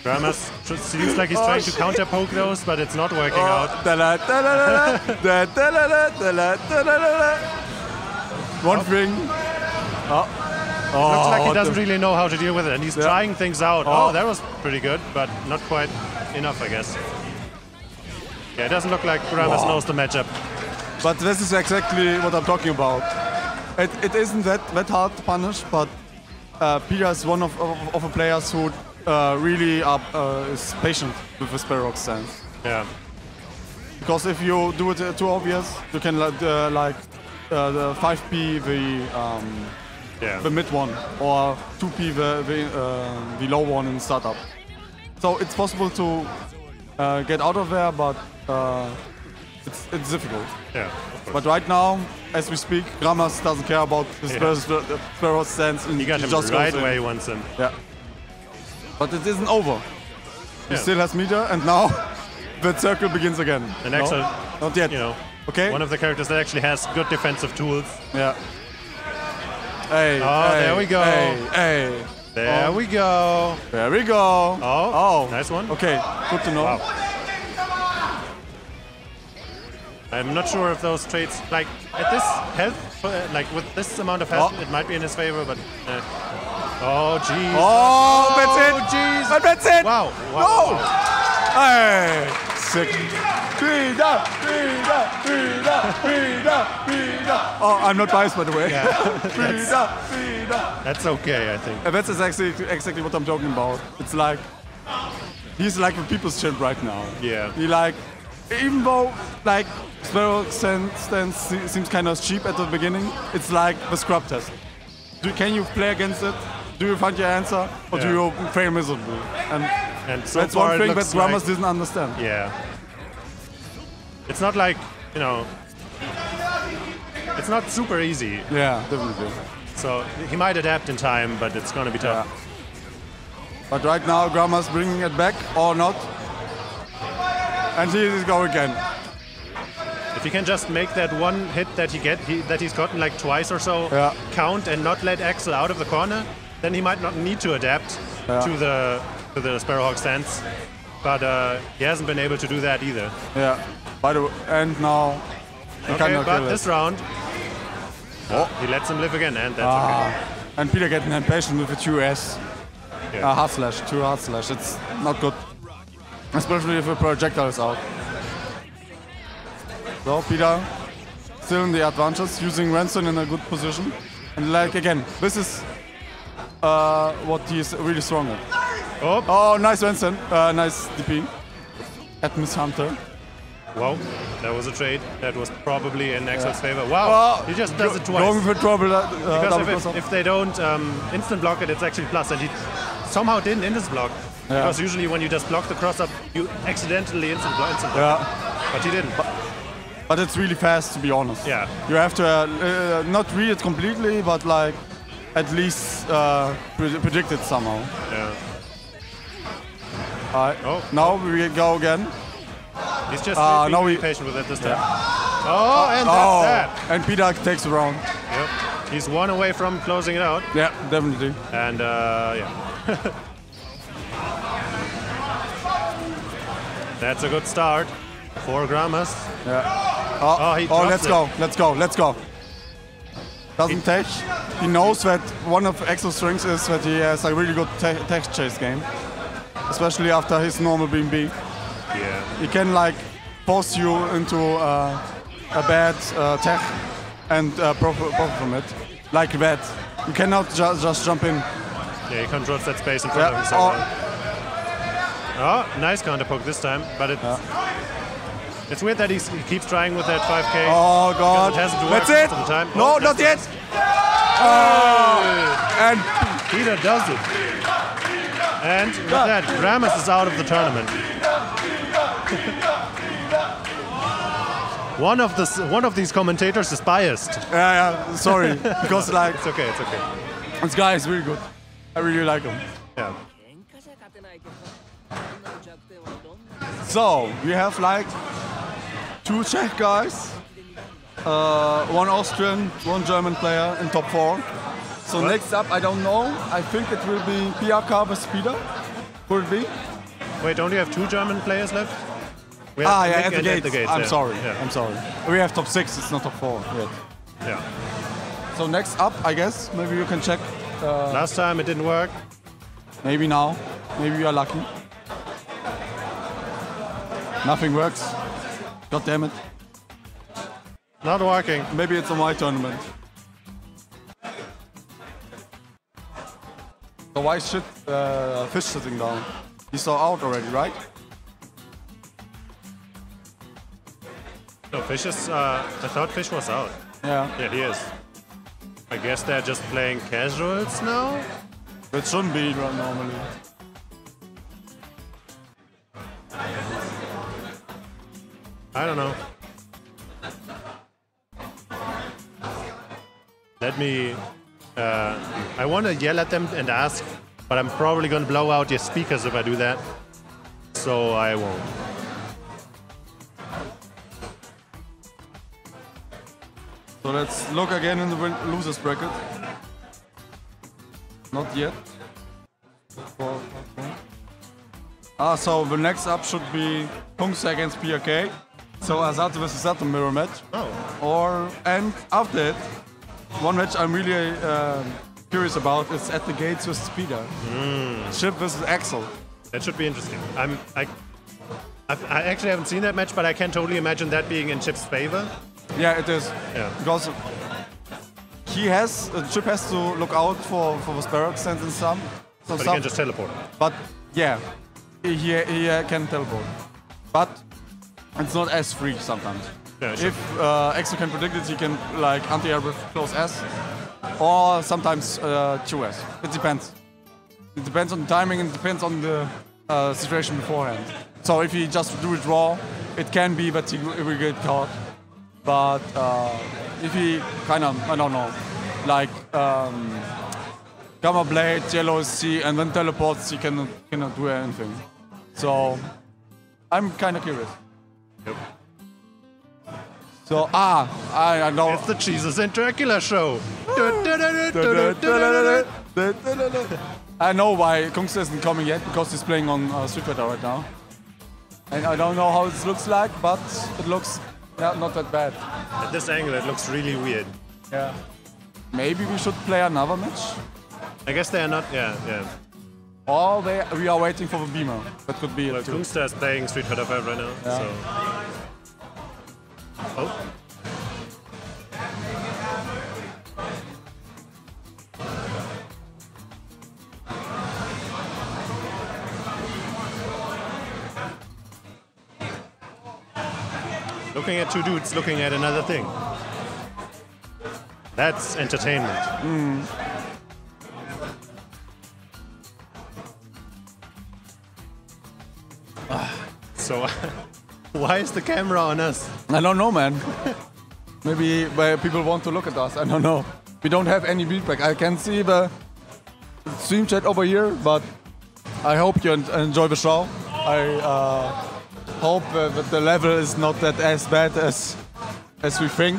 Gramas seems like he's Oh, trying to shit. counter poke those, but it's not working out. Oh, da-la-la-la. One thing. Oh. Oh, Looks like he doesn't really know how to deal with it, and he's Yeah. trying things out. Oh. Oh. that was pretty good, but not quite enough, I guess. Yeah, it doesn't look like Gramas Wow. knows the matchup. But this is exactly what I'm talking about. It, it isn't that, that hard to punish, but uh, Pida is one of, of, of the players who uh, really are, uh, is patient with the Sparrow stance. Yeah. Because if you do it uh, too obvious, you can like, uh, like uh, the 5p the um, Yeah. the mid one or 2p the the, uh, the low one in startup. So it's possible to uh, get out of there, but uh, it's, it's difficult. Yeah. But right now, as we speak, Gramas doesn't care about the Yeah. Sparrow, stance. And He got him just right goes in. where he wants him. Yeah. But it isn't over. He Yeah. still has meter, and now the circle begins again. And No? Axl, Not yet. you know, Okay. one of the characters that actually has good defensive tools. yeah. Hey. Oh, hey, there we go. Hey. Hey. There Oh. we go. There we go. Oh, Oh. nice one. Okay. Good to know. Wow. I'm not sure if those traits, like at this health, uh, like with this amount of health, Oh. it might be in his favor, but. Uh, oh, jeez. Oh, that's it. jeez. And that's it. Wow. wow. No. wow. Hey. Sick. Pida. Pida. Frida, Frida, Frida. Oh, I'm not biased, by the way. Frida, Frida. That's okay, I think. And that's exactly, exactly what I'm talking about. It's like, he's like a people's champ right now. Yeah. He like, even though like Sparrow stand, stands seems kind of cheap at the beginning, it's like the scrub test. Do, can you play against it? Do you find your answer, or do Yeah. you fail miserably? And And so that's far one thing that Gramas like- didn't understand. Yeah. It's not like, you know, it's not super easy. Yeah, definitely. So he might adapt in time, but it's going to be tough. Yeah. But right now, Gramas bringing it back or not. And here he go again. If he can just make that one hit that he get he, that he's gotten like twice or so Yeah. count and not let Axl out of the corner, then he might not need to adapt Yeah. to the to the Sparrowhawk stance. But uh, he hasn't been able to do that either. Yeah. By the way, and now he Okay, cannot but kill this it. round, oh. he lets him live again, and that's Ah. And Pida getting impatient with the 2S. Yeah. Uh, hard slash, two hard slash. It's not good. Especially if a projectile is out. So Pida still in the advantage, using Rensen in a good position. And like again, this is uh, what he is really strong at. Oh, Oh, nice Rensen. Uh, nice DP. At Miss Hunter. wow, that was a trade that was probably in Axl's favor. Wow, Well, he just does it twice. Going for trouble. Uh, Because if, cross if, they don't um, instant block it, it's actually plus, and he somehow didn't instant block. Yeah. Because usually when you just block the cross up, you accidentally instant block, instant block. yeah. but he didn't. But it's really fast, to be honest. Yeah. You have to uh, uh, not read it completely, but like at least uh, pre- predict it somehow. Yeah. Alright. Oh. Now we go again. He's just Ah, being now we- patient with it this time. Oh, and that's Oh, that. and Pida takes the round. Yep. He's one away from closing it out, Yeah, definitely. and uh, yeah. That's a good start for Gramas. Yeah. Oh, Oh, oh let's it. go, let's go, let's go. Doesn't take. He knows that one of Axl's strengths is that he has a really good te- tech chase game, especially after his normal beam B. Yeah. he can like force you into uh, a bad uh, tech and uh, profit, profit from it, like that. You cannot ju- just jump in. Yeah, he controls that space in front Yeah. of him so Oh. well. Oh, nice counter poke this time, but it's it's weird that he keeps trying with that 5K. Oh, God. It hasn't That's it. Time. No, oh, not yet. Oh. And Pida does it. And with that, Gramas is out of the tournament. one of the one of these commentators is biased. Yeah, yeah. Sorry, because like it's okay, it's okay. This guy is really good. I really like him. Yeah. So we have like two Czech guys, uh, one Austrian, one German player in top four. So next up, I don't know. I think it will be PRK with Speeder. Could it be? Wait, don't you have two German players left? We have Ah, yeah, at the, gates, I'm yeah. sorry. Yeah. I'm sorry. We have top six. It's not top four yet. yeah. So next up, I guess maybe you can check. Last time it didn't work. Maybe now. Maybe you are lucky. Nothing works. God damn it. Not working. Maybe it's a my tournament. So why is shit uh, fish sitting down? He's so out already, right? No, Fish is. Uh, I thought Fish was out. Yeah. Yeah, he is. I guess they're just playing casuals now. It shouldn't be right normally. I don't know. Let me. Uh, I want to yell at them and ask, but I'm probably going to blow out your speakers if I do that. So I won't. So let's look again in the losers bracket. Not yet. Ah, so the next up should be Coungster against PRK. So Azat versus Zato mirror match. Oh, Or and after it, one match I'm really uh, curious about is at the gates with Speeder. Chipp versus Axl. that should be interesting. I'm. I. I've, I actually haven't seen that match, but I can totally imagine that being in Chipp's favor. Yeah, it is. Yeah. Because he has, uh, Chipp has to look out for, for the Sparrow extents and some. So But he some can just teleport. but yeah, he, he, he uh, can teleport. But it's not as free sometimes. Yeah, sure. If uh, Axl can predict it, he can like anti-air with close S or sometimes uh, 2S. It depends. It depends on the timing and it depends on the uh, situation beforehand. So if he just do it raw, it can be that he will will get caught. But uh, if he kind of, I don't know, like um, Gamma Blade, Yellow C, and then teleports, he cannot, cannot do anything. So I'm kind of curious. Yep. So, ah, I, I know. It's the Jesus and Dracula show. I know why Coungster isn't coming yet because he's playing on uh, Street Fighter right now. And I don't know how it looks like, but it looks yeah, not that bad. At this angle, it looks really weird. Yeah. Maybe we should play another match? I guess they are not. Yeah, yeah. Or they, we are waiting for the beamer. That could be Well, it too. Coungster is playing Street Fighter 5 right now. Yeah. So. Oh. Looking at two dudes looking at another thing. That's entertainment. Hmm. So, why is the camera on us? I don't know, man. Maybe people want to look at us. I don't know. We don't have any feedback. I can see the stream chat over here, but I hope you enjoy the show. I uh, hope that the level is not that as bad as as we think,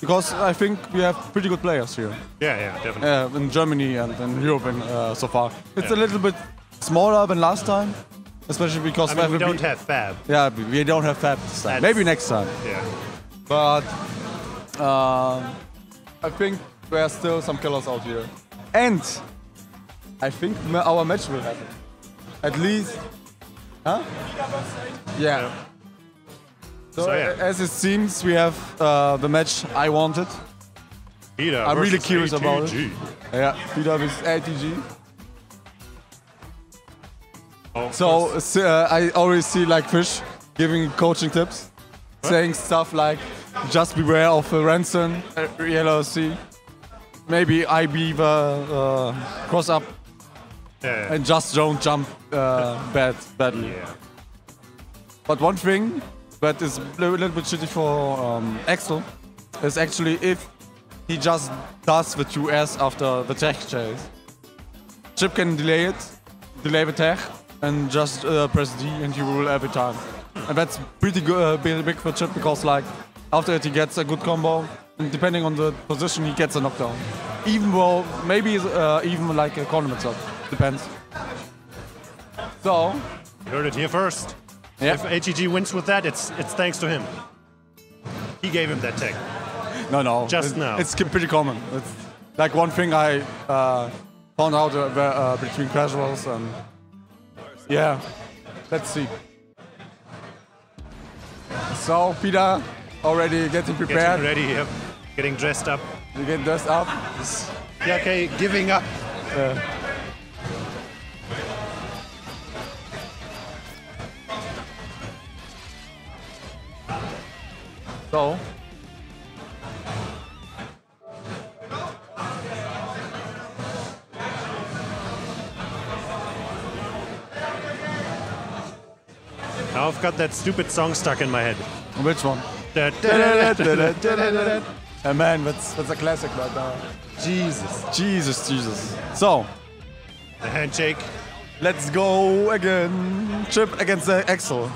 because I think we have pretty good players here Yeah, yeah, definitely. uh, in Germany and in Europe and, uh, so far. It's a little bit smaller than last time, especially because I mean, we don't have Fab. yeah we don't have Fab this time. That's- Maybe next time. Yeah. But um, I think there are still some killers out here. And I think our match will happen. At least. Huh? Yeah. So, So, yeah. as it seems, we have uh, the match I wanted. Pida I'm really curious about it. ATG. Yeah, Pida with ATG. Oh, So uh, I always see like Fish giving coaching tips, saying stuff like, "Just beware of the Rensen, uh, Yellow C, maybe IB the uh, cross up, yeah, yeah. and just don't jump uh, bad badly." yeah. But one thing that is a little, little bit shitty for um, Axl is actually if he just does the 2S after the tech chase. Chipp can delay it, delay the tech, and just uh, press D and he will rule every time. And that's pretty good, uh, big big for Chipp because like after it he gets a good combo, and depending on the position he gets a knockdown. Even though maybe uh, even like a corner mix up, depends. So You heard it here first. yeah. If ATG wins with that, it's it's thanks to him. He gave him that tech. No, no. Just It- now. It's pretty common. It's like one thing I uh, found out uh, uh, between casuals and yeah. Let's see. So Pida already getting prepared. Getting ready here. Getting dressed up. You get dressed up. Yeah, okay, giving up. So Now I've got that stupid song stuck in my head. Which one? Oh man, that's, that's a classic right now. Jesus. Jesus, Jesus. So. The handshake. Let's go again. Chipp against uh, Axl.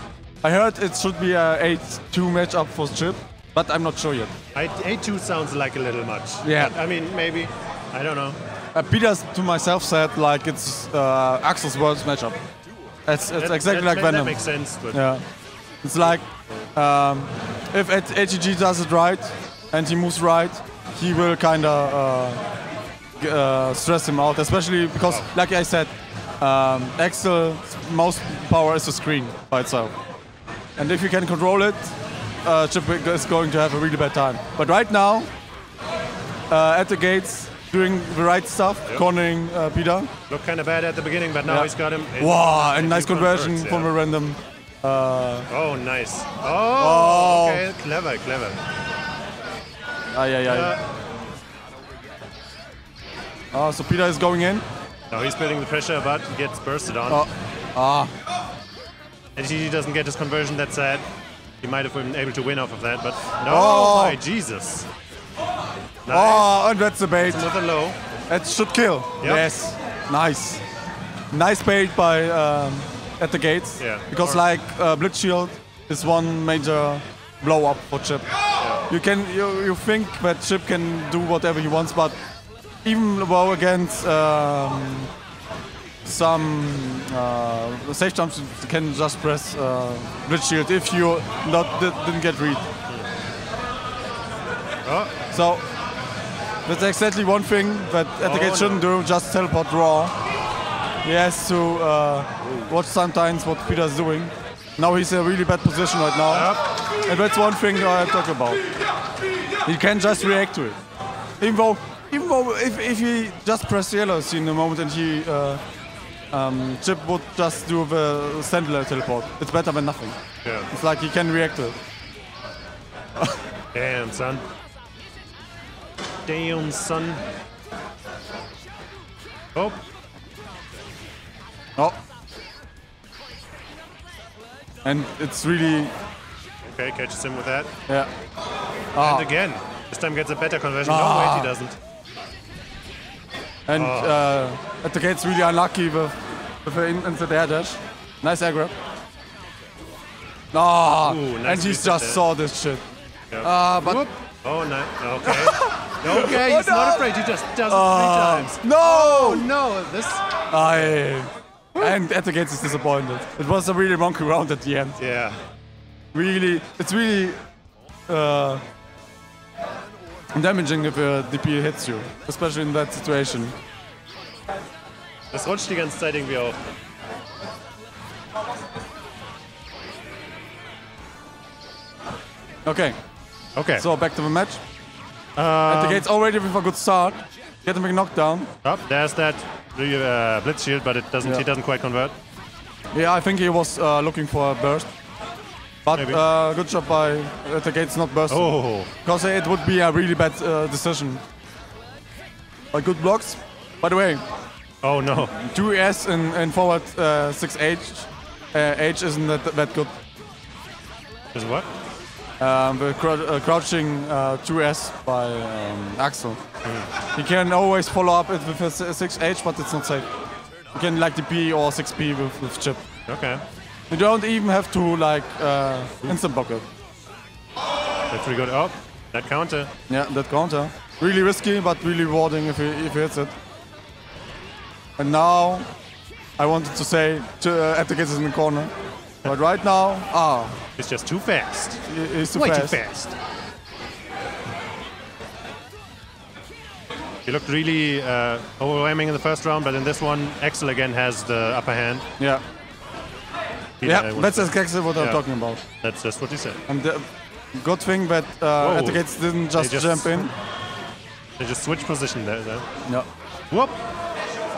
I heard it should be a 8-2 matchup for Chipp, but I'm not sure yet. 8-2 sounds like a little much. Yeah. I mean, maybe. I don't know. Uh, Pida to myself said like it's uh, Axl's worst matchup. It's, it's That- exactly that, like that Venom. makes sense, but Yeah, it's like um, if ATG does it right and he moves right, he will kind of uh, uh, stress him out, especially because, like I said, um, Axl's most power is the screen by itself. And if you can control it, uh, Chipp is going to have a really bad time. But right now, uh, at the gates, doing the right stuff, cornering uh, Pida. Looked kind of bad at the beginning, but now Yeah. he's got him. Wow, and nice converts, conversion yeah. from a random. Uh, Oh, nice. Oh, Oh. okay. Clever, clever. ay, ay, ay. Uh, Oh, so Pida is going in. now he's building the pressure, but he gets bursted on. Oh, ah, And he doesn't get his conversion, that's sad. He might have been able to win off of that, but no, Oh. my Jesus. Nice. oh, and that's the bait. With a low. That should kill. Yep. Yes, nice. Nice bait by um, at the gates. Yeah. Because Or- like uh, Blitz Shield is one major blow up for Chipp. You can you, you think that Chipp can do whatever he wants, but even well against um, some uh, safe jumps, you can just press uh, Blitz Shield if you not didn't get read. Oh, So that's exactly one thing that Etikate Oh, shouldn't do, just teleport raw. He has to uh, watch sometimes what Pida's doing. Now he's in a really bad position right now. And that's one thing I talk about. He can just react to it. Even though, even though if, if he just press yellow in the moment and he uh, um, Chipp would just do the Sentinel teleport, it's better than nothing. yeah. It's like he can react to it. Damn, son. Damn, son. Oh, Oh. And it's really, okay, catches him with that. yeah. And again, this time gets a better conversion. No, Ah. wait, he doesn't. And Oh. uh, at the gate's really unlucky with, with the in, the air dash. Nice air grab. Ah, Ooh, nice and he just saw this shit. Yeah. Ah, but Whoop. Oh, no. Okay. okay, he's Oh, no. not afraid. He just does it three times. no! Oh, no. This. I. And at the gates is disappointed. It was a really monkey round at the end. Yeah. Really, it's really uh, damaging if a DP hits you, especially in that situation. Das rutscht die ganze Zeit irgendwie auch. Okay, Okay. so back to the match. at the gates already with a good start. Get him a knockdown. Up, there's that uh, blitz shield, but it doesn't. Yeah. He doesn't quite convert. Yeah, I think he was uh, looking for a burst. But uh, good job by at the gates not bursting. Oh, Because it would be a really bad uh, decision. But good blocks. By the way, oh no. 2S in, in forward uh, 6H uh, H isn't that, that good. Is what? Um, the crou- uh, crouching uh, 2S by um, Axl. He can always follow up it with a 6H, but it's not safe. You can like DP or 6P with, with Chipp. Okay. You don't even have to like uh, instant block it. That's pretty good. Oh, that counter. Yeah, that counter. Really risky, but really rewarding if he, if he hits it. And now, I wanted to say to, uh, Etiquette is in the corner. But right now, ah, It's just too fast. It's too Way fast. too fast. He looked really uh, overwhelming in the first round, but in this one, Axl again has the upper hand. Yeah, He, yeah, uh, that's exactly what I'm talking about. that's just what he said. And the good thing that uh, Whoa. Etiquette didn't just, just- jump in. They just switched position there. there. No. Whoop!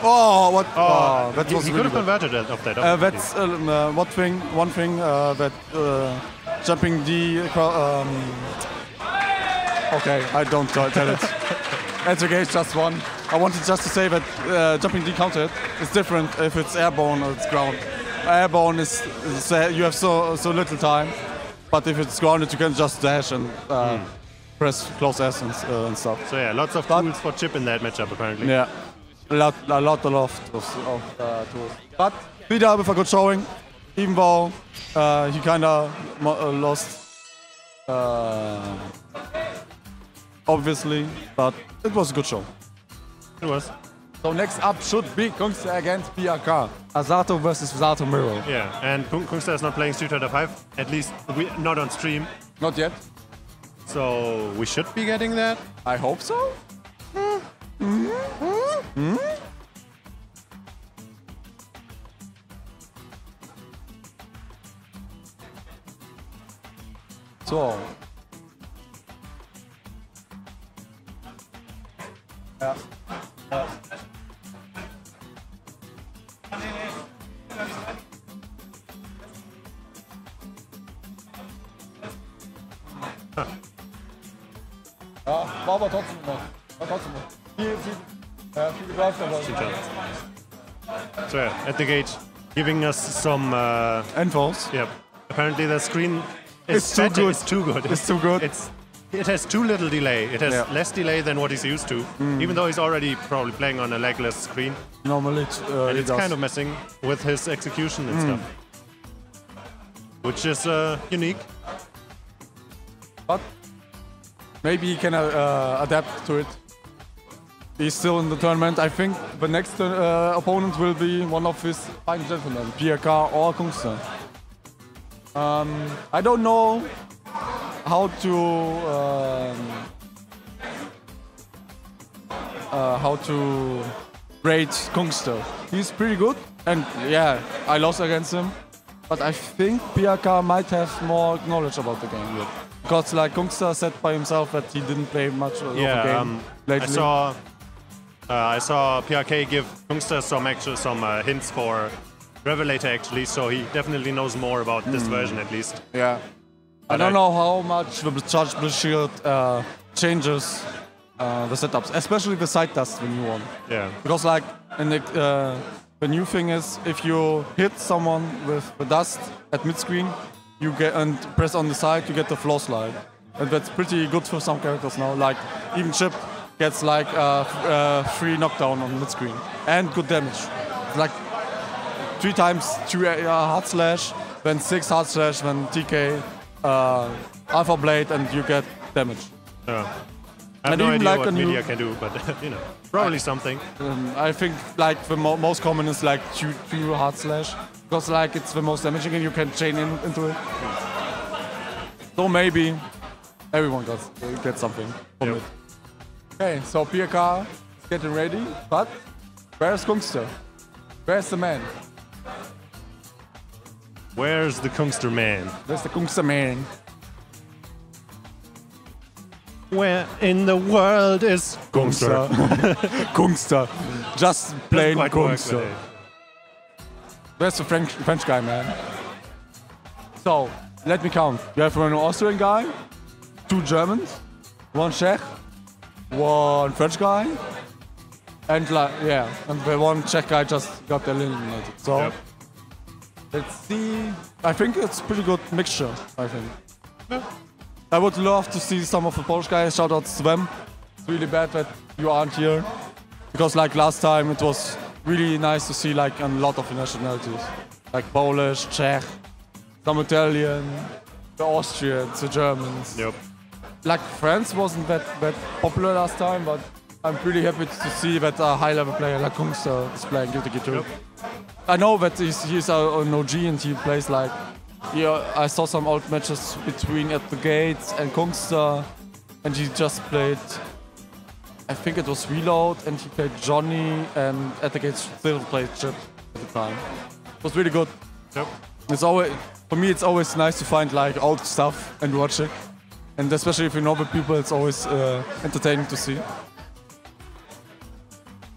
Oh, what? Oh, that he, was he really could have converted off that. Uh, that's um, uh, one thing. One thing uh, that uh, jumping D. Um, okay, I don't tell it. It's okay. It's just one. I wanted just to say that uh, jumping D counter is different if it's airborne or it's ground. Airborne is, is uh, you have so so little time, but if it's grounded, you can just dash and uh, press close S and, uh, and stuff. So yeah, lots of But- tools for Chipp in that matchup apparently. Yeah, a lot, a lot, a lot of, of uh, tools. But Pida with a good showing, even though uh, he kind of uh, lost, uh, obviously, but it was a good show. It was. So next up should be Coungster against PRK. Azato versus Zato Miro. Yeah, and Kung Coungster is not playing Street Fighter 5, at least we, not on stream. Not yet. So we should be getting that. I hope so. So. Ja. Ja. Ja, war aber trotzdem noch. War trotzdem noch. So yeah, at the gate, giving us some. Uh, Endfalls. yeah. Apparently the screen is It's too good. It's too good. It's too good. It's it has too little delay. It has Yeah. Mm. less delay than what he's used to, even though he's already probably playing on a legless screen. Normally, it, uh, and it it's does. kind of messing with his execution and stuff, which is uh, unique. But maybe he can uh, uh, adapt to it. He's still in the tournament. I think the next uh, opponent will be one of his fine gentlemen, PRK or Coungster. Um, I don't know how to um, uh, how to rate Coungster. He's pretty good, and yeah, I lost against him. But I think PRK might have more knowledge about the game. Because like Coungster said by himself that he didn't play much of the Yeah, game um, lately. I saw. Uh, I saw PRK give Coungster some actual some uh, hints for Revelator actually, so he definitely knows more about this version at least. Yeah. I don't I- know how much the Charge Blitz Shield uh, changes uh, the setups, especially the side dust, the new one. Yeah. Because like, in the, uh, the new thing is if you hit someone with the dust at mid screen, you get and press on the side, you get the floor slide, and that's pretty good for some characters now. Like even Chipp gets like uh, free knockdown on mid screen and good damage. Like three times two uh, hard slash, then six hard slash, then TK, uh, Alpha Blade, and you get damage. Yeah. I have And no even idea like what a new- media can do, but you know, probably something. Um, I think like the mo- most common is like two, two hard slash because like it's the most damaging and you can chain in, into it. So maybe everyone gets get something from Yep. it. Okay, so PRK is getting ready, but where's Coungster? Where's the man? Where's the Coungster man? Where's the Coungster man? Where in the world is Coungster? Coungster. Just plain Coungster. That's the French, French guy, man. So, let me count. You have one Austrian guy, two Germans, one Czech, one French guy, and like, yeah, and the one Czech guy just got eliminated. So, Yep. let's see. I think it's pretty good mixture, I think. I would love to see some of the Polish guys. Shout out to them. It's really bad that you aren't here. Because like last time it was really nice to see like a lot of nationalities. Like Polish, Czech, some Italian, the Austrians, the Germans. Yep. Like France wasn't that, that popular last time, but I'm pretty happy to see that a high level player like Coungster uh, is playing Guilty Gear 2. Yep. I know that he's, he's an OG and he plays like. Yeah, I saw some old matches between At the Gates and Coungster, uh, and he just played. I think it was Reload, and he played Johnny, and At the Gates still played Chipp at the time. It was really good. Yep. It's always for me. It's always nice to find like old stuff and watch it, and especially if you know the people, it's always uh, entertaining to see.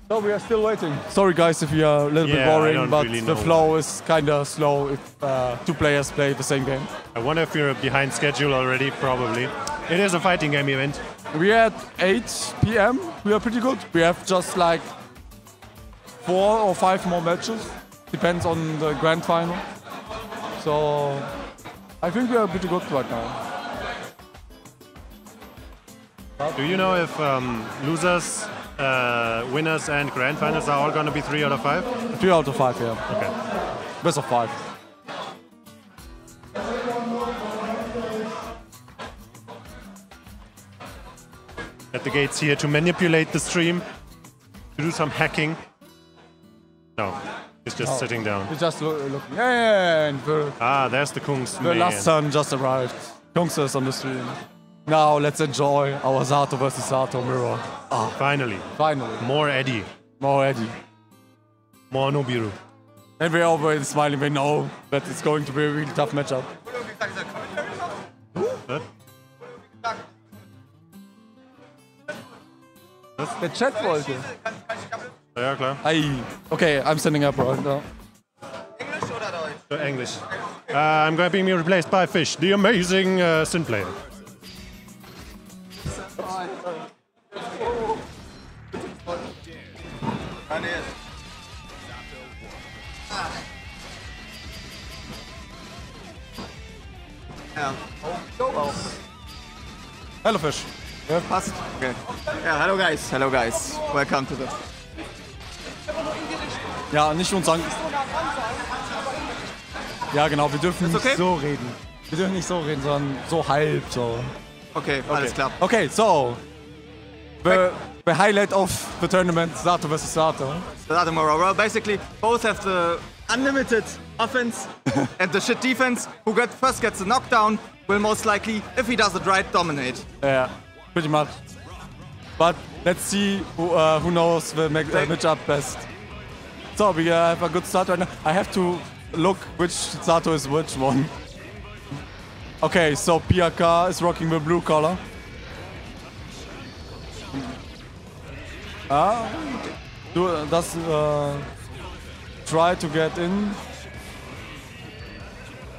So we are still waiting. Sorry guys if we are a little Yeah, bit boring, but really the flow is kind of slow if uh, two players play the same game. I wonder if you're behind schedule already. Probably. It is a fighting game event. We are at 8 p.m. We are pretty good. We have just like four or five more matches. Depends on the grand final. So I think we are pretty good right now. Do you know if um, losers, uh, winners, and grand finals are all going to be three out of five? Three out of five, yeah. Okay. Best of five. At the gates here to manipulate the stream, to do some hacking. No, he's just sitting down. He's just look, looking. Yeah, yeah, yeah, and the, Ah, there's the Kungs the last sun just arrived. Coungster is on the stream. Now let's enjoy our Zato versus Zato mirror. Finally, Finally, more Eddie, more Eddie. more Nobiru. And we're always smiling. We know that it's going to be a really tough matchup. Good. Der Chat wollte. Ja, klar. Ei. Okay, I'm standing up right now. Uh, English. Uh, I'm going to be replaced by Fish, the amazing uh, synth player. Hello, Fish. Passt? Okay. Ja, hello guys. Hello guys. Welcome to the. Ja, nicht uns sagen. Ja, genau, wir dürfen okay? nicht so reden. Wir dürfen nicht so reden, sondern so halb so. Okay, alles klar. Okay, so. The, the highlight of the tournament, Zato versus Zato. Zato Mororo. Basically, both have the unlimited offense and the shit defense. Who get, first gets the knockdown will most likely, if he does it right, dominate. Yeah, pretty much. But let's see who, uh, who knows the ma- uh, matchup best. So we uh, have a good start right now. I have to look which Zato is which one. Okay, so PRK is rocking the blue color. Ah, do, does uh, try to get in.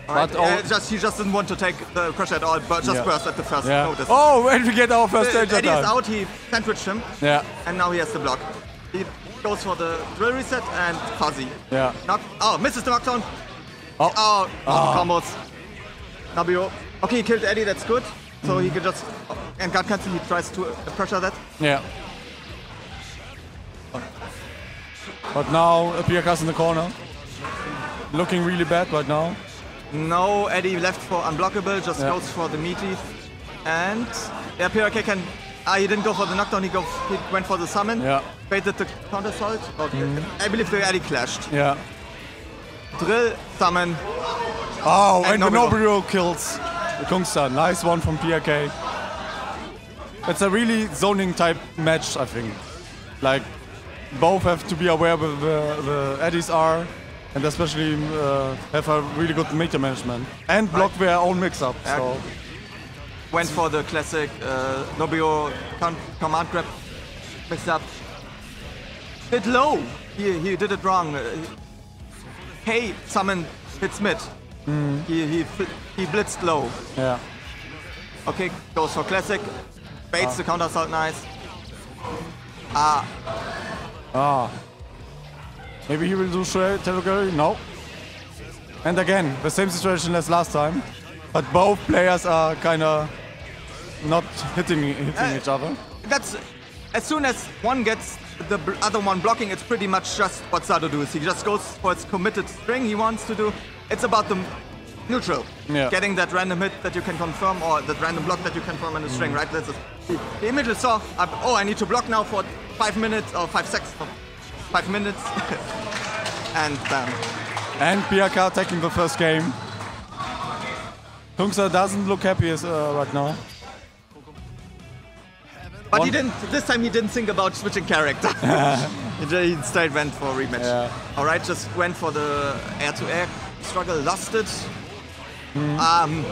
Right? But Uh, all- just he just didn't want to take the pressure at all, but just Yeah. burst at the first Yeah. notice. Oh, and we get our first Uh, danger Eddie is out. He sandwiched him, Yeah, and now he has the block. He goes for the drill reset and fuzzy. yeah. Knock. Oh, misses the knockdown. Oh. Oh, Ah. combos. Okay, he killed Eddie. That's good. So he can just and guard cancel. He tries to uh, pressure that. Yeah. But now Piakas in the corner. Looking really bad right now. No, Eddie left for unblockable. Just Yeah. goes for the meaty. And yeah, PRK can. Ah, he didn't go for the knockdown. He go. He went for the summon. Yeah. Baited the counter assault. Okay. I believe the Eddie clashed. Yeah. Drill, summon. Oh, And and. Nobilo kills the Coungster. Nice one from PRK. It's a really zoning type match, I think. Like, both have to be aware where the, the eddies are, and especially uh, have a really good meter management. And block their own mix-up. Yeah. So, Went for the classic uh, Nobio command grab. Mixed up. Hit low. He, he did it wrong. Uh, Hey, summon hits mid. He, he, he blitzed low. yeah. Okay, goes for classic. Baits the counter assault nice. Ah, Ah. Maybe he will do territory? No. And again, the same situation as last time. But both players are kind of not hitting hitting each other. that's as soon as one gets the other one blocking, it's pretty much just what Zato does. He just goes for his committed string he wants to do. It's about the neutral, Yeah. getting that random hit that you can confirm or that random block that you can confirm in the string, right? That's it. He, he immediately saw, uh, oh, I need to block now for five minutes or five seconds, five minutes, and bam. And Biaka taking the first game. Tungsa doesn't look happy as, uh, right now. But he didn't. This time he didn't think about switching character. he instead went for rematch. Yeah. All right, just went for the air-to-air struggle, lost it. Mm. Um,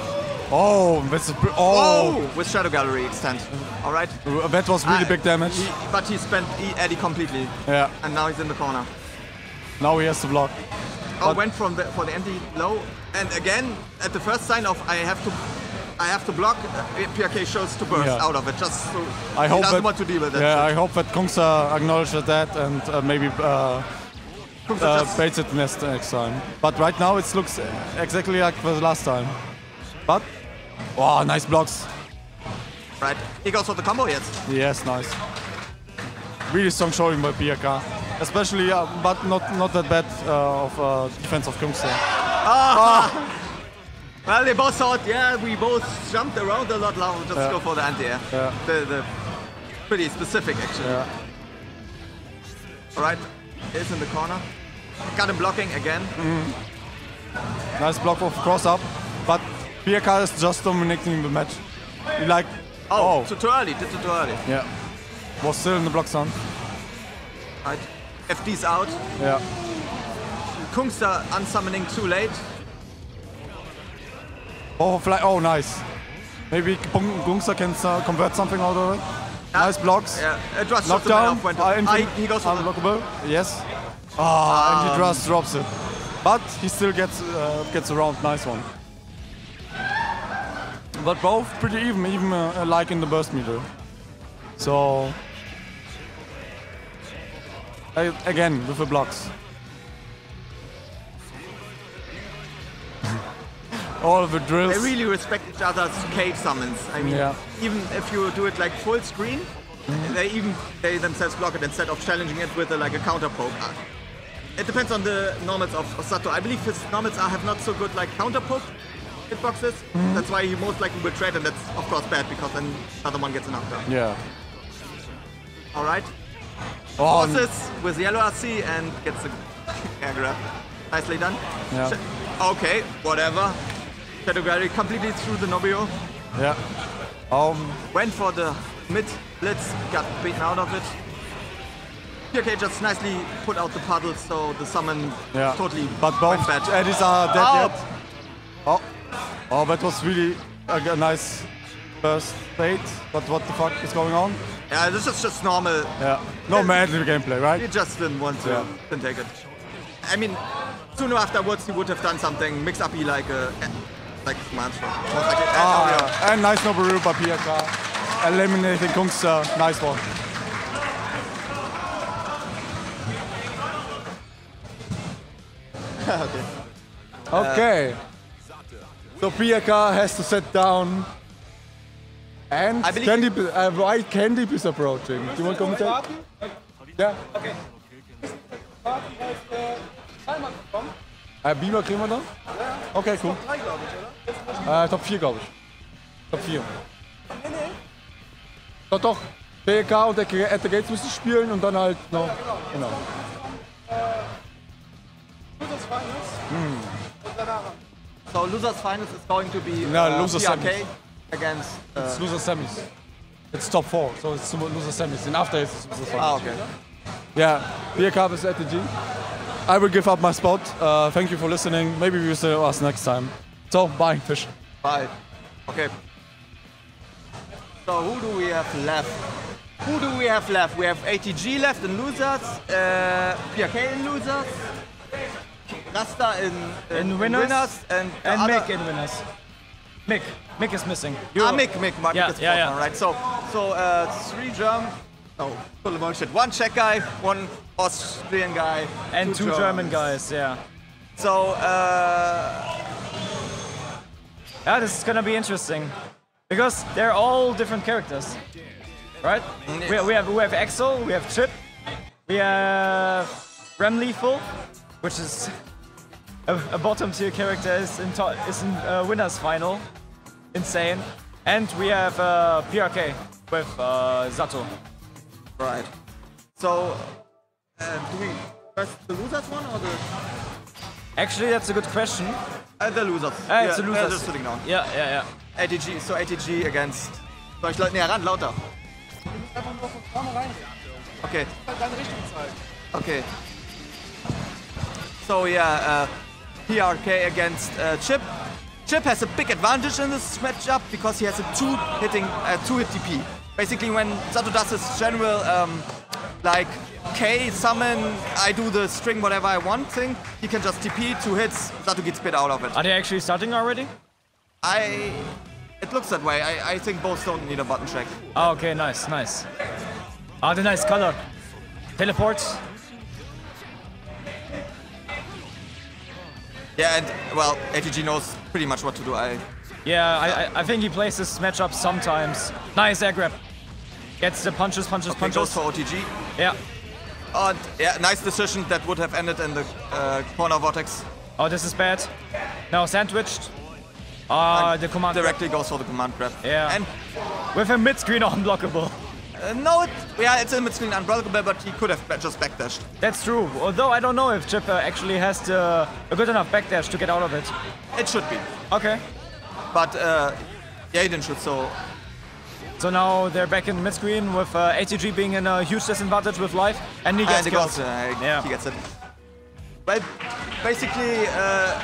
Oh, that's a, oh, oh, with Shadow Gallery extend. All right. that was really Ah, big damage. he- but he spent Eddie completely, Yeah, and now he's in the corner. now he has to block. Oh, But- went from the, for the anti low, and again at the first sign of I have to. I have to block. Uh, PRK shows to burst Yeah. out of it. Just so I he hope doesn't that, want to deal with that. Yeah, I hope that Kungsa acknowledges that and uh, maybe uh, uh, baits it next, next time. But right now it looks exactly like the last time. But, wow, nice blocks. right. He goes for the combo. Yes. Yes, nice. Really strong showing by Biaka. Especially, uh, but not not that bad uh, of uh, defense of Kungsa. Well, they both thought, yeah, we both jumped around a lot. Now just Yeah. go for the anti-air. Yeah. The, the pretty specific, actually. Yeah. All right, is in the corner. Got him blocking again. Mm-hmm. Nice block of cross up. But Biaka is just dominating the match. He like, Oh, oh, too, too early. Did it too early. yeah. Was still in the block zone. Right. FD's out. Yeah. Coungster unsummoning too late. Oh, fly. Oh, nice. Maybe Gung- Gungsa can uh, convert something out of it. Nice blocks. Yeah, it was just a matter Knockdown. of when Uh, Ah, he, goes for the unblockable. Yes. Ah, and he just drops it. But he still gets uh, gets around. Nice one. But both pretty even, even uh, like in the burst meter. So again with the blocks. All the drills. They really respect each other's cave summons. I mean, Yeah. even if you do it like full screen, they even they themselves block it instead of challenging it with a, like a counter poke. It depends on the normals of Zato. I believe his normals are, have not so good like counter poke hitboxes. That's why he most likely will trade, and that's of course bad because then the other one gets a knockdown. yeah. All right, Oh, forces with yellow RC and gets a air grab. Nicely done. Yeah. Okay, whatever. Gary completely through the Nobio. yeah. Um, Went for the mid blitz, got beaten out of it. PK just nicely put out the puddle, so the summon yeah. totally But both went bad. Eddies are dead Oh. yet. Oh, oh, that was really a nice first bait. But what the fuck is going on? Yeah, this is just normal. Yeah. No manly gameplay, right? He just didn't want to Yeah. didn't take it. I mean, sooner afterwards he would have done something, mix up like a like mantra. Most likely. And Ah, Nobio. yeah. And nice Noboru by PK. Eliminating Kungsa. Nice one. okay. Okay. so PK has to sit down. And I Candy, uh, White Candy is approaching. Do you want to commentate? Ja. Äh, Beamer kriegen wir dann? Okay, cool. Äh, Top 4, glaube ich. Top 4. Doch, doch. PK und der At the Gates müssen spielen und dann halt noch. Genau. So losers finals is going to be No, uh, losers PRK against. Uh, It's loser semis. It's top 4, so it's loser semis. And after it's loser finals. ah, okay. Yeah, PK is at the G. I will give up my spot. Uh, thank you for listening. Maybe we will see us next time. So, bye, fish. Bye. Okay. So who do we have left? Who do we have left? We have ATG left in losers, uh, PRK in losers, Rasta in, In winners, and the And other- Mik in winners. Mik. Mik is missing. You ah, Mik, Mik, Mark, Yeah, that's yeah, yeah. one, right? So, so uh, three jump. no, full of bullshit. One Czech guy, one Austrian guy, And two German guys, yeah. So, uh, Yeah, this is gonna be interesting. Because they're all different characters. Right? We, we have we have Axl, we have Chipp, we have Ramlethal, which is a, a bottom tier character is in to, is in uh, winners final. Insane. And we have uh, PRK with uh, Zato. right. So, uh, do we first the losers one or the Actually that's a good question. uh, the losers? Ah, it's yeah, the losers. they're just sitting down. Yeah, yeah, yeah. ATG, so ATG against. Soll ich Leute näher ran, lauter? Okay. Okay. So yeah, uh, PRK against uh, Chipp. Chipp has a big advantage in this matchup because he has a two hitting, uh, two hit TP. Basically, when Zato does his general um, like K summon, I do the string whatever I want thing. He can just TP two hits. Zato gets bit out of it. Are they actually starting already? I. It looks that way. I, I think both don't need a button check. Ah, okay, nice, nice. Ah, the nice color. Teleports. Yeah, and well, ATG knows pretty much what to do. I Yeah, I, I, I think he plays this matchup sometimes. Nice air grab. Gets the punches, punches, okay, punches. goes for OTG. Yeah. And yeah, nice decision that would have ended in the uh, corner vortex. Oh, this is bad. Now sandwiched. Ah, the command grab. Directly goes for the command grab. Yeah. And with a mid screen unblockable. uh, no, it, yeah, it's in between unbreakable, but he could have just backdashed. That's true. Although I don't know if Chipp uh, actually has the, a good enough backdash to get out of it. It should be, Okay. but uh, yeah, he didn't shoot. So So now they're back in mid screen with uh, ATG being in a huge disadvantage with life, and he gets and goes, uh, Yeah. he gets it. Well, basically, uh,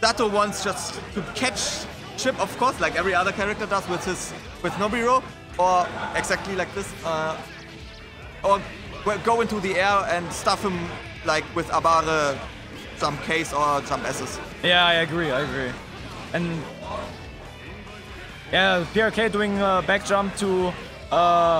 Zato wants just to catch Chipp, of course, like every other character does with his with Nobiro, or exactly like this, uh, or go into the air and stuff him like with Abare, some case or some S's. Yeah, I agree. I agree. And yeah, PRK doing a back jump to uh,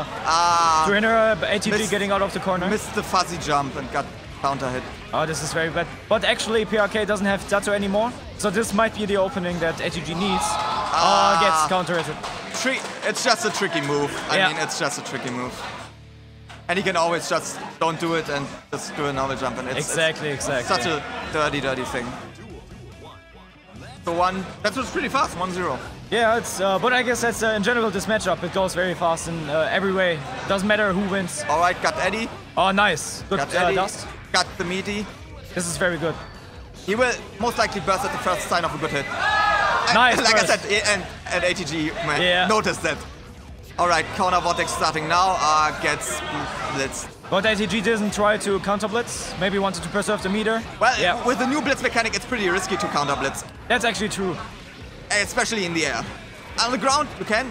Ah, uh, ATG missed- getting out of the corner. missed the fuzzy jump and got counter hit. Oh, this is very bad. But actually, PRK doesn't have Zato anymore, so this might be the opening that ATG needs. Ah, gets counter hit. It's just a tricky move. I Yeah. mean, it's just a tricky move. And he can always just don't do it and just do another jump. And it's, it's Exactly, exactly. such a dirty, dirty thing. So one, that was pretty fast, 1-0. Yeah, it's. Uh, but I guess that's uh, in general this matchup. It goes very fast in uh, every way. Doesn't matter who wins. All right, got Eddie, Oh, nice. Good got uh, Eddie, dust. got the meaty. This is very good. He will most likely burst at the first sign of a good hit. Nice like burst. I said, and, and ATG man, Yeah. noticed that. All right, counter vortex starting now. Uh, gets blitzed. But ATG didn't try to counter blitz. Maybe wanted to preserve the meter. Well, yeah, with the new blitz mechanic, it's pretty risky to counter blitz. that's actually true. especially in the air. On the ground, you can,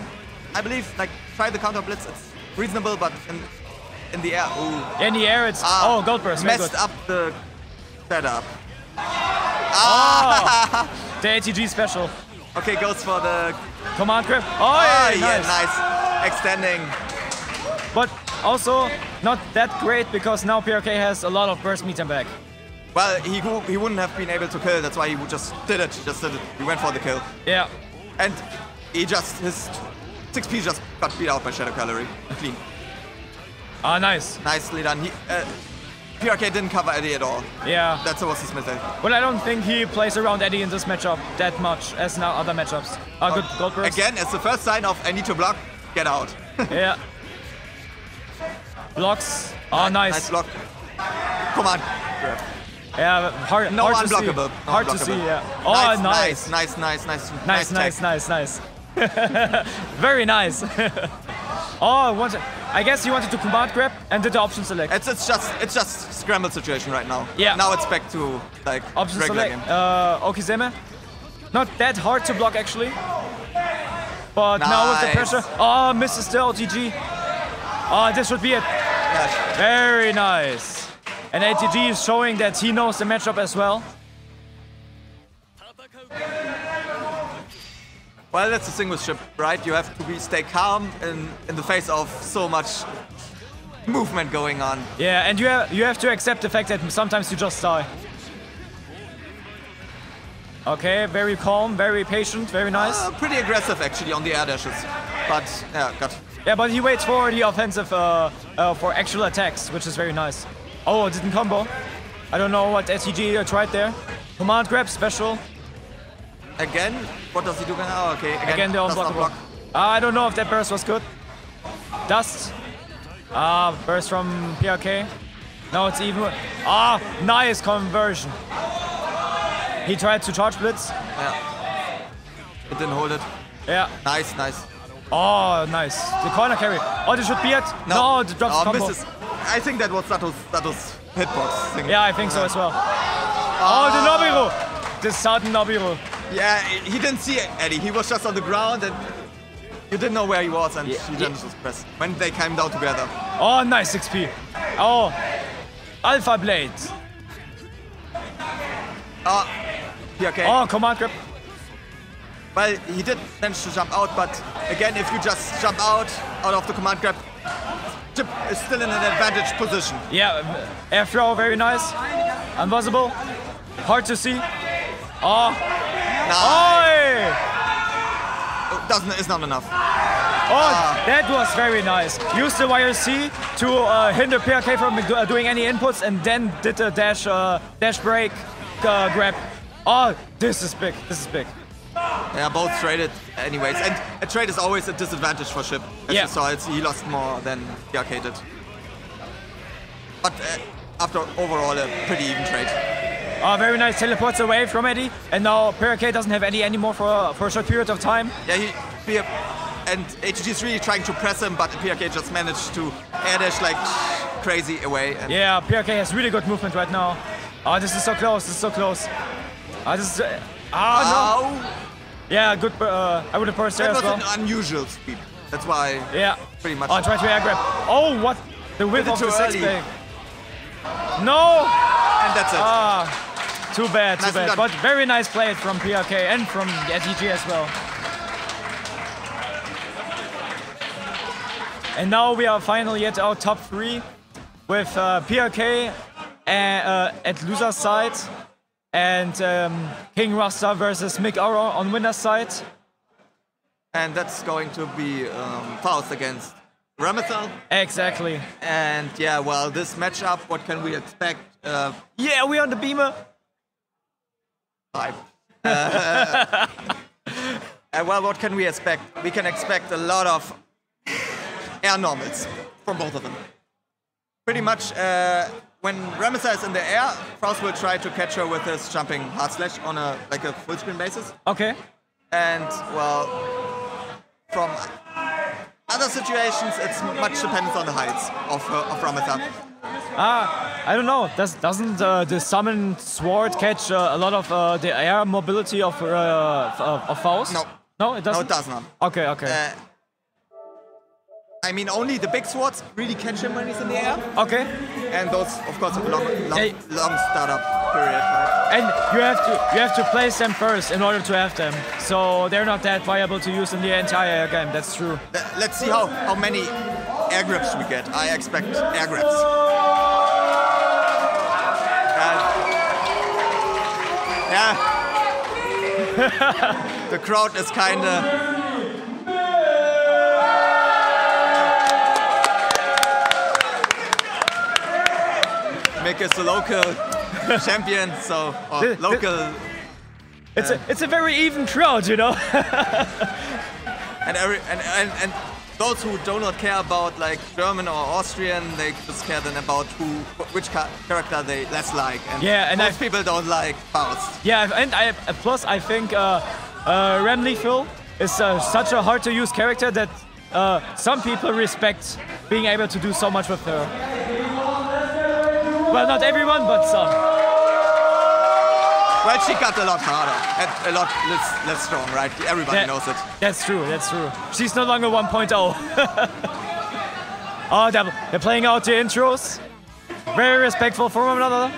I believe, like try the counter blitz. It's reasonable, but in in the air, ooh, In the air, it's Ah, oh gold burst. Messed good. up the setup. The ATG special. Okay, goes for the Command grip. Oh, ah, yeah, yeah, nice. nice extending. But also not that great because now PRK has a lot of burst meter back. Well, he he wouldn't have been able to kill. That's why he just did it. Just did it. He went for the kill, Yeah. and he just his 6P just got beat out by Shadow Gallery. Clean, Ah, nice. nicely done. He, uh, PRK didn't cover Eddie at all. Yeah. That's what was his mistake. Well, I don't think he plays around Eddie in this matchup that much as now other matchups. Ah, good gold burst. Again, it's the first sign of I need to block. Get out. Yeah. Blocks. Oh, Nice nice. block. Come on. Yeah, hard, No hard to see. unblockable. No hard to see, yeah. Oh, nice, nice. nice, nice, nice, Nice, nice, tech. nice, nice. Very nice. oh, wanted, I guess he wanted to command grab and did the option select. It's it's just it's just scramble situation right now. Yeah. Now it's back to like option regular select. game. Uh, Okizeme. Not that hard to block actually. But now with the pressure. Oh, misses the LTG. Oh, this would be it. Very nice. And ATG is showing that he knows the matchup as well. Well, that's the thing with Chipp, right? You have to be stay calm in in the face of so much movement going on. Yeah, and you have, you have to accept the fact that sometimes you just die. Okay, very calm, very patient, very nice. Uh, pretty aggressive actually on the air dashes, but yeah, got Yeah, but he waits for the offensive, uh, uh, for actual attacks, which is very nice. Oh, it didn't combo. I don't know what ATG uh, tried there. Command grab special. again. What does he do now? Okay, again, Again, the unblockable. block. Uh, I don't know if that burst was good. Dust. Ah, burst from PRK. No, it's even. Ah, nice conversion. He tried to charge blitz. Yeah. It didn't hold it. Yeah. Nice, nice. Oh, nice. The corner carry. Oh, this should be it. No, the drops oh, combo. misses. I think that was Zato's, Zato's hitbox thing. Yeah, I think so as well. Oh, the Nobiro. The sudden Nobiro. Yeah, he didn't see Eddie. He was just on the ground and you didn't know where he was and Yeah, he didn't just press. When they came down together. Oh, nice XP. Oh, Alpha Blade. Uh, yeah, okay. Oh, command grip. Well, he did manage to jump out, but again, if you just jump out, out of the command grab, Chipp is still in an advantage position. Yeah, air throw, very nice. Invisible. Hard to see. Oh, Nah, oi! doesn't, it's not enough. Oh, that was very nice. Used the YRC to uh, hinder PRK from do- doing any inputs and then did the dash uh, dash break uh, grab. Oh, this is big. This is big. Yeah, both traded anyways. And a trade is always a disadvantage for Chipp. As Yeah. you saw, it's, he lost more than the arcade did. But uh, after overall, a pretty even trade. Oh, very nice. Teleports away from Eddie. And now PRK doesn't have Eddie anymore for, for a short period of time. Yeah, he, and ATG is really trying to press him, but PRK just managed to air dash like crazy away. And Yeah, PRK has really good movement right now. Oh, this is so close. This is so close. Oh, this is. Uh, oh, Ow! no. Yeah, good. Uh, I would have burst there as well. That was an unusual speed. That's why Yeah. pretty much. Oh, try to air grab. Oh, what? The Bit of the six bang. No! and that's it. Ah, too bad, too Nicely bad. But very nice play from PRK and from ATG as well. And now we are finally at our top three with uh, PRK uh, uh, at loser's side and um, King Rasta versus Mick Aura on winner's side. and that's going to be um, Faust against Ramlethal. Exactly. And yeah, well, this matchup, what can we expect? Uh, Yeah, we on the beamer. five. Uh, uh, well, what can we expect? We can expect a lot of air normals from both of them. Pretty much, uh, when Ramlethal is in the air, Faust will try to catch her with his jumping hard slash on a like a full screen basis. Okay. And well, from other situations, it's much depends on the heights of uh, of Ramlethal. I don't know. Does, doesn't uh, the summoned sword catch uh, a lot of uh, the air mobility of uh, of, of Faust? No. No, it doesn't. No, it does not. Okay, okay, Uh, I mean, only the big swords really catch him when he's in the air, okay. and those, of course, have long, long, long startup period. Right? And you have to you have to place them first in order to have them. So they're not that viable to use in the entire game. That's true. Let- Let's see how, how many air grips we get. I expect air grips. Yeah. the crowd is kind of. us the local champion, so or local, It's a it's a very even crowd, you know. and, every, and, and and those who do not care about like German or Austrian, they just care then about who which ca- character they less like. And Yeah, and most I- people don't like Faust. yeah, and I uh, plus I think uh, uh, Phil is uh, such a hard to use character that uh, some people respect being able to do so much with her. Well, not everyone, but some. Well, she got a lot harder and a lot less, less strong, right? Everybody Yeah. knows it. That's true, that's true. She's no longer 1.0. oh, they're, they're playing out the intros. Very respectful for one another.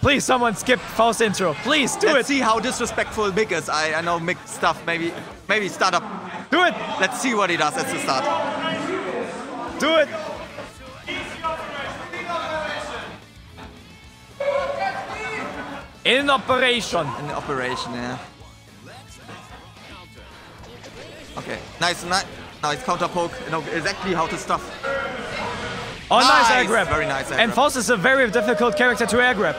Please, someone skip Faust intro. Please, do it. Let's it. see how disrespectful Mik is. I, I know Mik stuff. Maybe maybe start up. Do it. Let's see what he does at the start. Do it. In operation. In operation, yeah. Okay, nice, nice, nice counter poke. You know exactly how to stuff. Oh, nice, air grab. very nice air and. Faust is a very difficult character to air grab.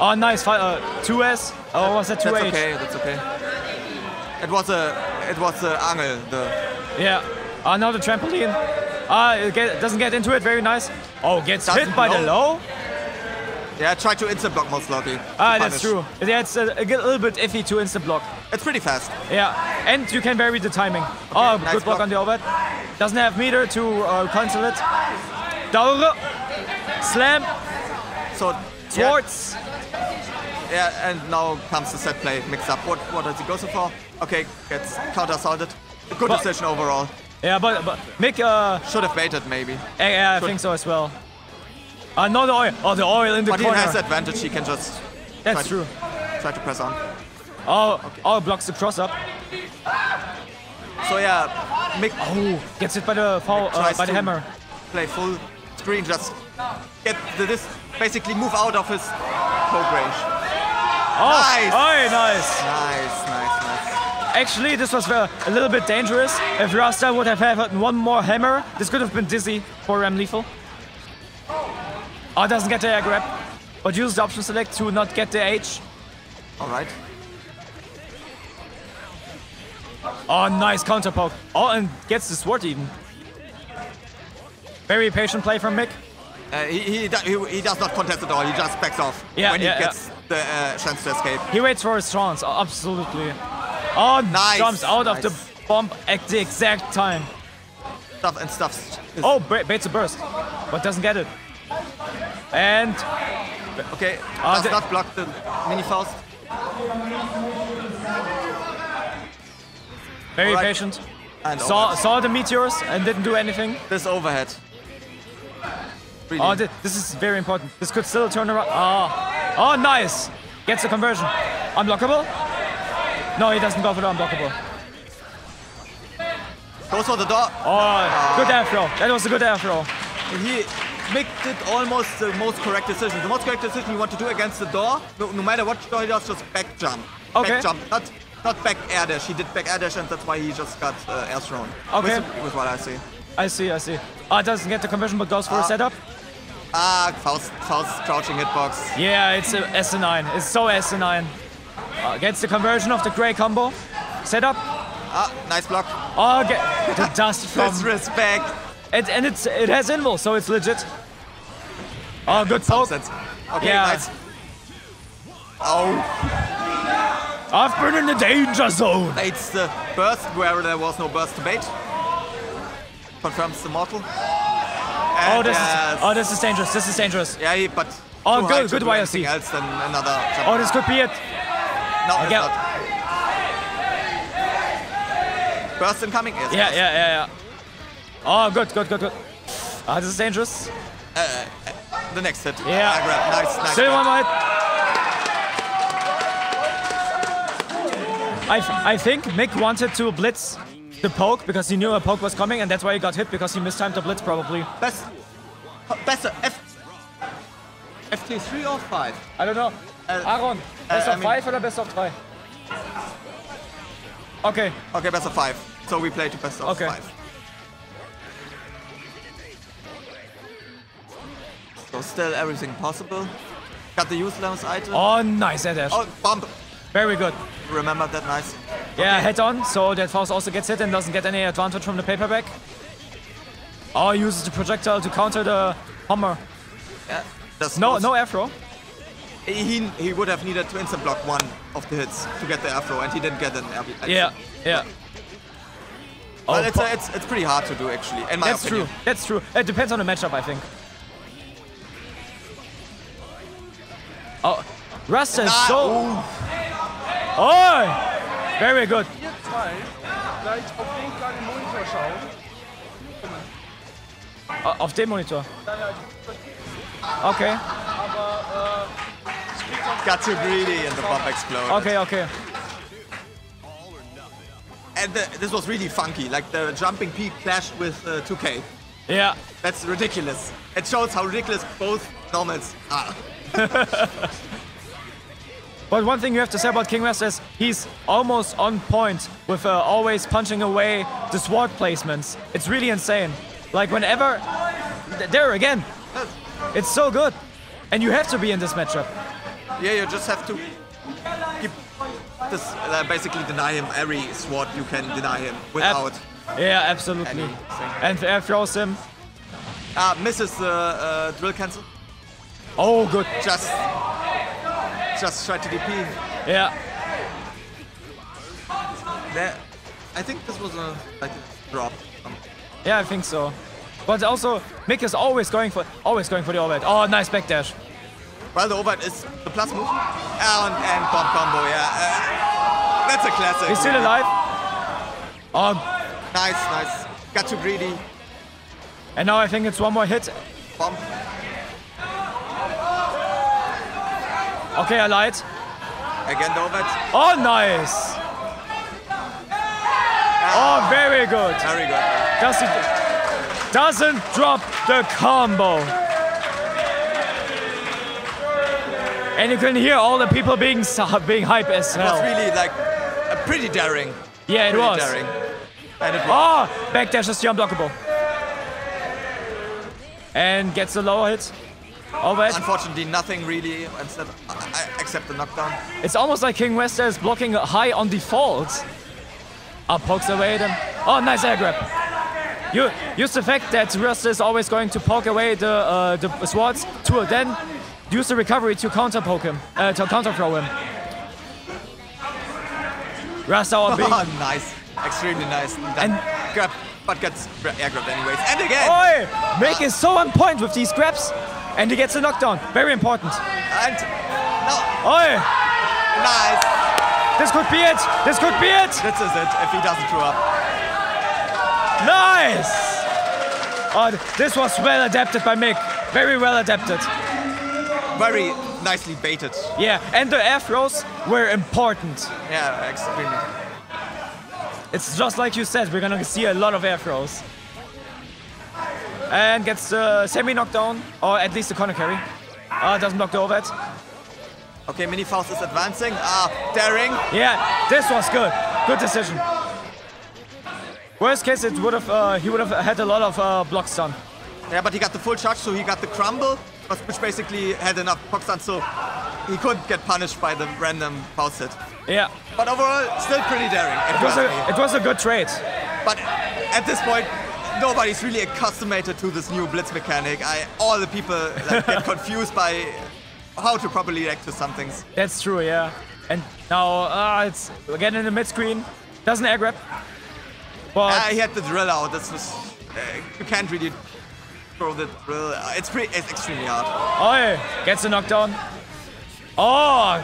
Oh, nice. Uh, 2S. Or was that 2H? That's okay. That's okay. It was a it was a angle. The Yeah. Uh, now the trampoline. Ah, it get, doesn't get into it. Very nice. Oh, gets hit Doesn't by the low. Yeah, try to instant block most likely. Ah, that's true. Yeah, it's a little bit iffy to instant block. It's pretty fast. Yeah, and you can vary the timing. oh, nice good block block. on the overhead. Doesn't have meter to uh, cancel it. Dauro. Slam. So yeah, Swords. yeah, and now comes the set play mix up. What what does he go so for? Okay, gets counter assaulted. Good But- decision overall. Yeah, but, but Mik, uh, Should have waited maybe. yeah, yeah, I Good. think so as well. Uh, no, the oil. Oh, the oil in the But he has advantage. He can just That's try- true. try to press on. Oh, oh, blocks the cross up. So yeah, Mik Oh, gets it by the foul, uh, by the hammer. play full screen, just get the, this basically move out of his poke range. Oh, Nice. oh, nice. Nice, nice, nice. Actually, this was uh, a little bit dangerous. If Rasta would have had one more hammer, this could have been dizzy for Ramlethal. Oh, doesn't get the air grab, but uses the option select to not get the H. All right. Oh, nice counter poke. Oh, and gets the sword even. Very patient play from Mik. Uh, he, he, he, he does not contest at all. He just backs off Yeah, when he yeah, gets the uh, chance to escape. He waits for his chance, oh, absolutely. Oh, Nice, jumps out of the nice. bomb at the exact time. Stuff and stuff. Oh, ba- baits a burst, but doesn't get it. And okay. Ah, does the- not block the mini Faust. Very Alright. patient. And Saw overhead. saw the meteors and didn't do anything. this overhead. Really. Oh, thi- this is very important. This could still turn around. Oh, oh, nice. Gets the conversion. Unblockable? No, he doesn't go for the unblockable. Goes for the door. Oh, good air throw. That was a good air throw. He Mik did almost the most correct decision. The most correct decision you want to do against the door, no, no matter what door he does, just back jump. Okay. Back jump, not not back air dash. He did back air dash, and that's why he just got uh, air thrown. Okay. With, with what I see. I see, I see. Ah, doesn't get the conversion, but goes for a Ah. setup. Ah, Faust, Faust crouching hitbox. Yeah, it's a SN9. It's so SN9. Uh, gets the conversion of the gray combo. Setup. Ah, nice block. Oh, get the dust from. Disrespect. It, and it's it has invul, so it's legit. Oh, good. Sense. Okay, Yeah. nice. Oh, I've been in the danger zone. it's the burst where there was no burst to bait. Confirms the mortal. Oh, this yes. is oh, this is dangerous. This is dangerous. Yeah, but Oh, good- good YRC. else than another jump. Oh, this could be it. no, it's yeah. not. Burst incoming? Yes. Yeah, burst. yeah, yeah, yeah. Oh, good, good, good, good. Ah, this is dangerous. The next hit. Yeah. Ah, grab. Nice, nice. Still one more hit. I, I think Mik wanted to blitz the poke because he knew a poke was coming and that's why he got hit because he mistimed the blitz probably. Best. Better. F. FT3 or 5? I don't know. Uh, Aaron, best I of mean- five oder best of three? Okay, Okay, best of 5. So we play to best of Okay. 5. So still everything possible. Got the useless item. oh nice air dash. Oh, bump. Very good. Remember that nice. Yeah, head on, so that Faust also gets hit and doesn't get any advantage from the paperback. Oh, uses the projectile to counter the hammer. Yeah. That's No, was- no afro. He, he would have needed to instant block one of the hits to get the afro, and he didn't get an afro. Yeah, yeah. Oh, it's, uh, it's, it's pretty hard to do, actually, in my That's opinion. true. That's true. It depends on the matchup, I think. Oh, Rust and so. ooh. Oh, very good. Ihr zwei gleich auf den kleinen Monitor schauen. Auf dem Monitor. Okay, Got too greedy, and the bomb exploded. okay, okay. And the, this was really funky. Like the jumping peak clashed with uh, 2K. Yeah. That's ridiculous. It shows how ridiculous both normals are. But one thing you have to say about King Rasta is he's almost on point with uh, always punching away the sword placements. It's really insane. Like whenever, there again, it's so good, and you have to be in this matchup. Yeah, you just have to keep this, uh, basically deny him every sword you can deny him Ab- without. yeah, absolutely. Anything. And air throws him. Uh, misses the uh, drill cancel. Oh, good. Just, just try to DP. Yeah. There, I think this was a like a drop. Um, Yeah, I think so. But also, Mik is always going for always going for the overhead. Oh, nice backdash. well, the overhead is the plus move. And, and bomb combo, yeah. Uh, that's a classic. He's still alive. Oh, Nice, nice. Got too greedy. and now I think it's one more hit. Bomb. Okay, I lied. Again, overhead. Oh, nice. Oh, very good. Very good. Does he doesn't drop the combo. And you can hear all the people being being hype as It was really like a pretty daring. Yeah, it Pretty was. daring. And it oh, was. Oh, backdash is the unblockable. And gets the lower hit. Unfortunately, nothing really instead, uh, except the knockdown. It's almost like King Rasta is blocking high on default. Up pokes away them. Oh, nice air grab. You use the fact that Rust is always going to poke away the uh, the swords to then use the recovery to counter poke him, uh, to counter throw him. Rust our being. Oh, nice. Extremely nice. And, then And- grab, but gets air grabbed anyways. And again. Oi! Make is so on point with these grabs, and he gets a knockdown. Very important. And no, Oi! Nice. This could be it. This could be it. This is it. If he doesn't throw up. Nice. Oh, this was well adapted by Mik. Very well adapted. Very nicely baited. Yeah, and the air throws were important. Yeah, extremely. It's just like you said, we're gonna see a lot of air throws. And gets the semi knockdown, or at least the corner carry. Uh, doesn't block the overhead. Okay, Mini Faust is advancing. Ah, daring. Yeah, this was good. Good decision. Worst case, it would have uh, he would have had a lot of uh, blocks done. Yeah, but he got the full charge, so he got the crumble, which basically had enough blocks done, so he couldn't get punished by the random Faust hit. Yeah, But overall, still pretty daring. it was a it was a good trade. But at this point, nobody's really accustomed to this new blitz mechanic. I, all the people like, get confused by how to properly react to some things. That's true, yeah. And now uh, it's again in the mid screen. Doesn't air grab. But Ah, he had the drill out. This was uh, you can't really throw the drill. Uh, It's pretty. It's extremely hard. oh, yeah, gets a knockdown. Oh,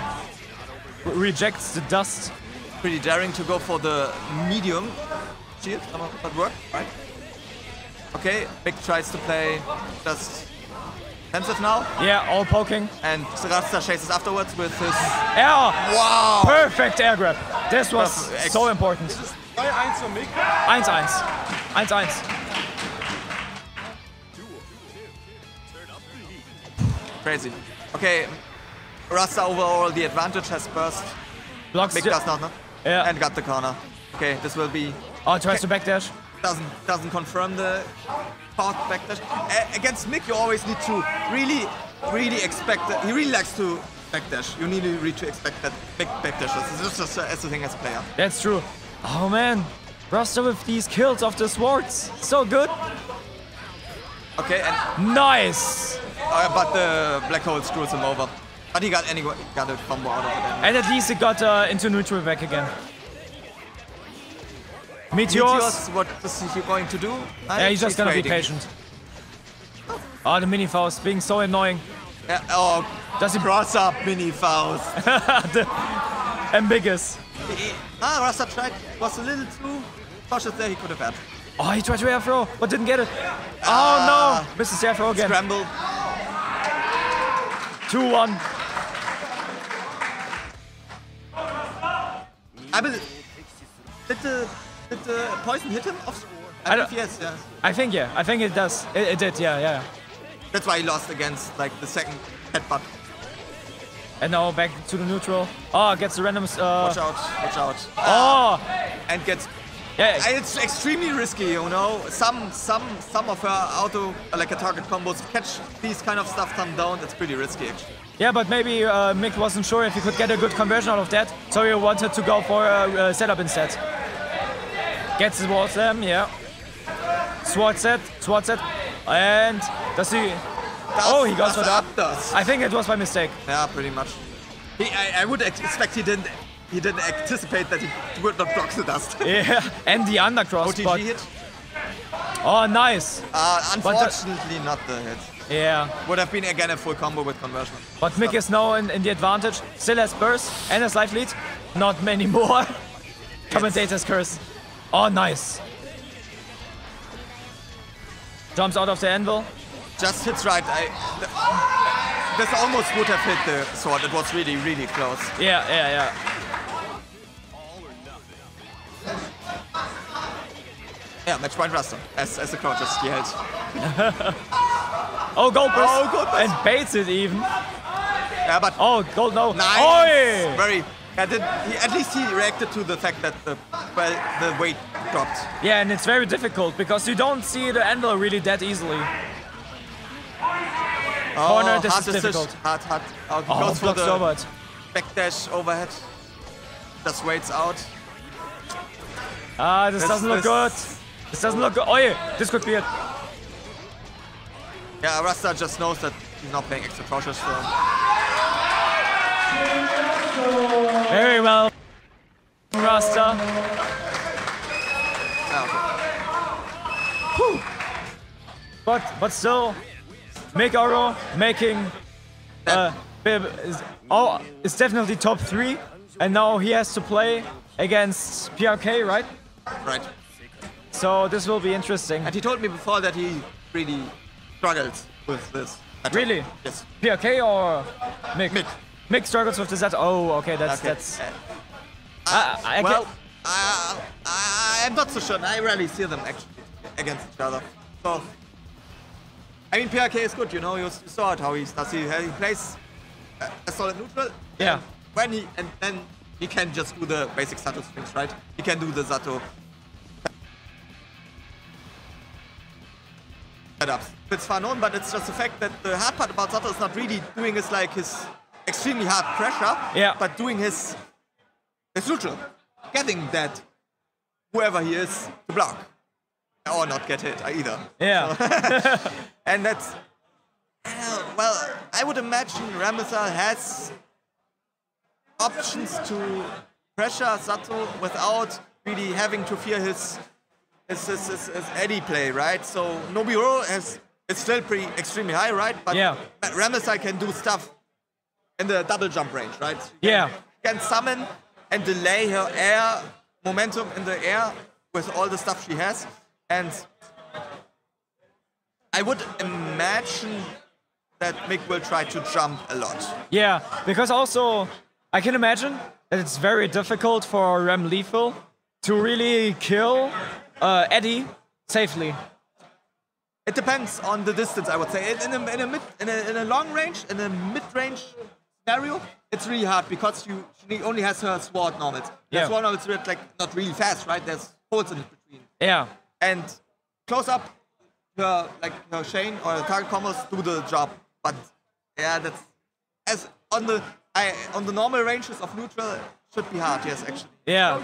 rejects the dust. Pretty daring to go for the medium shield. Somehow that worked, right? Okay, Big tries to play just defensive now, Yeah, all poking. and Rasta chases afterwards with his. Yeah, Wow! perfect air grab. This was Perfect. so important. 3-1 für Mik. 1-1. 1-1. Crazy. Okay, Rasta overall the advantage has burst. Blocks. Big the- does not, no? Yeah. And got the corner. Okay, this will be Oh, tries to backdash. Doesn't doesn't confirm the part backdash. A- against Mik, you always need to really, really expect that. He really likes to backdash. You need to really to expect that big backdashes. This is just as a thing as a player. That's true. Oh man, Rasta with these kills of the swords. So good. Okay, and Nice. uh, but the black hole screws him over. But he got anyway got a combo out of it. And And at least he got uh, into neutral back again. Meteors. Meteors, what is he going to do? Yeah, he's just gonna be patient. Oh, the mini Faust being so annoying. Yeah, oh, Does he cross up mini Faust. ambiguous? ah, Rasta tried was a little too cautious there. He could have had. Oh, he tried to air throw, but didn't get it. Oh Ah. no, misses air throw again. Scramble. 2-1. I believe. Did the did the poison hit him? Off? I I don't- yes, yeah. I think yeah, I think it does. It, it did, yeah, yeah. That's why he lost against like the second headbutt. And now back to the neutral. Oh, gets the random. Watch Uh, out, watch out. oh, And gets. yeah. It's extremely risky, you know. Some some some of her auto like a target combos catch these kind of stuff come down. It's pretty risky actually. Yeah, but maybe uh, Mik wasn't sure if he could get a good conversion out of that, so he wanted to go for a, a setup instead. Gets towards slam, yeah. Sword set, sword set, and does he? Oh, he goes for the up. does. I think it was by mistake. Yeah, pretty much. He, I, I would expect he didn't he didn't anticipate that he would not block the dust. Yeah, and the undercross. OTG but, hit. oh, nice. Uh, But the- unfortunately, not the hit. Yeah, Would have been again a full combo with conversion. but Mik is now in, in the advantage. Still has burst and has life lead. Not many more. Commentator's curse. Oh, nice. Jumps out of the anvil. Just hits right. I, th- this almost would have hit the sword. It was really, really close. Yeah, yeah, yeah. Yeah, match point Rasta, as, as the crowd just yelled. Oh, gold burst. Oh, gold burst. And baits it even. Yeah, but Oh, gold no. nice. Oi! Very. Yeah, did, he, at least he reacted to the fact that the well the weight dropped. Yeah, and it's very difficult because you don't see the anvil really that easily. Corner, oh, this hard is difficult. Hard, hard. Oh, he Oh, goes for the over it. backdash overhead. Just waits out. Ah, this This- doesn't look this- good. This doesn't look good. Oh yeah, this could be it. Yeah, Rasta just knows that he's not playing extra cautious. So. Very well. Rasta. But but still, Oro making uh, is oh, it's definitely top three, and now he has to play against PRK, right? Right. So this will be interesting. And he told me before that he really struggles with this. Really? Yes. PRK or Mik? Mik. Mik struggles with the Z. Oh, okay, that's Okay. that's. Uh, I, I well, I, I'm not so sure. I rarely see them actually against each other. So, I mean, PRK is good. You know, you saw it how he does. He, he plays a, a solid neutral. Yeah. When he and then he can just do the basic Zato strings, right? He can do the Zato setups. It's fun on, but it's just the fact that the hard part about Zato is not really doing his like his extremely hard pressure, Yeah. but doing his his neutral, getting that whoever he is to block or not get hit either. yeah. And that's uh, well, I would imagine Ramazar has options to pressure Zato without really having to fear his his, his, his, his Eddie play, right? So Nobiuro has it's still pretty extremely high, right? But Yeah. Ramazar can do stuff in the double jump range, right? He Yeah. Can summon and delay her air momentum in the air with all the stuff she has. And I would imagine that Mik will try to jump a lot. Yeah, because also I can imagine that it's very difficult for Ramlethal to really kill uh, Eddie safely. It depends on the distance, I would say. In a, in a, mid, in a, in a long range, in a mid-range scenario, it's really hard because you she only has her sword normals. Yeah. sword normals are like not really fast, right? There's holes in between. Yeah, And close up, her like her chain or her target combos do the job. But yeah, that's as on the I on the normal ranges of neutral should be hard. Yes, actually. yeah.